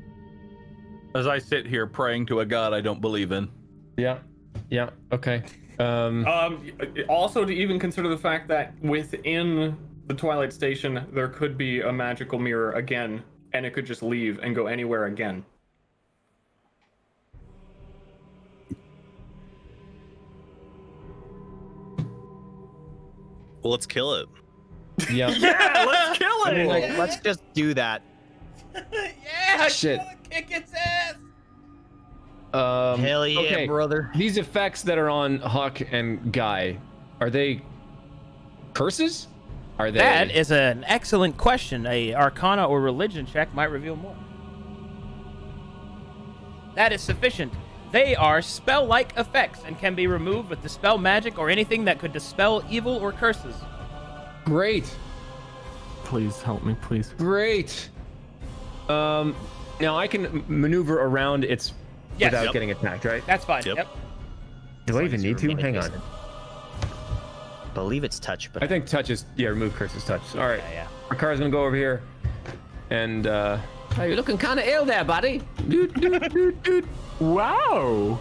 As I sit here praying to a god I don't believe in. Yeah. Yeah. Okay. Um, Um, also to even consider the fact that within the Twilight Station there could be a magical mirror again, and it could just leave and go anywhere again. well, let's kill it. yeah. Yeah, let's kill I mean, like, Let's just do that. yeah! Shit. kill it, Kick its ass! Um, Hell yeah, okay. brother. These effects that are on Huck and Guy, are they curses? Are they? That is an excellent question. A Arcana or Religion check might reveal more. That is sufficient. They are spell-like effects and can be removed with dispel magic or anything that could dispel evil or curses. great. Please help me, please. Great. Um, now I can maneuver around its Yes. without Yep. getting attacked, right? That's fine. Yep. Yep. Do I even need to? Remaining Hang on. business. Believe it's touch, but I think touch is yeah. Remove curses touch. All right. Yeah, yeah. Our car's gonna go over here, and uh, hey, you're looking kind of ill there, buddy. Doot, doot, doot, doot. Wow.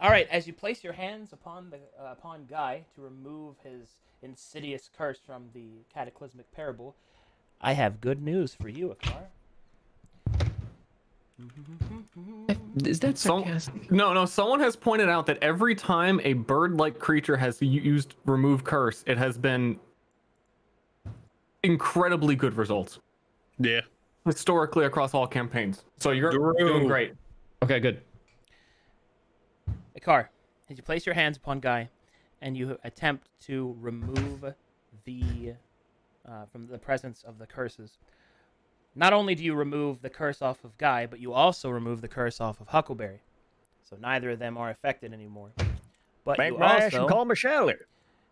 All right. As you place your hands upon the uh, upon Guy to remove his insidious curse from the cataclysmic parable, I have good news for you, Ikkar. Is that Some- sarcastic? No, no. Someone has pointed out that every time a bird-like creature has used remove curse, it has been incredibly good results Yeah. historically across all campaigns. So you're Drew. doing great. Okay, good. Ikkar, as you place your hands upon Guy, and you attempt to remove the uh, from the presence of the curses. Not only do you remove the curse off of Guy, but you also remove the curse off of Huckleberry. So neither of them are affected anymore. But you also, call Michelle.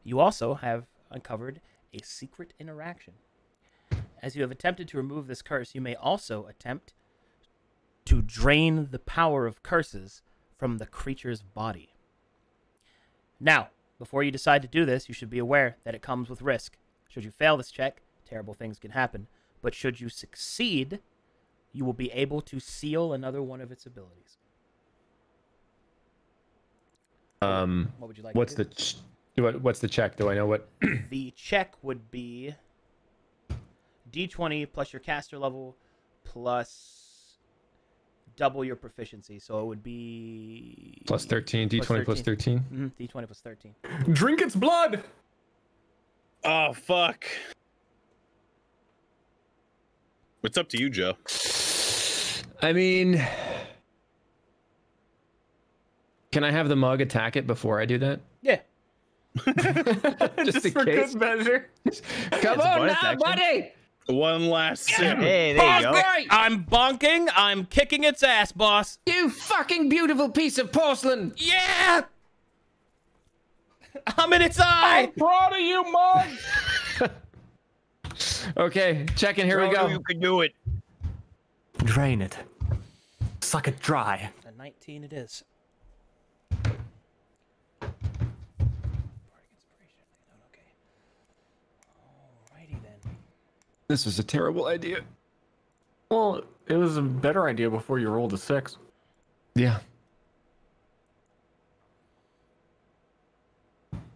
you also have uncovered a secret interaction. As you have attempted to remove this curse, you may also attempt to drain the power of curses from the creature's body. Now, before you decide to do this, you should be aware that it comes with risk. Should you fail this check, terrible things can happen. But should you succeed, you will be able to seal another one of its abilities. Um, What would you like? what's to the ch- what, what's the check? Do I know what? the check would be D20 plus your caster level plus double your proficiency. So it would be Plus 13, D20 plus 13. Mhm, D20 plus 13. Drink its blood. Oh fuck. It's up to you, Joe. I mean, can I have the mug attack it before I do that? Yeah. Just, in for case. good measure. Come a on now, action. buddy! One last sip. Hey, there you go. Right. I'm bonking. I'm kicking its ass, boss. You fucking beautiful piece of porcelain! Yeah. I'm in its eye. I'm Proud of you, Mug. Okay, checking. Here we go. You can do it. Drain it. Suck it dry. A 19 it is. Okay. Alrighty then. This was a terrible idea. Well, it was a better idea before you rolled a six. Yeah.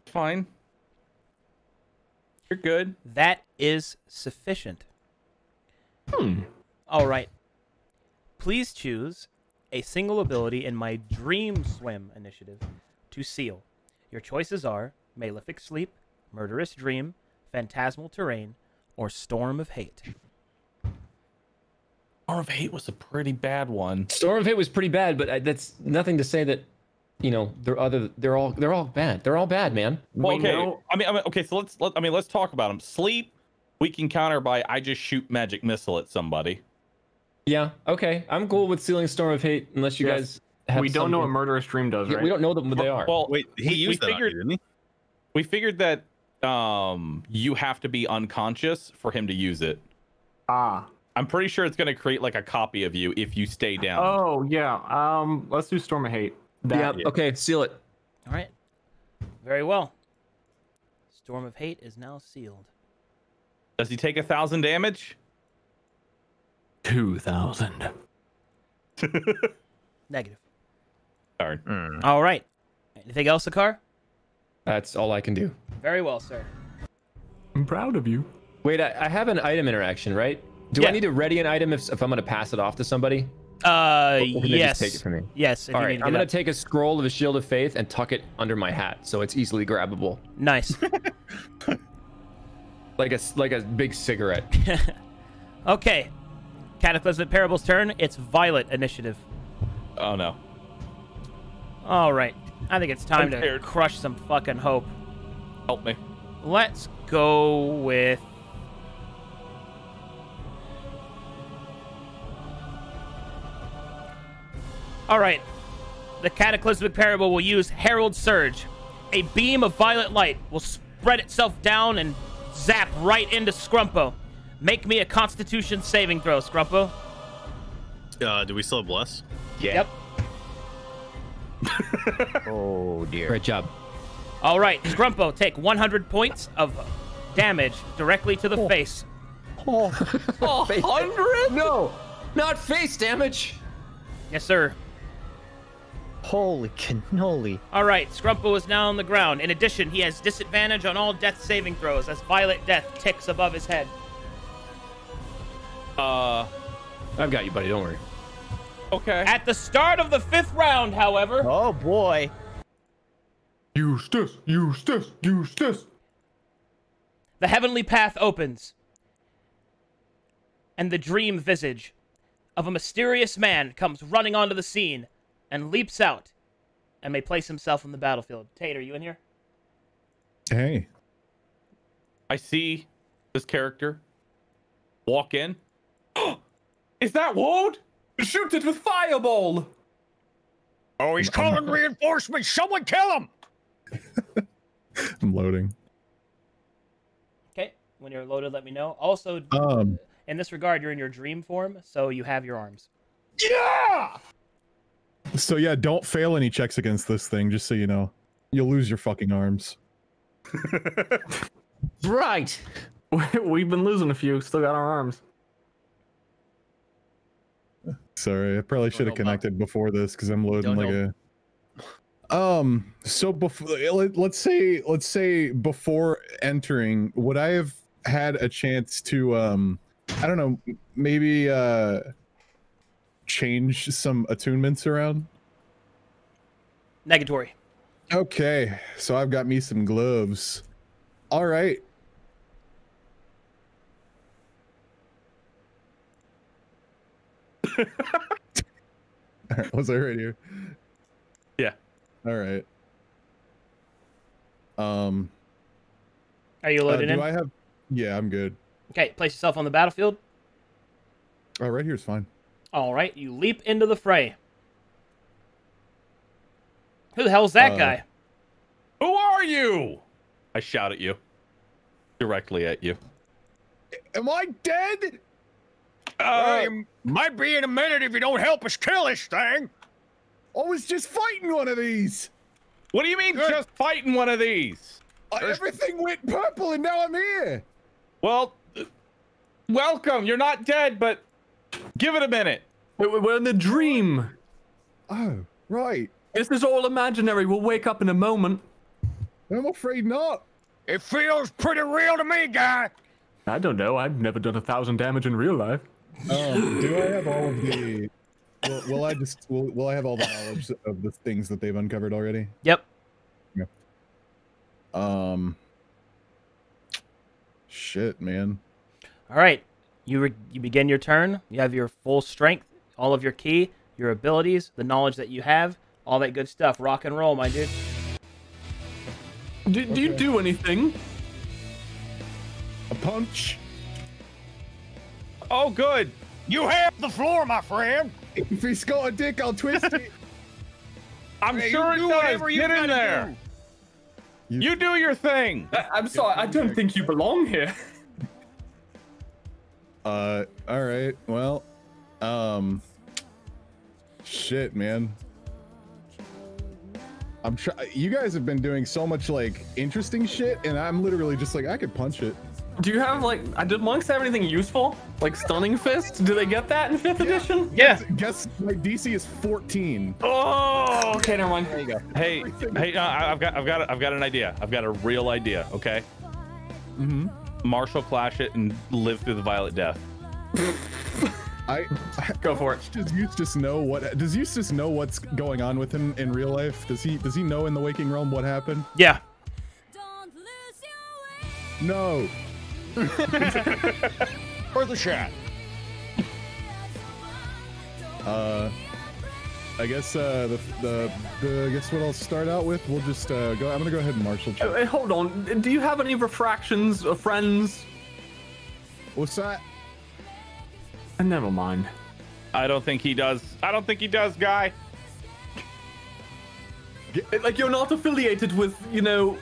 Fine. You're good. That is sufficient. Hmm. All right. Please choose a single ability in my Dream Swim initiative to seal. Your choices are Malefic Sleep, Murderous Dream, Phantasmal Terrain, or Storm of Hate. Storm of Hate was a pretty bad one. Storm of Hate was pretty bad, but I, that's nothing to say that, you know, they're other. They're all. They're all bad. They're all bad, man. Well, We okay. know- I mean, I mean, okay. So let's. Let, I mean, let's talk about them. Sleep, we can counter by I just shoot magic missile at somebody. Yeah. Okay. I'm cool with sealing Storm of Hate, unless you Yes. guys have. we don't know what Murderous Dream does, Yeah, right? We don't know them, what they are. Well, Wait, he we- used we that on you, figured- didn't he? we figured that um you have to be unconscious for him to use it. Ah. I'm pretty sure it's going to create like a copy of you if you stay down. Oh yeah. Um. Let's do Storm of Hate. That, yeah. Okay. Seal it. All right. Very well. Storm of Hate is now sealed. Does he take a thousand damage? Two thousand. Negative. Darn. Hmm. All right. Anything else, Ikkar? That's all I can do. Very well, sir. I'm proud of you. Wait, I, I have an item interaction, right? Do I need to ready an item if, if I'm going to pass it off to somebody? Uh, Or can they yes. take it from me? Yes. If All you right, need to I'm get going up. to take a scroll of the Shield of Faith and tuck it under my hat, so it's easily grabbable, Nice. like a like a big cigarette. okay. Cataclysmic Parable's turn. It's Violet initiative. Oh no. All right. I think it's time I'm to scared. crush some fucking hope. Help me. Let's go with. All right. The Cataclysmic Parable will use Herald Surge. A beam of violet light will spread itself down and zap right into Scrumpo. Make me a Constitution saving throw, Scrumpo. Uh, do we still have bless? Yep. Oh dear. Great job. All right, Scrumpo, take 100 points of damage directly to the face. Oh, hundred? No, not face damage. Yes, sir. Holy cannoli. All right, Scrumpo is now on the ground. In addition, he has disadvantage on all death saving throws as Violet Death ticks above his head. Uh. I've got you, buddy. Don't worry. Okay. At the start of the fifth round, however, Oh boy. Eustace, Eustace, Eustace. the heavenly path opens, and the dream visage of a mysterious man comes running onto the scene and leaps out and may place himself on the battlefield. Tate, are you in here? Hey. I see this character walk in. Is that Woad? Shoot it with fireball. Oh, he's calling reinforcements. Someone kill him. I'm loading. Okay, when you're loaded, let me know. Also, Um. in this regard, you're in your dream form, so you have your arms. Yeah. So yeah, don't fail any checks against this thing, just so you know. You'll lose your fucking arms. Right. We've been losing a few. Still got our arms. Sorry, I probably should have connected before this because I'm loading like know. a. Um. So before, let, let's say, let's say before entering, would I have had a chance to, um, I don't know, maybe uh, change some attunements around? Negatory. Okay, so I've got me some gloves. All right. All right, was I right here? Yeah. All right. Um. Are you uh, loaded do in? I have? Yeah, I'm good. Okay, place yourself on the battlefield. Oh, right here's fine. All right, you leap into the fray. Who the hell's that Uh, guy? Who are you? I shout at you. Directly at you. Am I dead? Uh, Um, might be in a minute if you don't help us kill this thing. I was just fighting one of these. what do you mean just fighting one of these? Uh, Everything went purple, and now I'm here. Well, welcome. You're not dead, but give it a minute. We- we- We're in a dream. Oh, right. This is all imaginary. We'll wake up in a moment. I'm afraid not. It feels pretty real to me, guy. I don't know. I've never done a thousand damage in real life. Um, do I have all of the? Will, will I just? Will, will I have all the knowledge of the things that they've uncovered already? Yep. Um. Shit, man. All right, you re- you begin your turn. You have your full strength, all of your key, your abilities, the knowledge that you have, all that good stuff. Rock and roll, my dude. Do, do you do anything? A punch. Oh, good. You have the floor, my friend. If he's got a dick, I'll twist it. I'm Hey, sure you it do does. whatever you Get in gotta there. You- You do your thing. I, I'm sorry. I don't think you belong here. Uh. All right. Well. Um. Shit, man. I'm trying. You guys have been doing so much like interesting shit, and I'm literally just like I could punch it. Do you have like? uh, Did monks have anything useful? Like stunning fist? Do they get that in fifth edition? Yeah. Guess my DC is 14. Oh, okay, never mind. There you go. Hey, hey, uh, I- I've got, I've got, I've got an idea. I've got a real idea. Okay. Mm-hmm. Marshall clash it and live through the violent death. I Go for it. does Eustace know what? Does Eustace know what's going on with him in real life? Does he? Does he know in the waking realm what happened? Yeah. No. For the shot. Uh, I guess uh, the, the the I guess what I'll start out with. We'll just uh, go. I'm gonna go ahead and marshal check. Uh, Hey, hold on. Do you have any refractions of friends? What's that? Uh, never mind. I don't think he does. I don't think he does, guy. Uh, Like you're not affiliated with, you know,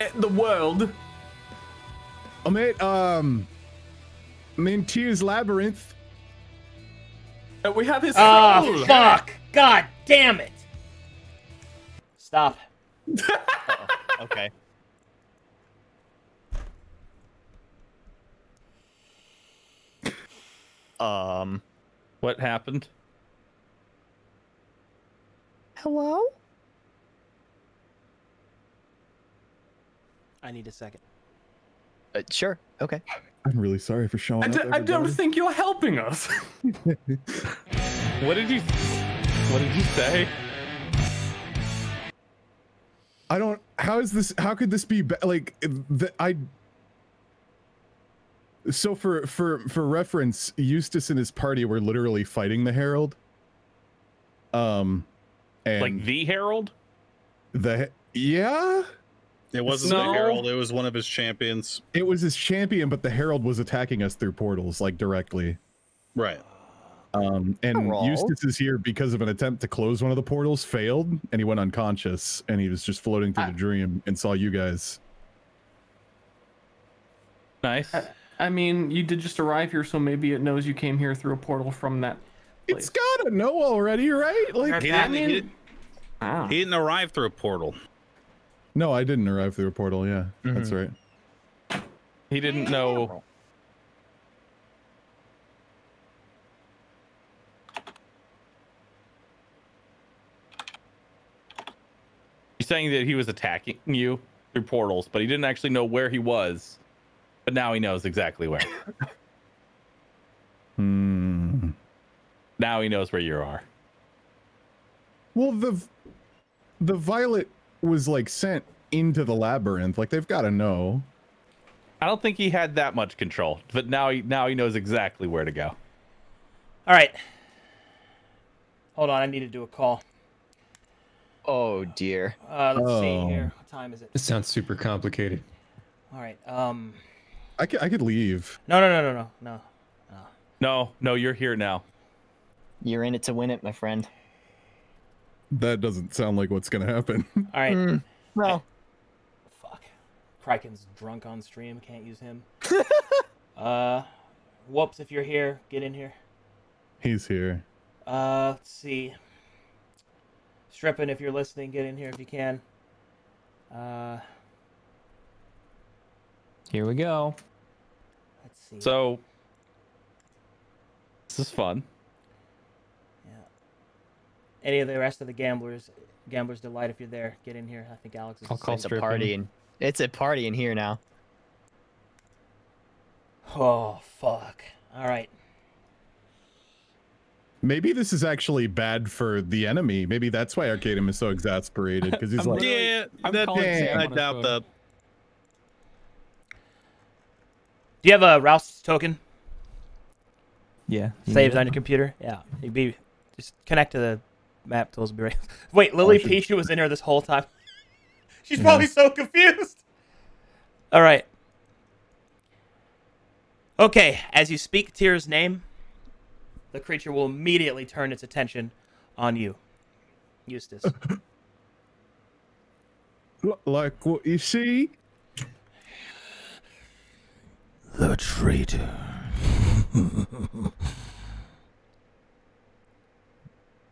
eh, the world. Oh, mate. Um, I'm in Tyr's Labyrinth. Uh, we have his. Ah, soul. fuck! God damn it! Stop. Okay. Um. What happened? Hello? I need a second. Uh, sure. Okay. I'm really sorry for showing I, up. d- I don't think you're helping us. What did you? What did you say? I don't. How is this? How could this be? Be- like the, I. So for for for reference, Eustace and his party were literally fighting the Herald. Um, and Like the Herald? the yeah. It wasn't No. the Herald. It was one of his champions. It was his champion, but the Herald was attacking us through portals, like directly. Right. Um, and Herald? Eustace is here because of an attempt to close one of the portals failed, and he went unconscious, and he was just floating through I- the dream and saw you guys. Nice. I mean, you did just arrive here, so maybe it knows you came here through a portal from that. It's gotta know already, right? Like, He didn't, mean- he, didn't, Ah. he didn't arrive through a portal. No, I didn't arrive through a portal. Yeah, that's Mhm. right. He didn't know. He's saying that he was attacking you through portals, but he didn't actually know where he was. But now he knows exactly where. Hmm. now he knows where you are. Well, the the violet was like sent into the labyrinth. Like they've got to know. I don't think he had that much control, but now he now he knows exactly where to go. All right. Hold on, I need to do a call. Oh dear. Uh, let's see Oh. here. What time is it? This sounds super complicated. All right. Um. I could, I could leave. No, no, no, no, no, no. No, no, you're here now. You're in it to win it, my friend. That doesn't sound like what's gonna happen. All right. Hmm. No. Fuck. Kraken's drunk on stream. Can't use him. uh, whoops. If you're here, get in here. He's here. Uh, let's see. Stripping, if you're listening, get in here if you can. Uh, Here we go. let's see. So this is fun. Yeah. Any of the rest of the gamblers, gamblers delight. If you're there, get in here. I think Alex is. I'll call It's a stripping. party in. It's a party in here now. Oh fuck! All right. Maybe this is actually bad for the enemy. Maybe that's why Arcadum is so exasperated because he's I'm like, literally- Yeah, I'm that, calling Sam I doubt phone. that. Do you have a Rouse token Yeah. you saved on your computer? Yeah. You'd be just connect to the map tools. and Be right. Wait, Lily oh, should- Pichu was in here this whole time. She's probably so confused. All right. Okay, as you speak Tyr's name, the creature will immediately turn its attention on you, Eustace. "L- like what you see? The traitor.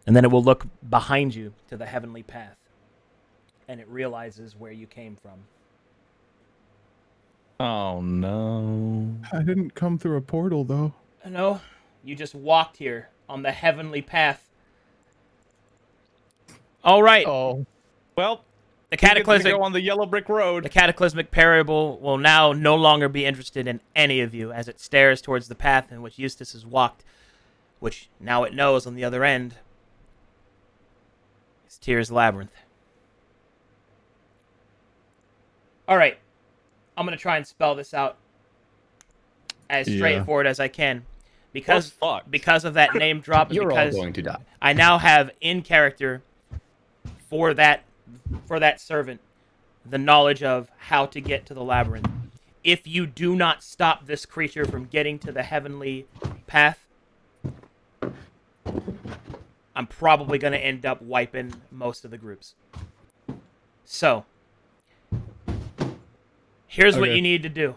And then it will look behind you to the heavenly path, and it realizes where you came from. Oh no. I didn't come through a portal though. No, you just walked here on the heavenly path. All right. Oh. Well, the he gets to cataclysmic go on the yellow brick road. the cataclysmic parable will now no longer be interested in any of you as it stares towards the path in which Eustace has walked, which now it knows on the other end is Tyr's labyrinth. All right, I'm gonna try and spell this out as Yeah. straightforward as I can, because fucked. because of that name drop. and You're all because going to die. I now have in character for that for that servant the knowledge of how to get to the labyrinth. If you do not stop this creature from getting to the heavenly path, I'm probably going to end up wiping most of the groups. So, here's what you need to do.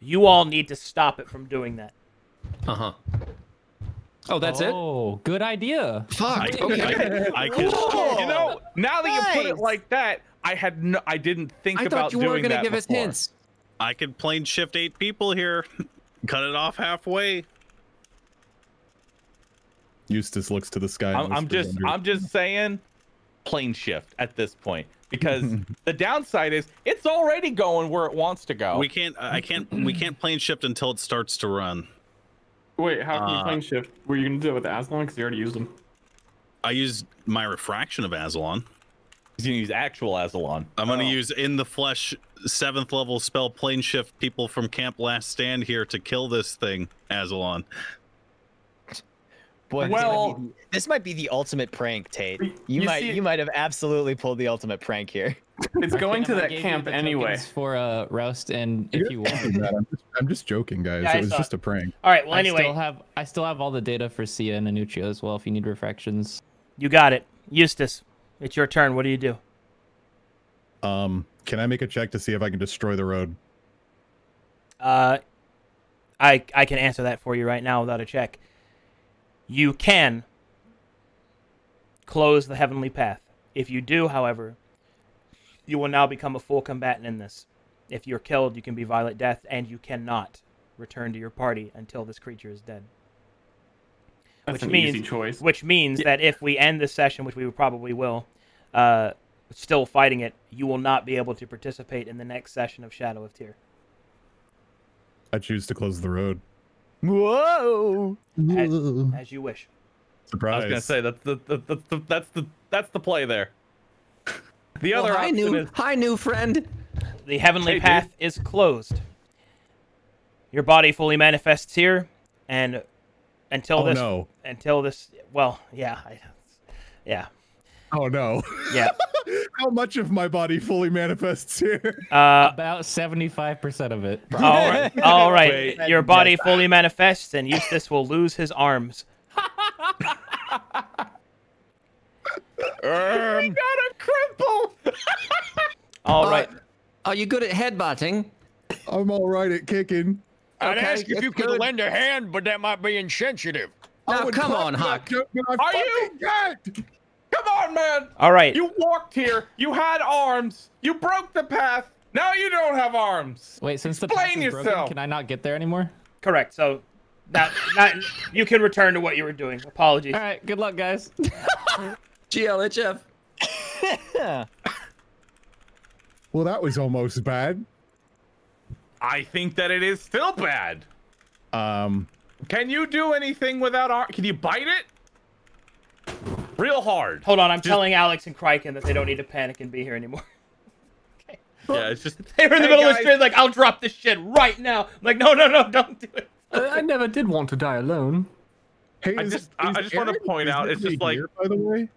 You all need to stop it from doing that. Uh huh. Oh, that's it. Oh, good idea. Fuck. I, Okay. I, I could. You know, now that you put it like that, I had no, I didn't think I about thought you were gonna that give us hints. I could plane shift eight people here. Cut it off halfway. Eustace looks to the sky. I'm, I'm just under- I'm just saying plane shift at this point because the downside is it's already going where it wants to go. We can't. I can't. We can't plane shift until it starts to run. Wait, how can you Uh, plane shift? Were you gonna do it with Azalon? Because you already used them. I used my refraction of Azalon. He's gonna use actual Azalon. I'm gonna Oh. use in the flesh seventh level spell plane shift people from Camp Last Stand here to kill this thing, Azalon. Boy, this, Well- might be, the- this might be the ultimate prank, Tate. You, You might see- you might have absolutely pulled the ultimate prank here. It's going to that camp the anyway. tokens For uh, roast, and if you want, I'm just, I'm just joking, guys. Yeah, it was just a prank. All right. Well, anyway, I anyway, still have I still have all the data for Sia and Anuccio as well. If you need refractions. you got it, Eustace. It's your turn. What do you do? Um, can I make a check to see if I can destroy the road? Uh, I I can answer that for you right now without a check. You can close the heavenly path. If you do, however, you will now become a full combatant in this. If you're killed, you can be violent death, and you cannot return to your party until this creature is dead. That's which an means, easy choice. Which means that if we end this session, which we probably will, uh, still fighting it, you will not be able to participate in the next session of Shadow of Tyr. I choose to close the road. Whoa! As, as you wish. Surprise! I was gonna say that's the, the, the, the that's the that's the play there. The Well, other hi, option new, is hi, new friend. The heavenly Hey, dude. path is closed. Your body fully manifests here, and until Oh this, no. until this, well, yeah, I, yeah, Oh no. yeah. How much of my body fully manifests here? Uh, About seventy-five percent of it. all right, all right. Wait. Your body fully manifests, and Eustace will lose his arms. um, got a cripple. All right. Uh, are you good at headbutting? I'm all right at kicking. I'd Okay, ask if you could good. lend a hand, but that might be insensitive. Now, come on, Huck. joke, but I Are you- fucking can't. Come on, man. All right. You walked here. You had arms. You broke the path. Now you don't have arms. Wait, since the Explain path is broken, can I not get there anymore? Correct. So, that, that you can return to what you were doing. Apologies. All right. Good luck, guys. GLHF. Well, that was almost bad. I think that it is still bad. Um, Can you do anything without arm? Can you bite it? Real hard. Hold on. I'm telling Alex and Kryken that they don't need to panic and be here anymore. Yeah, it's just. They were in the Hey, middle of the street, like, I'll drop this shit right now. I'm like, no, no, no, don't do it. I, I never did want to die alone. hey, I is- just- I- is I just wanna point out, it's just like- here, by the way.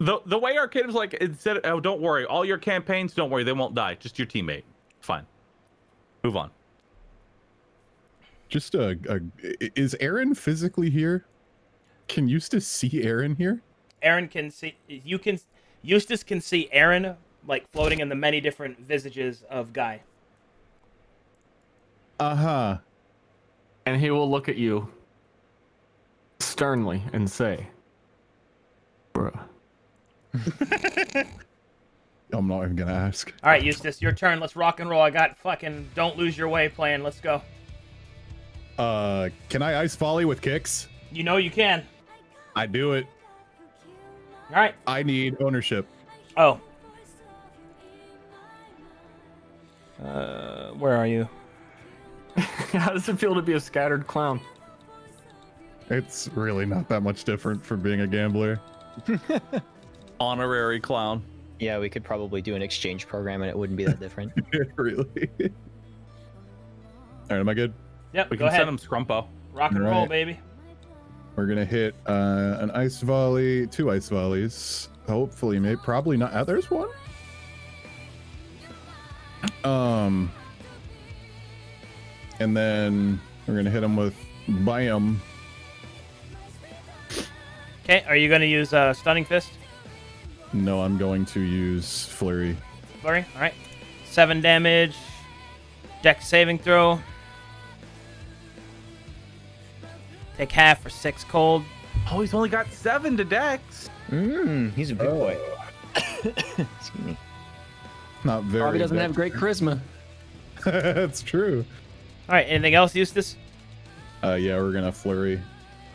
The the way our kid was like instead of, oh don't worry all your campaigns don't worry they won't die just your teammate fine move on Just uh, uh, a, a is Aaron physically here? Can Eustace see Aaron here? Aaron can see, you can, Eustace can see Aaron, like, floating in the many different visages of Guy. Uh huh. And he will look at you sternly and say, Bruh. I'm not even gonna ask. All right, Eustace, your turn. Let's rock and roll. I got fucking don't lose your way plan. Let's go. Uh, can I ice volley with kicks? You know you can. I do it. All right. I need ownership. Oh. Uh, where are you? How does it feel to be a scattered clown? It's really not that much different from being a gambler. honorary clown Yeah, we could probably do an exchange program and it wouldn't be that different. really. All right, am I good? Yep. we go can ahead. send him scrumpo Rock and roll, Alright. baby. We're gonna hit uh, an ice volley, two ice volleys. Hopefully, maybe probably not. Ah, there's one. Um, and then we're gonna hit him with bam. Okay. Are you gonna use uh, stunning fist, No, I'm going to use flurry. flurry? All right. Seven damage. Dex saving throw. Take half for six cold. oh he's only got seven to dex Mmm, he's a big boy. Excuse me. Not very. Probably doesn't have great charisma. That's true. All right. Anything else, Eustace? Uh, yeah, we're gonna flurry.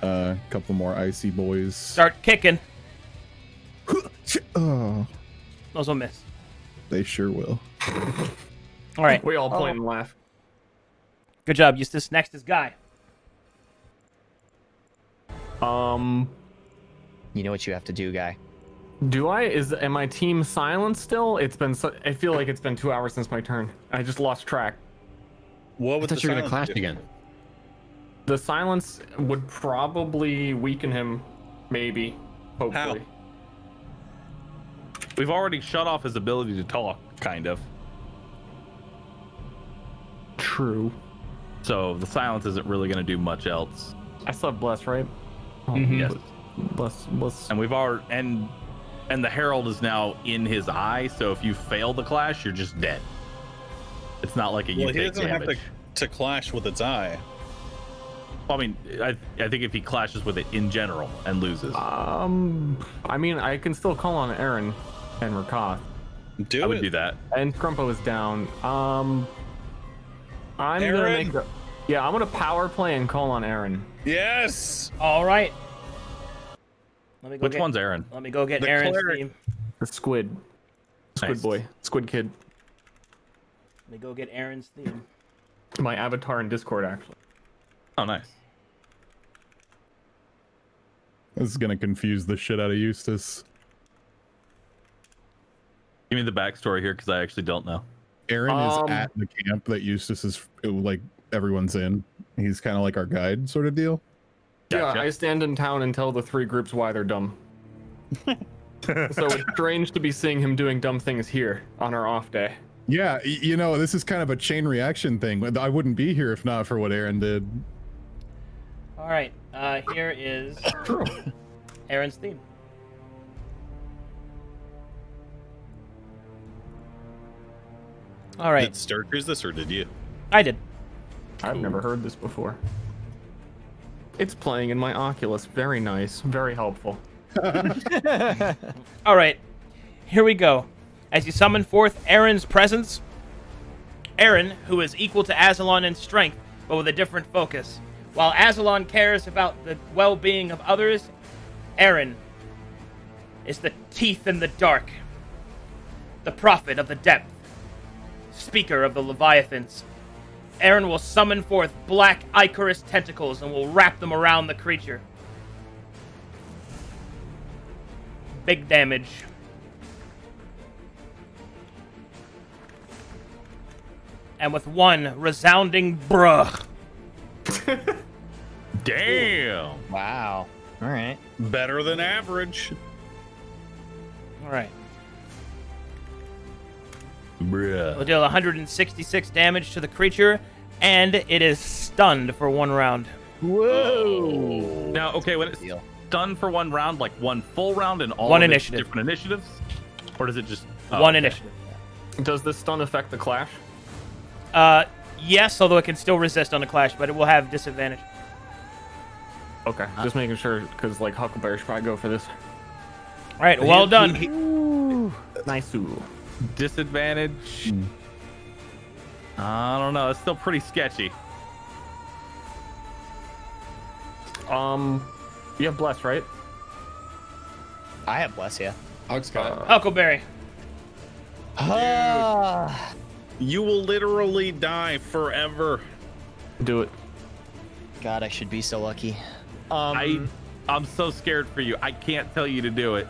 A uh, couple more icy boys. Start kicking. Oh, Those will miss. they sure will. All right. We all point and laugh. Good job, Eustace. Next is Guy. Um, You know what you have to do, guy. do I? Is am my team silent still? It's been. So, I feel like it's been two hours since my turn. I just lost track. What I would thought you were gonna clash do? again. The silence would probably weaken him, maybe, hopefully. We've already shut off his ability to talk, kind of. True. So the silence isn't really going to do much else. I still have bless, right? Oh, Yes. Bless, bless. And we've already and and the herald is now in his eye. So if you fail the clash, you're just dead. It's not like a you Well, he take doesn't have damage. to, to clash with its eye. Well, I mean, I, I think if he clashes with it in general and loses, Um, I mean, I can still call on Aaron and Rakoth. Do I would do that. And Grumpo is down. Um, I'm gonna make a, yeah, I'm gonna power play and call on Aaron. Yes. All right. Let me go Which get, one's Aaron? Let me go get The Aaron's cleric. theme. The squid, squid Nice. boy, squid kid. Let me go get Aaron's theme. My avatar in Discord actually. Oh, nice. This is gonna confuse the shit out of Eustace. Give me the backstory here because I actually don't know. Aaron Um, is at the camp that Eustace is like everyone's in. He's kind of like our guide, sort of deal. Gotcha. Yeah, I stand in town and tell the three groups why they're dumb. so it's strange to be seeing him doing dumb things here on our off day. Yeah, you know, this is kind of a chain reaction thing. I wouldn't be here if not for what Aaron did. All right. Uh, here is Aaron's theme. All right. Did Ster choose this or did you? I did. I've never heard this before. It's playing in my Oculus. Very nice. Very helpful. All right. Here we go. As you summon forth Aaron's presence, Aaron, who is equal to Azalon in strength, but with a different focus. While Azalon cares about the well being of others, Aaron is the teeth in the dark, the prophet of the depth, speaker of the Leviathans. Aaron will summon forth black ichorous tentacles and will wrap them around the creature. Big damage. And with one resounding bruh. Damn. Wow. All right. Better than average. All right. Bruh. Will deal 166 damage to the creature, and it is stunned for one round. Whoa. Now, okay, when it's Deal. done for one round, like one full round and all One of initiative. different initiatives, or does it just oh, one okay. initiative. Does this stun affect the clash? Uh, yes, although it can still resist on the clash, but it will have disadvantage. Okay, just making sure because like Huckleberry should probably go for this. All right, well done. Nice. Disadvantage. I don't know. It's still pretty sketchy. Um, you have bless, right? I have bless, yeah. Huck's got it. Huckleberry. You will literally die forever. Do it. God, I should be so lucky. Um, I, I'm so scared for you. I can't tell you to do it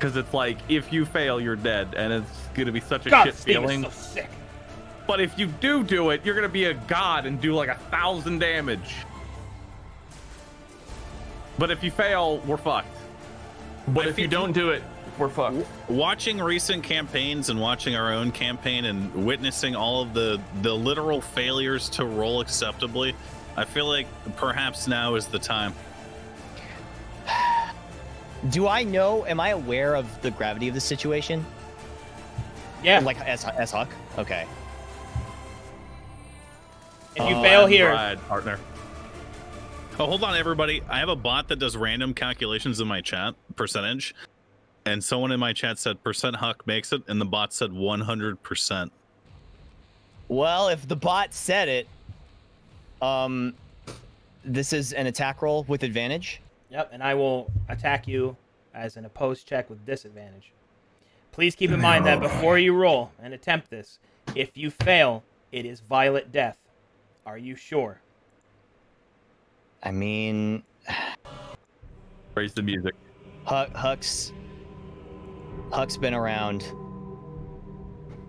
because it's like if you fail, you're dead, and it's gonna be such a God, shit Steve feeling. is so sick. But if you do do it, you're gonna be a god and do like a thousand damage. But if you fail, we're fucked. But if you don't do it, we're fucked. Watching recent campaigns and watching our own campaign and witnessing all of the the literal failures to roll acceptably, I feel like perhaps now is the time. Do I know? Am I aware of the gravity of the situation? Yeah. Like as as Huck. Okay. If you Oh, fail I'm here, Brad, partner. Oh, hold on, everybody. I have a bot that does random calculations in my chat percentage, and someone in my chat said percent Huck makes it, and the bot said 100%. Well, if the bot said it, um, this is an attack roll with advantage. Yep, and I will attack you as an opposed check with disadvantage. Please keep in mind that before you roll and attempt this, if you fail, it is violent death. Are you sure? I mean, Praise the music. Huck, Huck's Huck's been around.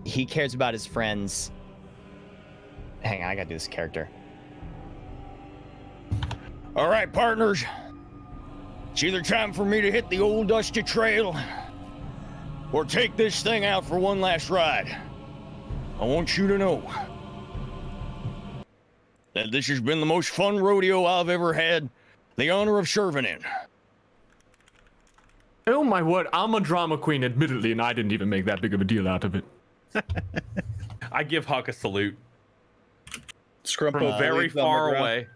He cares about his friends. Hang on, I gotta do this character. All right, partners. It's either time for me to hit the old dusty trail or take this thing out for one last ride. I want you to know that this has been the most fun rodeo I've ever had the honor of serving in. Oh my word, I'm a drama queen, admittedly, and I didn't even make that big of a deal out of it. I give Huck a salute Scrumpo from very leaves on far ground. away.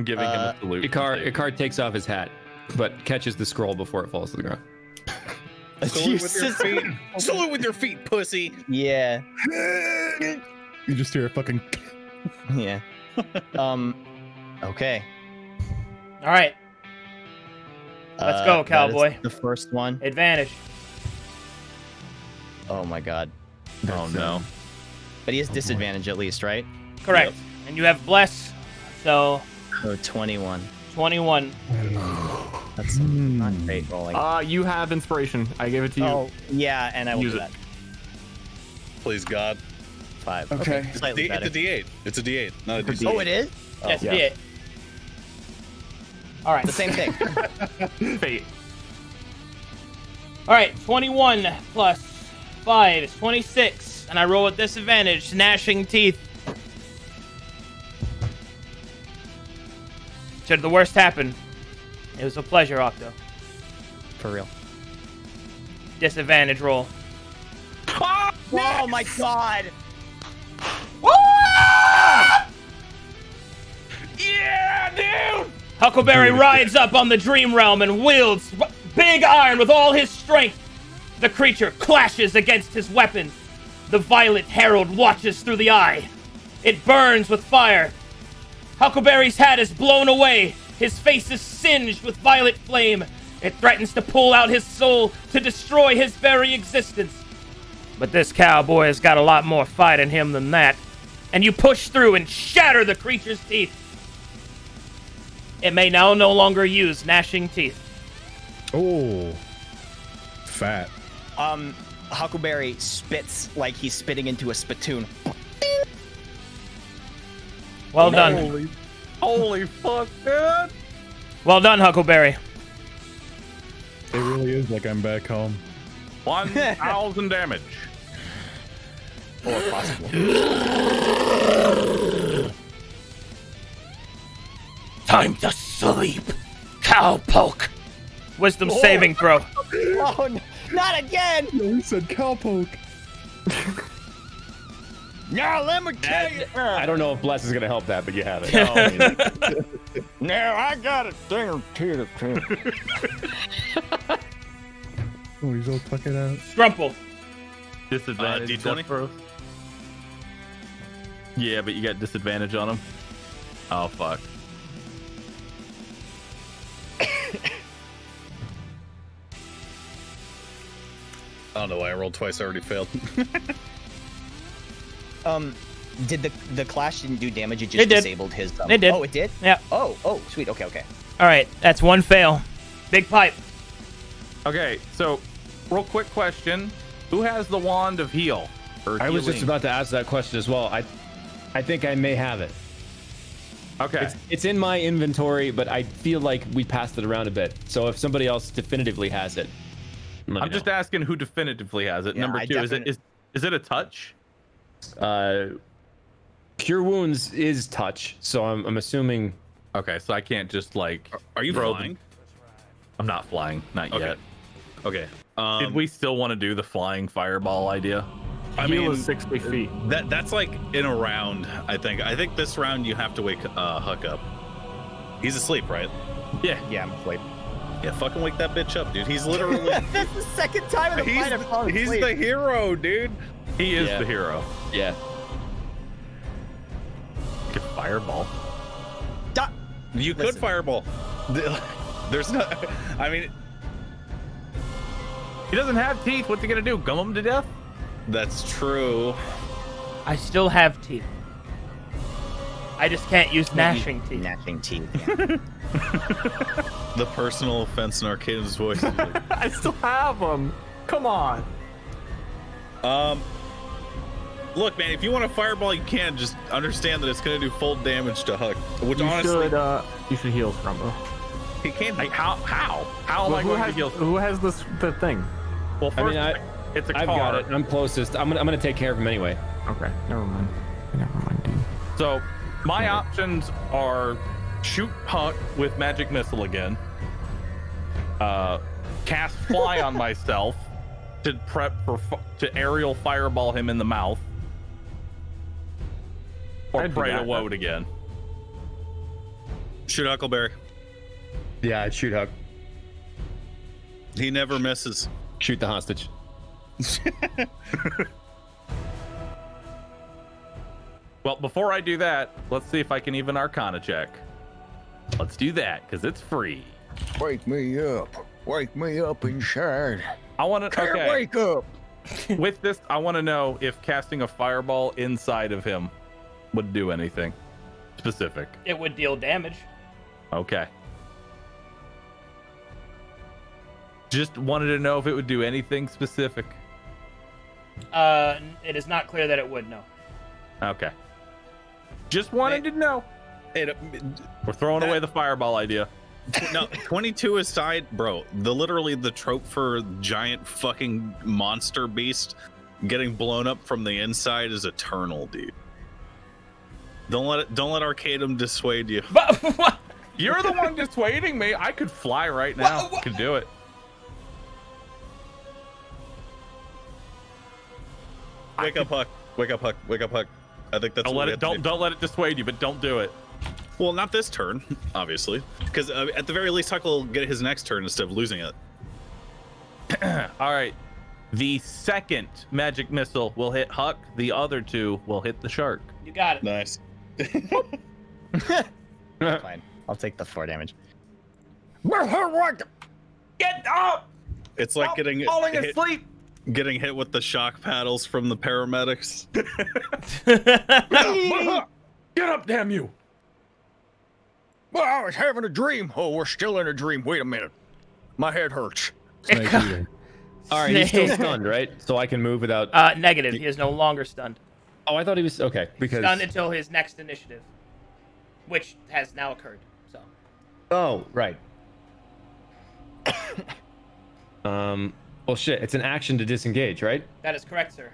I'm giving him Uh, a salute. Ikkar, Ikkar takes off his hat, but catches the scroll before it falls to the ground. Salute with your feet. Salute with your feet, pussy. Yeah. You just hear a fucking. Yeah. um. Okay. All right, Let's go, that is cowboy. The first one. advantage. Oh my god. Oh no. But he has disadvantage at least, right? Correct. And you have bless, so So 21. 21. That's not great rolling. Uh, you have inspiration. I gave it to you. oh, yeah, and I will Use do it. that. Please God. Five. Okay. It's, Slightly D- it's better. a D8. It's a D8, not a D6. Oh, it is? Yes, yeah. D8. All right. The same thing. Fate. All right, 21 plus 5 is 26, and I roll with disadvantage, gnashing teeth. Should the worst happen, it was a pleasure, Octo. For real. Disadvantage roll. Oh my god! Yeah, dude! Huckleberry rides up on the dream realm and wields big iron with all his strength. The creature clashes against his weapon. The violet herald watches through the eye. It burns with fire. Huckleberry's hat is blown away. His face is singed with violet flame. It threatens to pull out his soul to destroy his very existence. But this cowboy has got a lot more fight in him than that. And you push through and shatter the creature's teeth. It may now no longer use gnashing teeth. Oh. Fat. Um, Huckleberry spits like he's spitting into a spittoon. Well done. Holy, holy fuck, dude! Well done, Huckleberry. It really is like I'm back home. One thousand damage. Or possible. Time to sleep, cowpoke. Wisdom oh. saving throw. oh, n- not again! No, he said cowpoke. Now let me tell you. I don't know if bless is gonna help that, but you have it. Now I got a thing or two to tell. Oh, he's all tucking out. Scrumple. Disadvantage. Uh, D20? death. Yeah, but you got disadvantage on him. Oh fuck. I don't know why I rolled twice. I already failed. Um, did the the clash didn't do damage? It just It did. disabled his. Um, It did. Oh, it did. Yeah. Oh, oh, sweet. Okay, okay. All right, that's one fail. Big pipe. Okay, so real quick question: Who has the wand of heal? Or I was just about to ask that question as well. I, I think I may have it. Okay. It's, it's in my inventory, but I feel like we passed it around a bit. So if somebody else definitively has it, let I'm just asking who definitively has it. Yeah, Number two, is it is is is it a touch? Know. Uh, Cure wounds is touch, so I'm, I'm assuming. Okay, so I can't just like. Are you throw flying? them- I'm not flying, not Okay. yet. Okay. Um, Did we still want to do the flying fireball idea? I Heal mean, is 60 feet. that that's like in a round. I think. I think this round you have to wake uh, Huck up. He's asleep, right? Yeah. Yeah, I'm asleep. Yeah, fucking wake that bitch up, dude. He's literally. That's the second time in the he's fight I've fallen he's asleep. the hero, dude. He is Yeah. the hero. Yeah. Good fireball. Da- You could fireball. There's no. I mean, He doesn't have teeth. What's he gonna do? Gum him to death? that's true. I still have teeth. I just can't use gnashing teeth. Gnashing teeth. Yeah. The personal offense in Arcadum's voice. I still have them. Come on. um. Look, man, if you want a fireball, you can. Just understand that it's going to do full damage to Huck. Which you honestly, should uh, you should heal Scrumpo. he can't. Like how how how am I who going has to heal? who has this the thing? Well, I first mean, I, it's a I've car. got it. I'm closest. I'm gonna, I'm gonna take care of him anyway. Okay, never mind. Never mind, dude. So my options are shoot Huck with magic missile again. Uh, cast fly on myself to prep for to aerial fireball him in the mouth. Or I'd pray to that. woad again. Shoot Huckleberry. Yeah, I'd shoot Huck. He never misses. Shoot the hostage. Well, before I do that, let's see if I can even Arcana check. Let's do that because it's free. Wake me up. Wake me up inside. I want to. Can't Okay. wake up. With this, I want to know if casting a fireball inside of him would do anything specific. It would deal damage. Okay. Just wanted to know if it would do anything specific. Uh, it is not clear that it would. No. Okay. Just wanted to know. It, We're throwing away the fireball idea. no, 22 aside, bro. The literally the trope for giant fucking monster beast getting blown up from the inside is eternal, dude. Don't let it. Don't let Arcadum dissuade you. But what? You're the one dissuading me. I could fly right now. Could do it. Wake up, Huck. Wake up, Huck. Wake up, Huck. I think that's Don't what let we it. Don't do. don't let it dissuade you, but don't do it. Well, not this turn, obviously, because uh, at the very least, Huck will get his next turn instead of losing it. All right. The second magic missile will hit Huck. The other two will hit the shark. You got it. Nice. Fine. I'll take the four damage. Get up! It's like getting Falling hit, asleep. getting hit with the shock paddles from the paramedics. Get up, damn you! Well, I was having a dream. Oh, we're still in a dream. Wait a minute. My head hurts. All right, he's still stunned, right? So I can move without. Uh, negative. He is no longer stunned. Oh, I thought he was okay because. Stunned until his next initiative, which has now occurred. So. Oh, right. um. Well, shit. It's an action to disengage, right? That is correct, sir.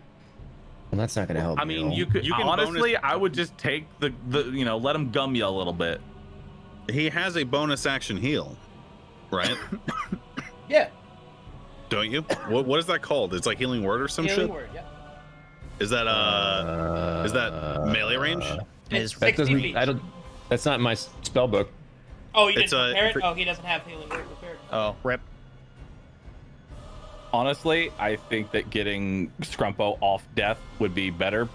Well, that's not gonna help. I me at mean, all. you could You can honestly. bonus- I would just take the the you know let him gum you a little bit. He has a bonus action heal, right? Yeah. Don't you? What what is that called? It's like healing word or some Healing shit. word. Yeah. Is that uh, is that melee range? It's That 60 doesn't. feet. I don't. That's not in my spell book. Oh, you It's, didn't uh, prepare it? for- Oh, he doesn't have healing word prepared. Oh, rip. Honestly, I think that getting Scrumpo off death would be better.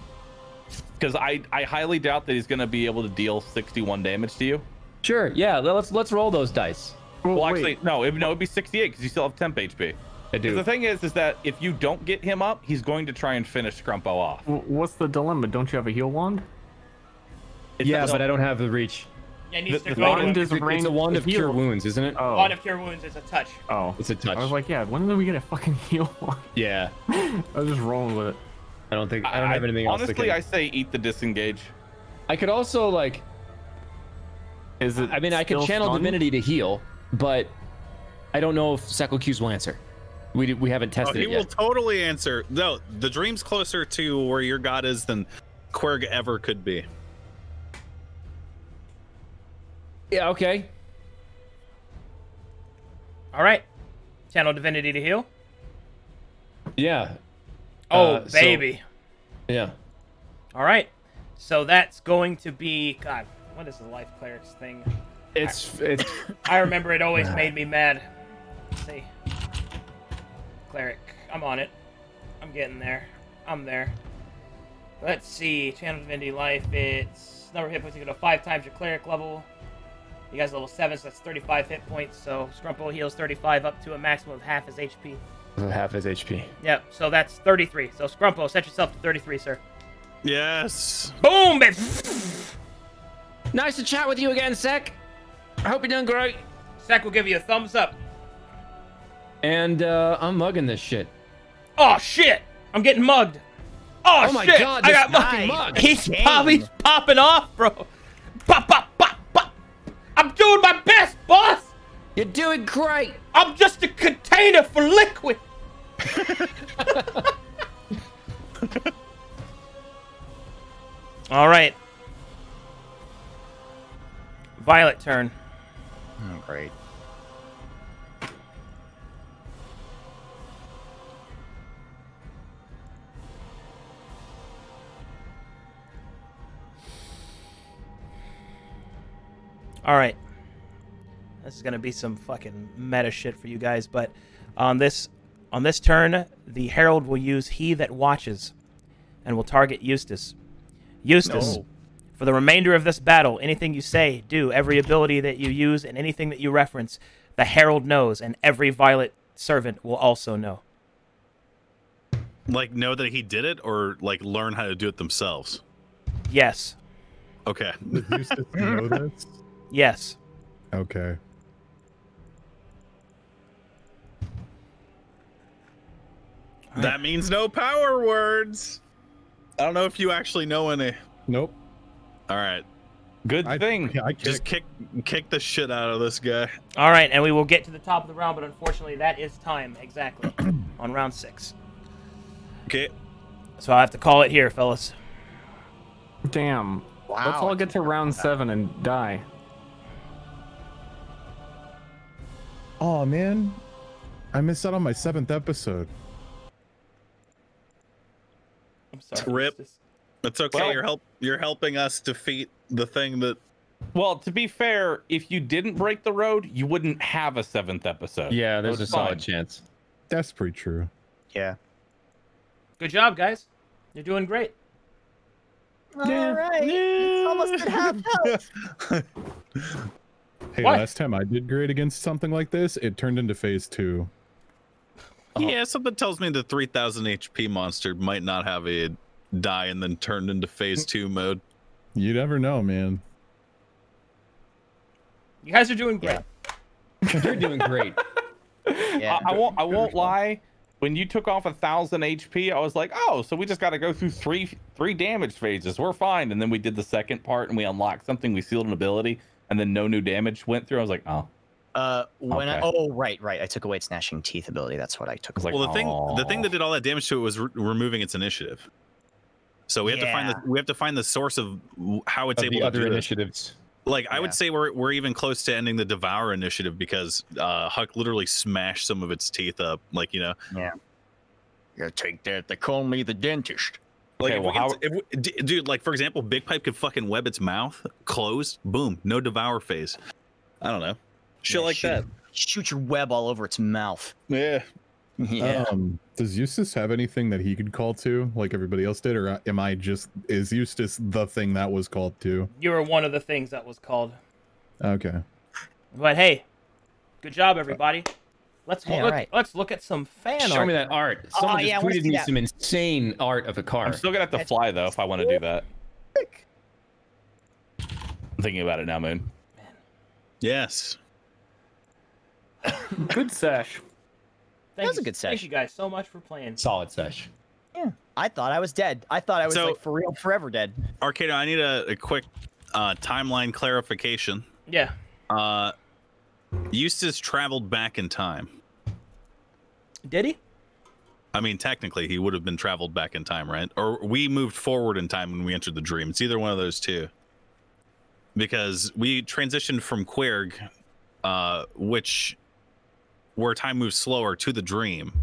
Because I, I highly doubt that he's going to be able to deal 61 damage to you. Sure. Yeah. Let's let's roll those dice. Well, Well, wait. actually, no, it, no, it'd be 68 because you still have temp HP. I do. the thing is, is that if you don't get him up, he's going to try and finish Scrumpo off. W- What's the dilemma? Don't you have a heal wand? It's yeah, but I don't have the reach. Yeah, it needs The- to the go wand to is It's, a- it's a wand of heal. cure wounds, isn't it? Oh. Wand of Cure Wounds is a touch. oh. It's a touch. I was like, yeah. When do we get a fucking heal wand? yeah. I was just rolling with it. I don't think I don't have anything else. Honestly, that can... I say eat the disengage. I could also like. Is it? I mean, I could still channel stunned? divinity to heal, but I don't know if Sekul Q's will answer. We we haven't tested. Oh, tested he it will totally answer. No, the dream's closer to where your god is than Querg ever could be. Yeah. Okay. All right. Channel Divinity to heal. Yeah. Oh, Uh, so- baby. Yeah. All right. So that's going to be God. What is the life clerics thing? It's it's I remember it always made me mad. Let's see. Cleric. I'm on it. I'm getting there. I'm there. Let's see. Channel Divinity Life. It's number of hit points equal to five times your cleric level. You guys are level seven, so that's 35 hit points. So Scrumpo heals 35 up to a maximum of half his HP. half his HP. Yep. So that's 33. So Scrumpo, set yourself to 33, sir. Yes. Boom, baby. Nice to chat with you again, Sec. I hope you're doing great. Sec will give you a thumbs up. And uh, I'm mugging this shit. Oh shit! I'm getting mugged. Oh, Oh my shit! God, I got fucking mug. mug. He's Game. pop, he's popping off, bro. Pop, pop, pop, pop. I'm doing my best, boss. You're doing great. I'm just a container for liquid. All right. Violet turn. Oh, great. All right. This is gonna be some fucking meta shit for you guys, but on this on this turn, the herald will use "He That Watches," and will target Eustace. Eustace, No. for the remainder of this battle, anything you say, do, every ability that you use, and anything that you reference, the herald knows, and every Violet servant will also know. Like know that he did it, or like learn how to do it themselves. Yes. Okay. Does Eustace know this? Yes. Okay. That means no power words. I don't know if you actually know any. Nope. All right. Good I, thing. I Just kick. kick kick the shit out of this guy. All right, and we will get to the top of the round, but unfortunately, that is time exactly on round six. Okay. So I have to call it here, fellas. Damn. Wow. Let's all get to round seven and die. Oh man, I missed out on my seventh episode. I'm sorry. Rip. Eustace. It's okay. Well- you're help. You're helping us defeat the thing that. Well, to be fair, if you didn't break the road, you wouldn't have a seventh episode. Yeah, So there's a it's solid chance. That's pretty true. Yeah. Good job, guys. You're doing great. All right. It's almost at half health. Hey, What? last time I did great against something like this, it turned into phase two. Uh-huh. Yeah, something tells me the 3000 HP monster might not have a die and then turned into phase two mode. You never know, man. You guys are doing great. You're doing great. Yeah. I, I won't. I won't lie. When you took off a thousand HP, I was like, oh, so we just got to go through three three damage phases. We're fine. And then we did the second part, and we unlocked something. We sealed an ability, and then no new damage went through. I was like, oh. Uh, when I oh right right I took away its gnashing teeth ability. That's what I took. I away. like, Well, the thing the thing that did all that damage to it was re- removing its initiative. So we have to find the we have to find the source of how it's Of able the to other do this. initiatives. Like I would say we're we're even close to ending the Devour initiative because uh, Huck literally smashed some of its teeth up. Like you know, yeah. You take that. They call me the dentist. Like Okay, if well, we can, how- if we, dude, like for example, Big Pipe could fucking web its mouth closed. Boom, no Devour phase. I don't know, shit Yeah, like shoot that. Shoot your web all over its mouth. Yeah. Yeah. Um, does Eustace have anything that he could call to, like everybody else did, or am I just is Eustace the thing that was called to? You were one of the things that was called. Okay. But hey, good job, everybody. Let's Hey, look. alright. Let's look at some fan Show art. me that art. Oh, Someone yeah, I just wanna tweeted me that. some insane art of a car. I'm still gonna have to That's- fly though if I want to do that. I'm thinking about it now, Moon. Yes. Good sesh. Thank That was you- a good sesh. Thank you guys so much for playing. Solid sesh. Yeah. I thought I was dead. I thought I was So- like for real, forever dead. Arcado, I need a, a quick uh, timeline clarification. Yeah. Uh, Eustace traveled back in time. Did he? I mean, technically, he would have been traveled back in time, right? Or we moved forward in time when we entered the dream. It's either one of those two. Because we transitioned from Quirg, uh, which where time moves slower, to the dream,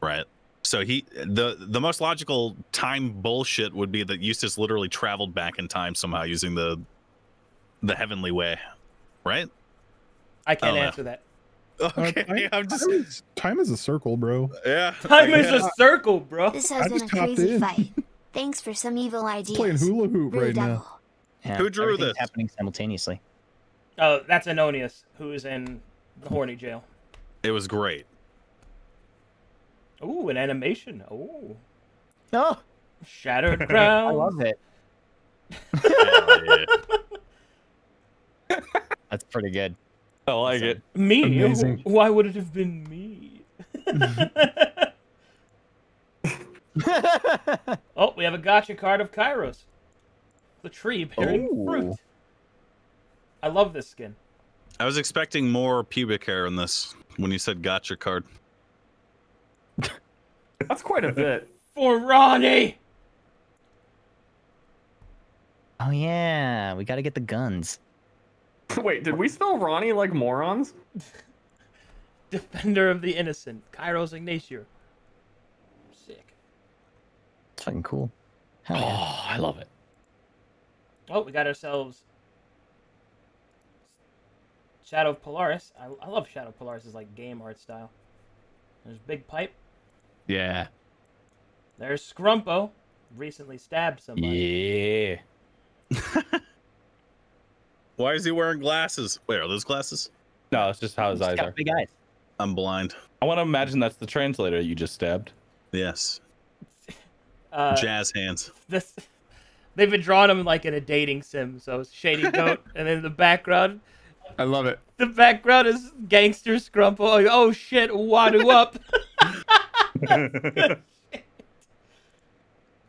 right? So he the the most logical time bullshit would be that Eustace literally traveled back in time somehow using the the heavenly way, right? I can't Oh, yeah. answer that. Uh, okay, I'm just Time is, time is a circle, bro. yeah. Time is a circle, bro. This I has been a just hopped crazy in. fight. Thanks for some evil ideas. Playing hula hoop Rude right now. Yeah, Who drew everything's this? Happening simultaneously. Oh, that's Anonius, who's in the horny jail. It was great. Ooh, an animation. Ooh. Oh, Shattered crown. I love it. Yeah. That's pretty good. I like it. Me? Amazing. Why would it have been me? oh, we have a gotcha card of Kairos. The tree bearing oh. fruit. I love this skin. I was expecting more pubic hair in this when you said gotcha card. That's quite a bit. For Ronnie! Oh yeah, we got to get the guns. Wait, did we spell Ronnie like morons? Defender of the innocent, Kairos Ignacio. Sick. It's fucking cool. Hell Oh, yeah. I love it. Oh, we got ourselves Shadow of Polaris. I, I love Shadow of Polaris' like game art style. There's Big Pipe. Yeah. There's Scrumpo. Recently stabbed somebody. Yeah. Why is he wearing glasses? Wait, are those glasses? No, it's just how his He's eyes got are. big eyes. I'm blind. I want to imagine that's the translator you just stabbed. Yes. Uh, Jazz hands. this they've been drawing him like in a dating sim, so it's Shady Goat, and then the background I love it. the background is gangster Scrumpo. Oh, oh shit, wadu up.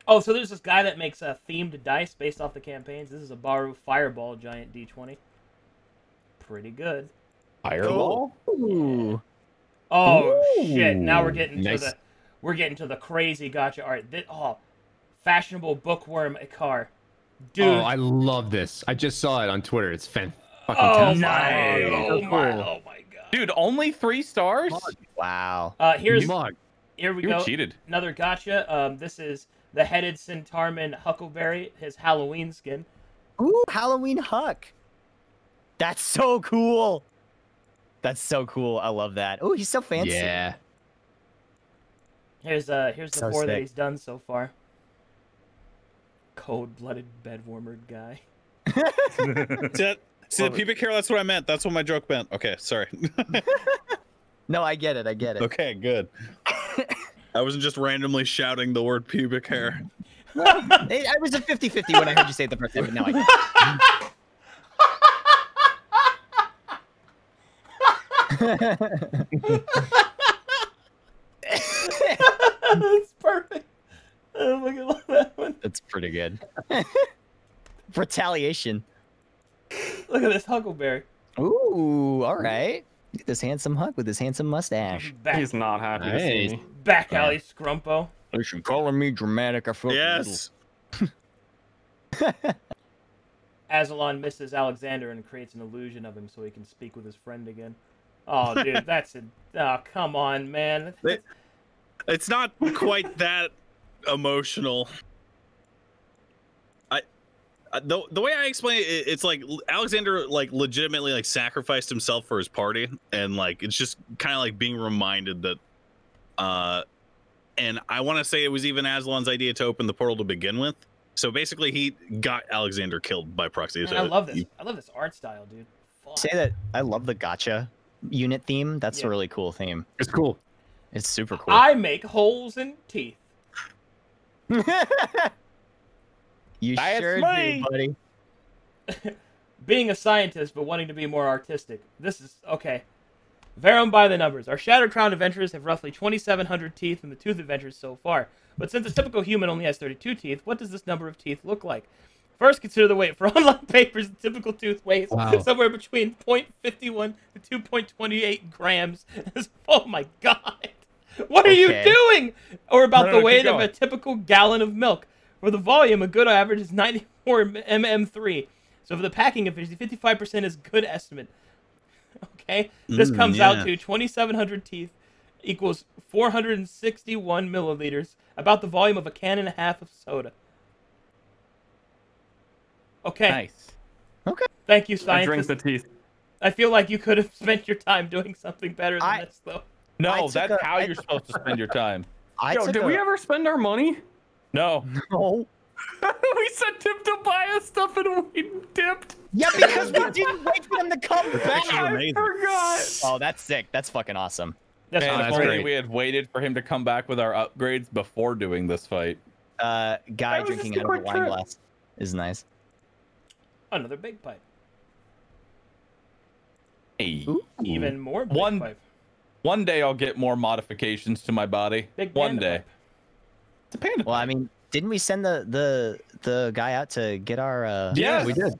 oh, so there's this guy that makes uh, themed dice based off the campaigns. This is a Bahroo Fireball giant D20. Pretty good. Fireball? Ooh. Oh shit! Now we're getting nice. to the we're getting to the crazy gotcha art. Thi- oh, fashionable bookworm Ikkar, dude. Oh, I love this. I just saw it on Twitter. It's fan fucking Oh tastic. my, oh my, oh my god. Dude, only three stars? Wow. Uh, here's Mug. here we You go. cheated. Another gotcha. Um, this is the headed Centarman Huckleberry, his Halloween skin. Ooh, Halloween Huck. That's so cool. That's so cool. I love that. Oh, he's so fancy. Yeah. Here's uh here's the So four that he's done so far. Cold-blooded bedwarmer guy. See, that, see the pubic hair? That's what I meant. That's what my joke meant. Okay, sorry. No, I get it. I get it. okay, good. I wasn't just randomly shouting the word pubic hair. It- I was a 50-50 when I heard you say it the first time, but now I get it. That's perfect. Oh my god, love that one. That's pretty good. Retaliation. Look at this Huckleberry. Ooh, all right. Look at this handsome Huck with his handsome mustache. He's not happy to see me. Back alley Scrumpo. Listen, calling me dramatic. I feel Yes. Azalon misses Alexander and creates an illusion of him so he can speak with his friend again. Oh, dude, that's a. Oh, come on, man. It- it's not quite that emotional. I uh, the the way I explain it, it, it's like Alexander like legitimately like sacrificed himself for his party, and like it's just kind of like being reminded that. Uh And I want to say it was even Azalon's idea to open the portal to begin with. So basically, he got Alexander killed by proxy. Man, So I love this. you- I love this art style, dude. Fuck. Say that I love the gotcha unit theme. That's Yeah. a really cool theme. It's cool. It's super cool. I make holes in teeth. you That's sure me. do, buddy. Being a scientist but wanting to be more artistic. This is okay. Verum by the numbers. Our Shattered Crown adventurers have roughly 2,700 teeth in the Tooth adventures so far. But since a typical human only has 32 teeth, what does this number of teeth look like? First, consider the weight. For online papers, the typical tooth weighs Wow. somewhere between 0.51 to 2.28 grams. oh my god! What are you doing? Or about No, no, the weight of a typical gallon of milk. For the volume, a good average is 94 mm3. So for the packing efficiency, 55% is good estimate. Okay, this Mm, comes yeah. out to 2,700 teeth equals 461 milliliters, about the volume of a can and a half of soda. Okay, Nice. Okay. Thank you, I drink the teeth. I feel like you could have spent your time doing something better than I- this, though. No, that's a- how I- you're supposed to spend your time. I Yo, took did a- we ever spend our money? No. No. we sent him to buy us stuff and we dipped. Yeah, because we didn't wait for them to come back. Picture's amazing. Forgot. Oh, that's sick. That's fucking awesome. That's Man, that's great. we had waited for him to come back with our upgrades before doing this fight. Uh, guy drinking out of a wine trip. glass is nice. another big pipe. Hey. Even more big One- pipe. One day I'll get more modifications to my body. Big One day. pipe. It's a panda. Well, I mean, didn't we send the the the guy out to get our? Uh, Yes, we did.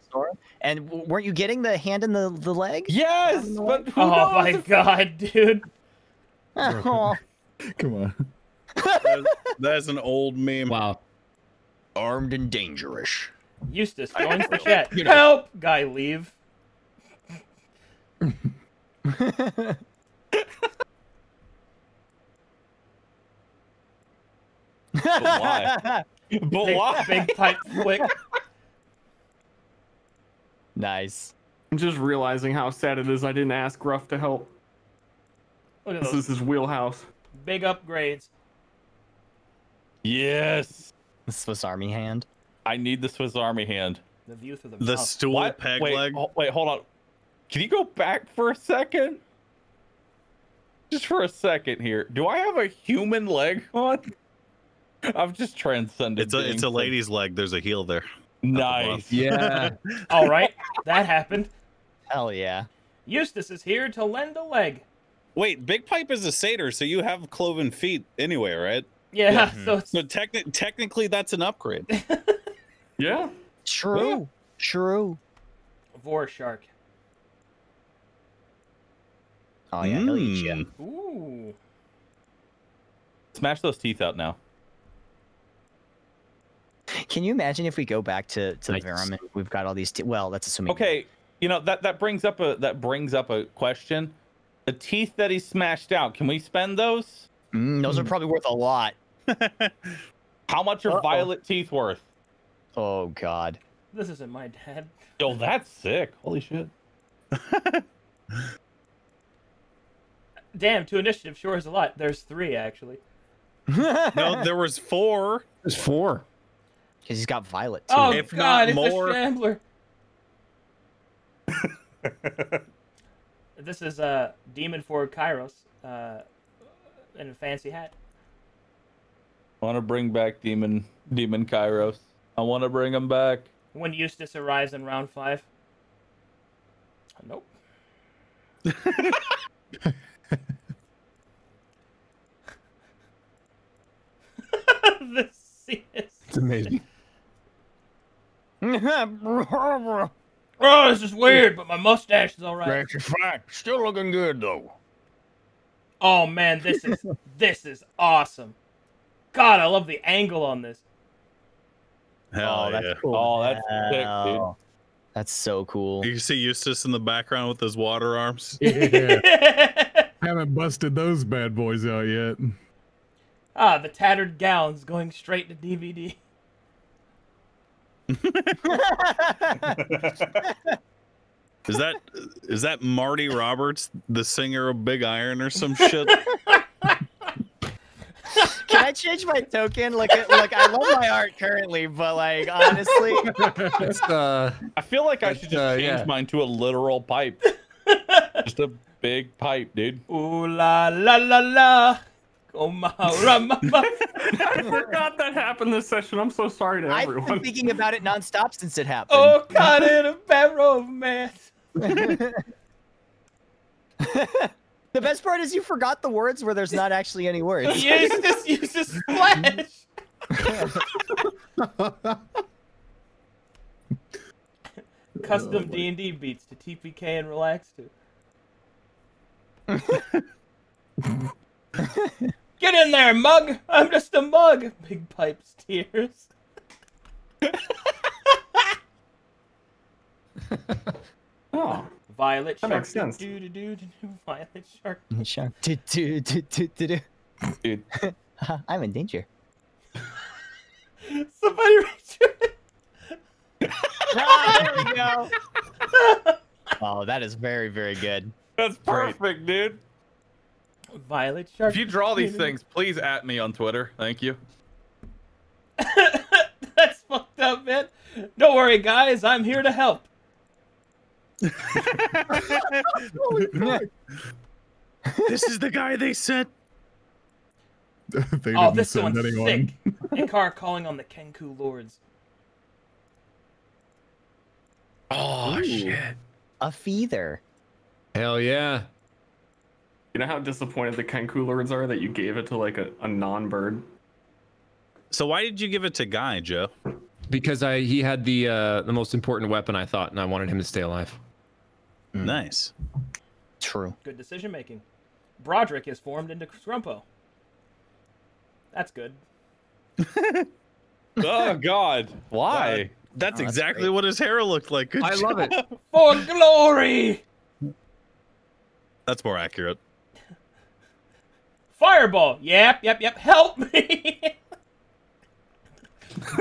And weren't you getting the hand in the the leg? Yes, but who Oh knows my god, dude. Oh. Come on. That- that is an old meme. Wow. Armed and dangerous. Eustace joins the chat. You know. Help! Guy, leave. But why? But Big, why? big pipe flick. nice. I'm just realizing how sad it is I didn't ask Gruff to help. Look at This those is his wheelhouse. big upgrades. Yes. The Swiss Army hand. I need the Swiss Army hand. The view through the, The mouth. stool What? peg wait, leg. ho- wait, hold on. Can you go back for a second? Just for a second here. Do I have a human leg on? I've just transcended. It's a it's a lady's leg. There's a heel there. Nice. Yeah. All right, that happened. Hell yeah. Eustace is here to lend a leg. Wait, Big Pipe is a satyr, so you have cloven feet anyway, right? Yeah, so So techni- technically, that's an upgrade. Yeah. True. True. Vor Shark. Oh yeah, he'll eat you. Mm. Ooh. Smash those teeth out now. Can you imagine if we go back to to Nice. the Verum and we've got all these? T- well, that's assuming. Okay, you know that that brings up a that brings up a question. The teeth that he smashed out, can we spend those? Mm, those are probably worth a lot. How much are Uh-oh. violet teeth worth? Oh God. This isn't my dad. Oh, that's sick. Holy shit. Damn, two initiative sure is a lot. There's three actually. no, there was four. There's four. Because he's got violet too. Oh If god, not it's more- a shambler. this is uh Demon for Kairos, uh in a fancy hat. I want to bring back demon demon Kairos. I want to bring him back. When Eustace arrives in round five. Nope. this scene is It's amazing. Oh, this is weird, but my mustache is alright. That's a fact. Still looking good though. Oh man, this is this is awesome. God, I love the angle on this. Hell oh, that's yeah. cool. Oh, that's sick, dude. That's so cool. You see Eustace in the background with his water arms. Yeah. Haven't busted those bad boys out yet. ah, the tattered gowns going straight to DVD. Is that is that Marty Roberts, the singer of Big Iron, or some shit? Can I change my token? Look, at, look, I love my art currently, but like honestly, That's uh I feel like I should just uh, change yeah. mine to a literal pipe. just a big pipe, dude. Ooh la la la la. Oh my rama. I forgot that happened this session. I'm so sorry to everyone. I've been thinking about it nonstop since it happened. Oh, caught in a barrel of meth. the best part is you forgot the words where there's not actually any words. Eustace uses splash. Custom oh, D and D beats to TPK and relax to. Get in there, mug! I'm just a mug! Big pipes tears. Oh, Violet That shark. makes sense. Do, do, do, do, do, violet shark. Sure. Do, do, do, do, do, do. Dude. I'm in danger. Somebody reach Ah, there we go. Oh, that is very, very good. That's perfect, dude. Violet shark. If you draw these things, please at me on Twitter. Thank you. That's fucked up, man. Don't worry, guys. I'm here to help. this is the guy they sent. they oh, didn't this send one's anyone. sick. Ikkar calling on the Kenku lords. Oh shit. A feather. hell yeah. You know how disappointed the Kenku lords are that you gave it to like a, a non-bird? So why did you give it to Guy, Joe? Because I he had the uh, the most important weapon, I thought, and I wanted him to stay alive. Nice. True. Good decision making. Broderick is formed into Scrumpo. That's good. oh God! Why? That's Oh, that's exactly great. what his hair looked like. Good I love it. For glory! That's more accurate. Fireball! Yep, yep, yep. Help me!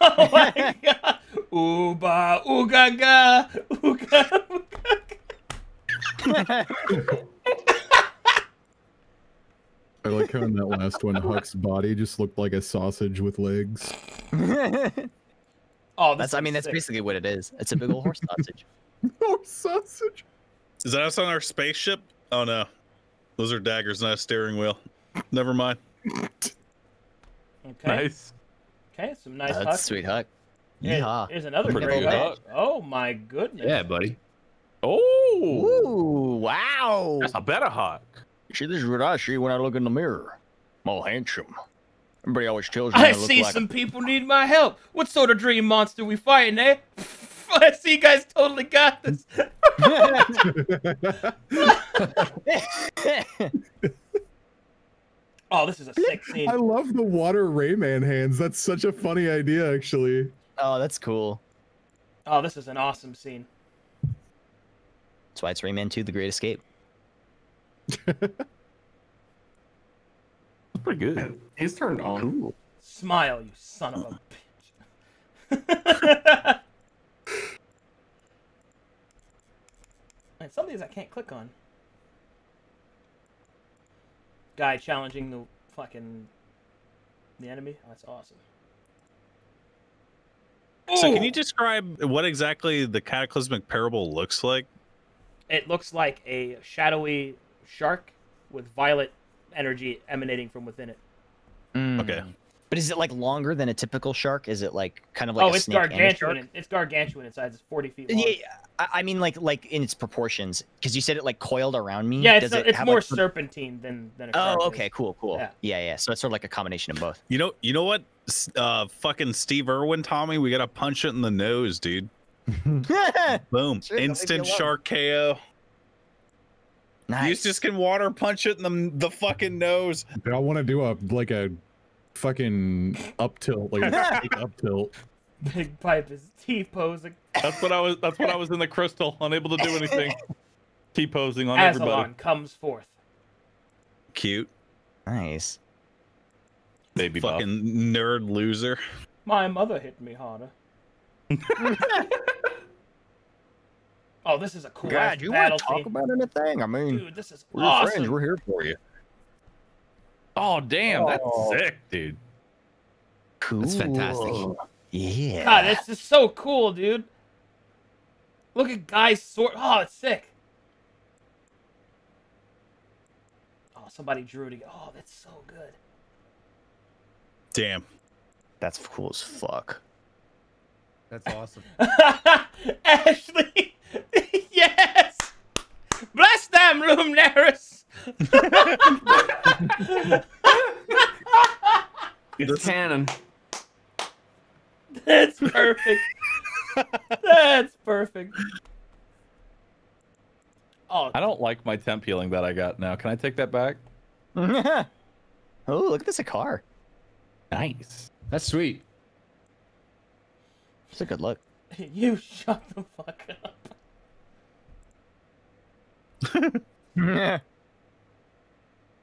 oh my god! Ooba, ooga ga, ooga, ooga. I like how in that last one, Huck's body just looked like a sausage with legs. Oh, That's. I is mean, that's sick. basically what it is. It's a big old horse sausage. Oh, sausage! Is that us on our spaceship? Oh no, those are daggers, not a steering wheel. Never mind. Okay. Nice. Okay, some nice That's huck. sweet huck. Yeah. Here's another Pretty good good huck. huck. Oh my goodness. Yeah, buddy. Oh, Ooh! Wow. that's a better hawk. See, this is what I see when I look in the mirror. I'm all handsome. Everybody always tells me I, I look see like some people need my help. What sort of dream monster we fighting, eh? I see you guys totally got this. Oh, this is a sick scene. I love the water Rayman hands. That's such a funny idea, actually. oh, that's cool. Oh, this is an awesome scene. That's why it's Rayman 2: The Great Escape. That's pretty good. He's turned on. Cool. Smile, you son of a bitch. And some of these I can't click on. Guy challenging the fucking the enemy. Oh, that's awesome. So, can you describe what exactly the cataclysmic parable looks like? It looks like a shadowy shark with violet energy emanating from within it. Hmm. Okay. But is it like longer than a typical shark? Is it like kind of like oh, a it's snake and a gargantuan. shark? in- It's gargantuan in size. It's forty feet long. Yeah, I I mean like like in its proportions because you said it like coiled around me. Yeah, it's, Does a- it it's have, more like, serpentine than than a shark. Oh, is. okay, cool, cool. Yeah. Yeah. yeah, So it's sort of like a combination of both. You know, you know what? Uh, fucking Steve Irwin, Tommy, we gotta punch it in the nose, dude. Boom! Sure, don't leave me Instant shark KO. nice. Eustace can water punch it in the the fucking nose. I want to do a like a fucking up tilt, like a fake up tilt. Big pipe is T posing. That's what I was. That's what I was in the crystal, unable to do anything. T posing on everybody. Azalon comes forth. Cute. nice. Baby buff. Fucking nerd loser. My mother hit me harder. oh, this is a cool ass God, you want battle to talk scene. about anything? I mean, Dude, this is we're your friends. We're here for you. Oh damn, that's Oh. sick, dude. Cool. That's fantastic. Yeah. God, this is so cool, dude. Look at Guy's sword. Oh, it's sick. Oh, somebody drew it again. Oh, that's so good. Damn. That's cool as fuck. That's awesome. Ashley, yes. Bless them, Luminaris. It's canon. That's perfect. That's perfect. Oh, I don't like my temp healing that I got now. Can I take that back? oh, look at this a car. Nice. That's sweet. It's a good look. you shut the fuck up.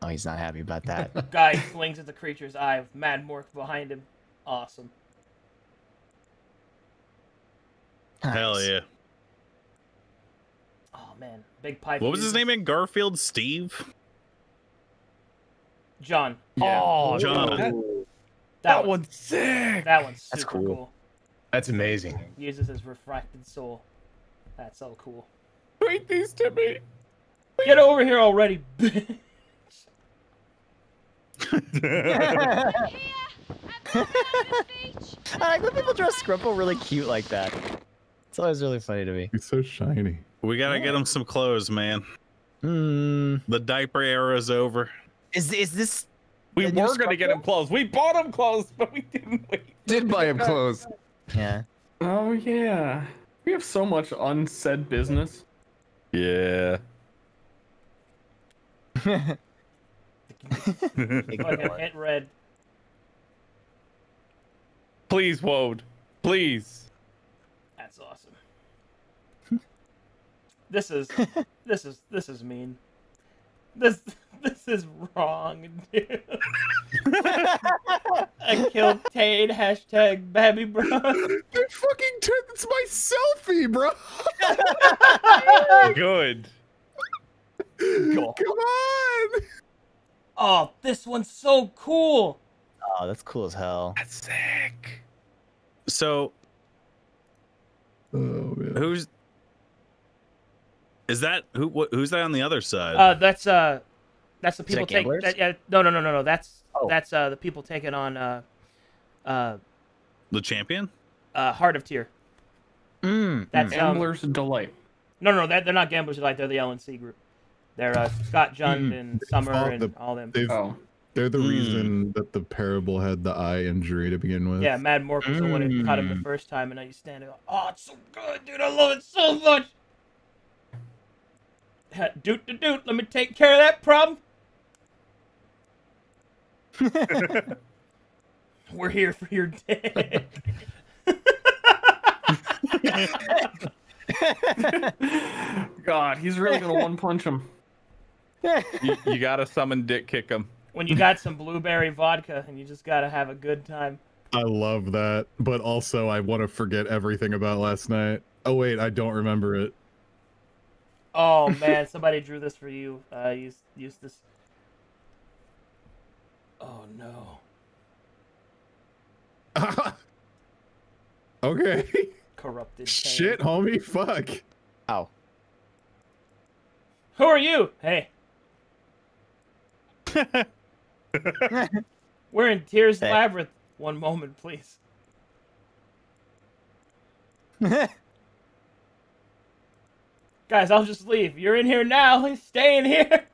oh, he's not happy about that. Guy flings at the creature's eye with Mad Mork behind him. Awesome. Hell yeah. Oh man, big pipe. What was his name in Garfield? Steve? John. Oh, John. That, That, that one. one's sick. That one's super That's cool. cool. That's amazing. Uses his refracted soul. That's so cool. Tweet these to me. Get over here already, bitch. I like when people dress Scrumple really cute like that. It's always really funny to me. He's so shiny. We gotta get him some clothes, man. Hmm. The diaper era's over. Is is this We The were gonna get him clothes. We bought him clothes, but we didn't wait. Did buy him clothes. Yeah. Oh yeah. We have so much unsaid business. Yeah. Fucking hit red. Please, Woad. Please. That's awesome. This is this is this is mean. This this is wrong, dude. I killed Tade. Hashtag baby bro. Dude, fucking t- it's my selfie, bro. Good. Come on. Oh, this one's so cool. Oh, that's cool as hell. That's sick. So Oh man. who's is that who? Wh- who's that on the other side? Uh, that's uh, that's the people taking. That, yeah, no, no, no, no, no. That's Oh. that's uh the people taking on uh, uh, the champion? uh Heart of Tear. Mm. That's um, Gambler's delight. no, no, no. That, they're not gamblers. Delight. they're the LNC group. They're uh, Scott Jund and Summer Oh, and the- all them. They've, Oh. They're the Mm. reason that the parable had the eye injury to begin with. Yeah, Mad Mork was the one who caught him the first time, and now you stand there. Oh, it's so good, dude. I love it so much. Ha- Doot doot doot. Let me take care of that problem. We're here for your day. God, he's really gonna one punch him. You, you gotta summon Dick Kick him. when you got some blueberry vodka and you just gotta have a good time. I love that, but also I want to forget everything about last night. Oh wait, I don't remember it. Oh man, somebody drew this for you. Uh, use use this. Oh no. okay. Corrupted. pain. Shit, homie. Fuck. Ow. Who are you? Hey. We're in Tyr's Hey. Labyrinth. One moment, please. Guys, I'll just leave. You're in here now. Stay in here.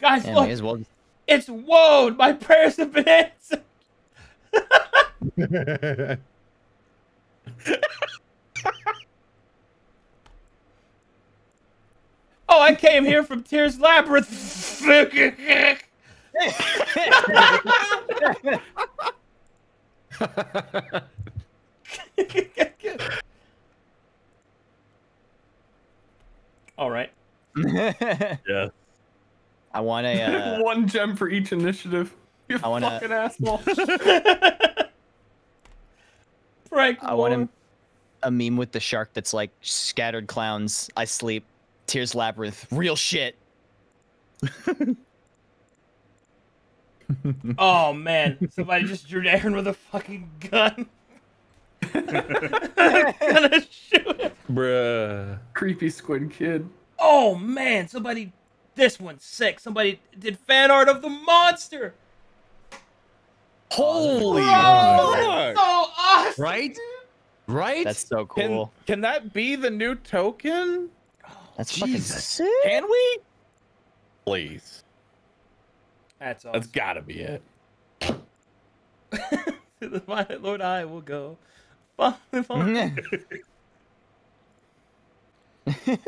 Guys, Yeah, look. may as well. It's Woad. My prayers have been answered. Oh, I came here from Tyr's Labyrinth. All right. Yeah. I want a. Uh, One gem for each initiative. You I wanna- fucking asshole. Frank. I want a, a meme with the shark that's like scattered clowns. I sleep. Tyr's labyrinth. Real shit. Oh man, somebody just drew Aaron with a fucking gun. Gonna shoot him. Bruh. Creepy squid kid. Oh man, somebody. This one's sick. Somebody did fan art of the monster. Holy Oh, fuck. that's so awesome. Right? Right? That's so Can, cool. can that be the new token? That's fucking Jesus. sick. Can we? Please. That's awesome. That's gotta be it. To the violet Lord, I will go. Follow- follow-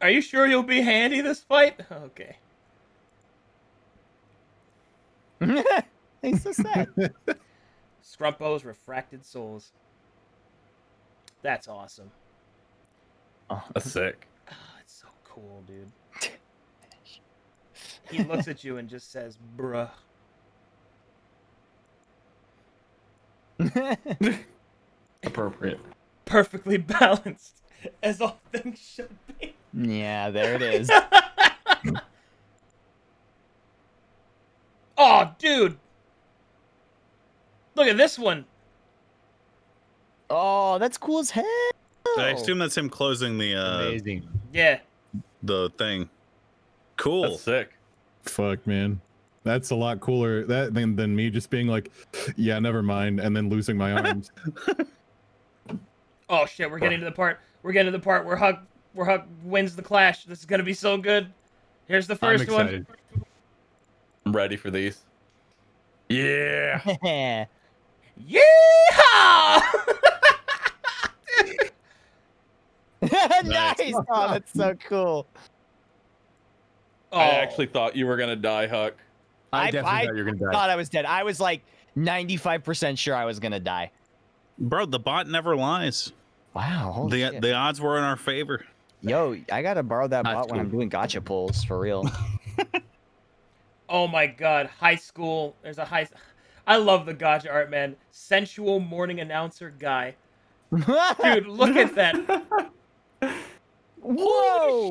Are you sure you'll be handy this fight? Okay. He's so sad. Scrumpo's refracted souls. That's awesome. Oh, that's sick. Oh, it's so cool, dude. He looks at you and just says, "Bruh." Appropriate. Perfectly balanced, as all things should be. yeah, there it is. Oh, dude. Look at this one. Oh, that's cool as hell. I assume that's him closing the uh, Amazing. Yeah. the thing. Cool. That's sick. Fuck, man. That's a lot cooler that than, than me just being like, yeah, never mind, and then losing my arms. Oh shit, we're getting to the part. We're getting to the part where Huck, where Huck wins the clash. This is gonna be so good. Here's the I'm first one. I'm ready for these. Yeah. Yeehaw! nice. Oh, that's so cool. I oh. actually thought you were gonna die, Huck. I definitely thought you were gonna die. thought I was dead. I was like 95% sure I was gonna die. Bro, the bot never lies. Wow. holy The shit. the odds were in our favor. Yo, I gotta borrow that That's bot when I'm doing gotcha pulls for real. Oh my god, high school. There's a high. I love the gotcha art, man. Sensual morning announcer guy. Dude, look at that. Whoa!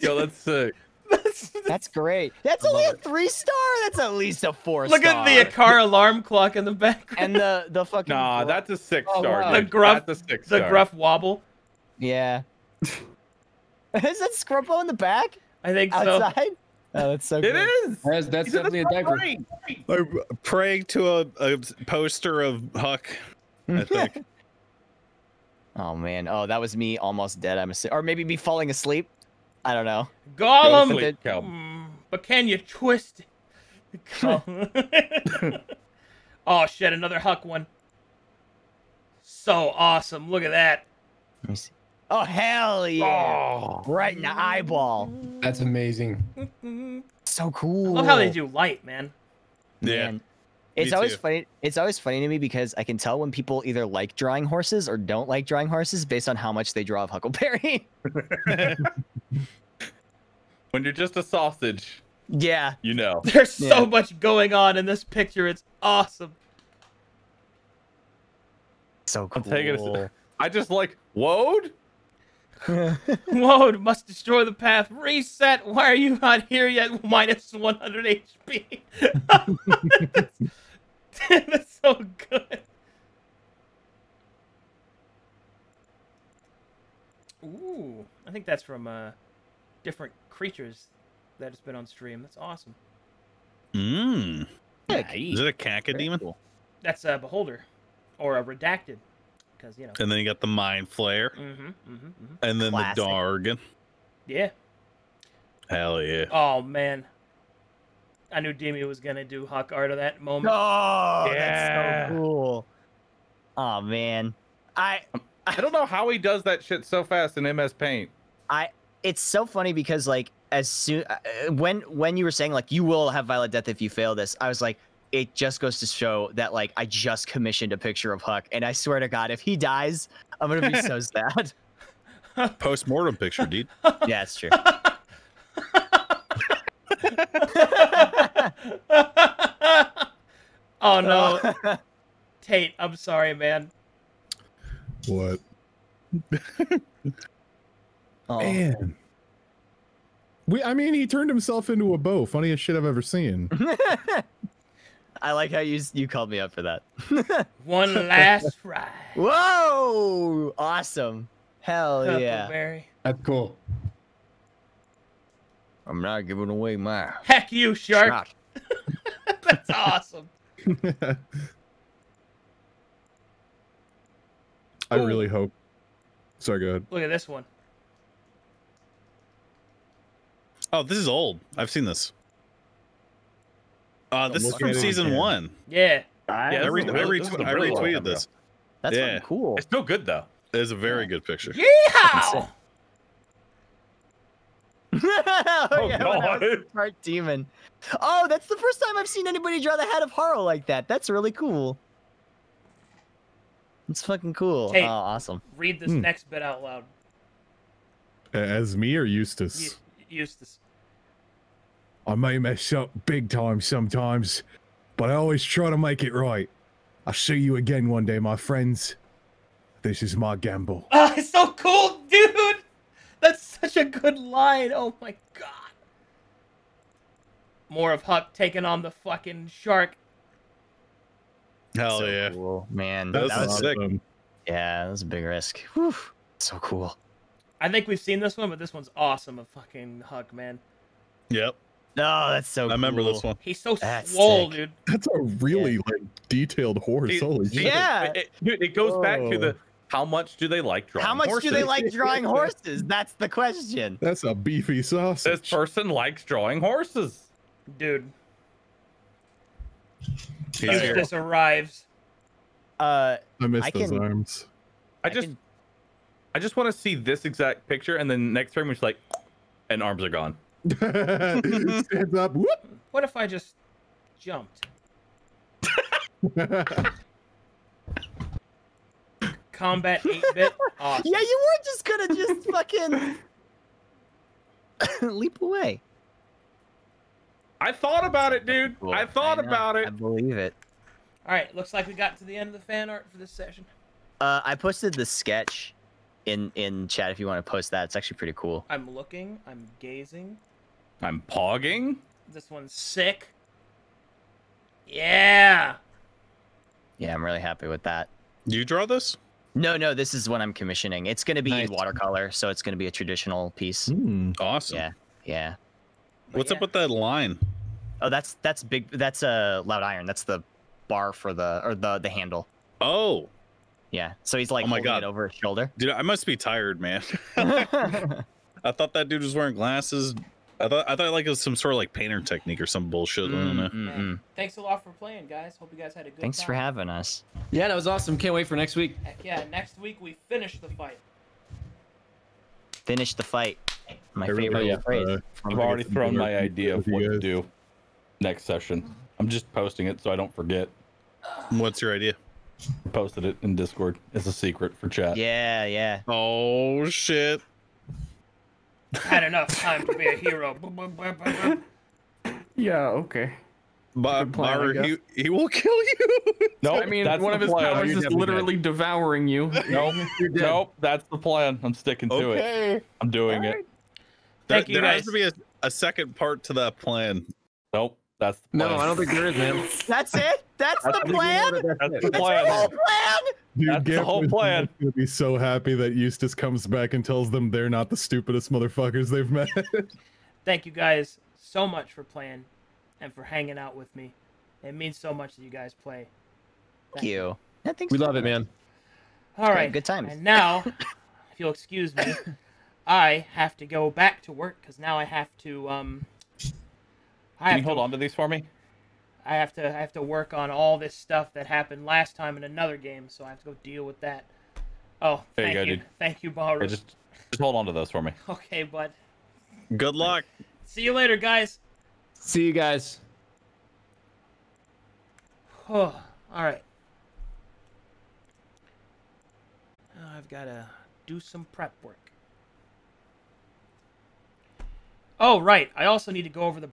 Yo, that's sick. That's great. That's only a three star. That's at least a four Look star. at the car alarm clock in the background. and the the fucking Nah, that's a six Oh, star. wow. the gruff, That's a six the star. gruff wobble. yeah. Is that Scrumpo in the back I think so. outside? Oh, that's so. It good. is. That's, that's He's definitely a front diaper. praying to a, a poster of Huck. I think. Oh man. Oh, that was me almost dead. I'm assi- or maybe me falling asleep. I don't know. Gollum. Go sleep, Cal. Mm, but can you twist it? oh shit, another Huck one. So awesome. Look at that. Let me see. Oh hell yeah! Right in the eyeball. That's amazing. So cool. I love how they do light, man. Yeah. Man. It's Me always too. funny. It's always funny to me because I can tell when people either like drawing horses or don't like drawing horses based on how much they draw of Huckleberry. When you're just a sausage, yeah. you know. There's so Yeah. much going on in this picture. It's awesome. So cool. I'm taking it. I just like Woad. Whoa, it must destroy the path. Reset. Why are you not here yet? Minus 100 HP. that's, that's so good. Ooh, I think that's from uh, different creatures that has been on stream. That's awesome. Mmm. Sick. Is it a cacodemon? That's a beholder or a redacted, because you know. And then you got the mind flayer, Mm-hmm, mm-hmm, mm-hmm. and then Classic. the Dargon. Yeah. Hell yeah. Oh man, I knew Demi was gonna do Huck art of that moment. Oh, Yeah. that's so cool. Oh man, I I don't know how he does that shit so fast in MS Paint. I it's so funny because like as soon uh, when when you were saying like you will have violent death if you fail this, I was like it just goes to show that like I just commissioned a picture of Huck and I swear to God if he dies, I'm gonna be so sad. Post mortem picture, dude. yeah, it's true. oh no, Tate, I'm sorry, man. What? Oh. Man. We, I mean, he turned himself into a bow. Funniest shit I've ever seen. I like how you you called me up for that. One last ride. Whoa! Awesome. Hell yeah. Huckleberry. That's cool. I'm not giving away my Heck you, shark. shot. That's awesome. I really hope. Sorry, go ahead. Look at this one. Oh, this is old. I've seen this. Uh, this is from season again. one. Yeah. Yeah, I, re- is a I, really- retwe- this is a I really long retweeted time this. That's Yeah. fucking cool. It's still good though. It is a very good picture. Yeehaw! oh, yeah, God. was a Smart demon. Oh, that's the first time I've seen anybody draw the head of Haro like that. That's really cool. It's fucking cool. Hey. Oh, awesome. Read this Hmm. next bit out loud. As me or Eustace? Eu- Eustace. I may mess up big time sometimes, but I always try to make it right. I'll see you again one day, my friends. This is my gamble. Ah, oh, it's so cool, dude. That's such a good line. Oh my god. More of Huck taking on the fucking shark. Hell so yeah. Cool. Man, That that, was was, sick. Awesome. yeah, that was a big risk. Whew. So cool. I think we've seen this one, but this one's awesome. Of fucking Huck, man. Yep. Oh, that's so I remember cool. this one. He's so That's swole, sick. dude. That's a really like detailed horse. It- Holy shit. Yeah. It, it- dude, it goes back to the How much do they like drawing horses? How much do they like drawing horses? That's the question. That's a beefy sausage. This person likes drawing horses. Dude, He's as here. this arrives. Uh, I miss I those can- arms. I just, I just want to see this exact picture, and then next turn, it's like, and arms are gone. Stands up. Whoop. What if I just jumped? Combat 8-bit. Awesome. Yeah, you were just gonna just fucking leap away. I thought about it, dude. I thought I know, about I believe it. All right, looks like we got to the end of the fan art for this session. Uh, I posted the sketch in in chat if you want to post that. It's actually pretty cool. I'm looking, I'm gazing. I'm pogging. This one's sick. Yeah. Yeah, I'm really happy with that. Do you draw this? No, no, this is what I'm commissioning. It's gonna be Nice. watercolor, so it's gonna be a traditional piece. Hmm. Awesome. Yeah, yeah. What's yeah. up with that line? Oh, that's that's big. That's a loud iron. That's the bar for the or the the handle. Oh, Yeah. So he's like Oh my holding God. it over his shoulder. dude, I must be tired, man. I thought that dude was wearing glasses. I thought I thought like it was some sort of like painter technique or some bullshit. I don't know. Mm, mm, mm. Thanks a lot for playing, guys. Hope you guys had a good Thanks time. for having us. Yeah, that was awesome. Can't wait for next week. Heck yeah, next week we finish the fight. Finish the fight. My I really favorite hope, phrase. uh, I've already thrown my idea of what to do next session. I'm just posting it so I don't forget. What's your idea? Posted it in Discord. It's a secret for chat. Yeah, yeah. Oh shit! Had enough time to be a hero. Yeah, okay. But plan, I Bauer, guess. he, he will kill you. Nope, I mean, one of his plan. powers is definitely literally devouring you. Nope, nope, that's the plan. I'm sticking to it. okay. I'm doing it. There, Thank you, there guys. has to be a, a second part to that plan. Nope, that's the No. I don't think there is, man. That's it. That's the plan. That's the That's the plan. whole plan. Dude, That's the whole plan. gonna be so happy that Eustace comes back and tells them they're not the stupidest motherfuckers they've met. Thank you guys so much for playing and for hanging out with me. It means so much that you guys play. Thank you. Yeah, thanks We for love it, man. All great, right. good times. And now, if you'll excuse me, I have to go back to work because now I have to um. I Can you hold to, on to these for me? I have to I have to work on all this stuff that happened last time in another game, so I have to go deal with that. Oh, There you go, you, dude. thank you, Or Bahroo. just, just hold on to those for me. Okay, bud. Good luck. See you later, guys. See you guys. Oh, all right. Now I've got to do some prep work. Oh, right. I also need to go over the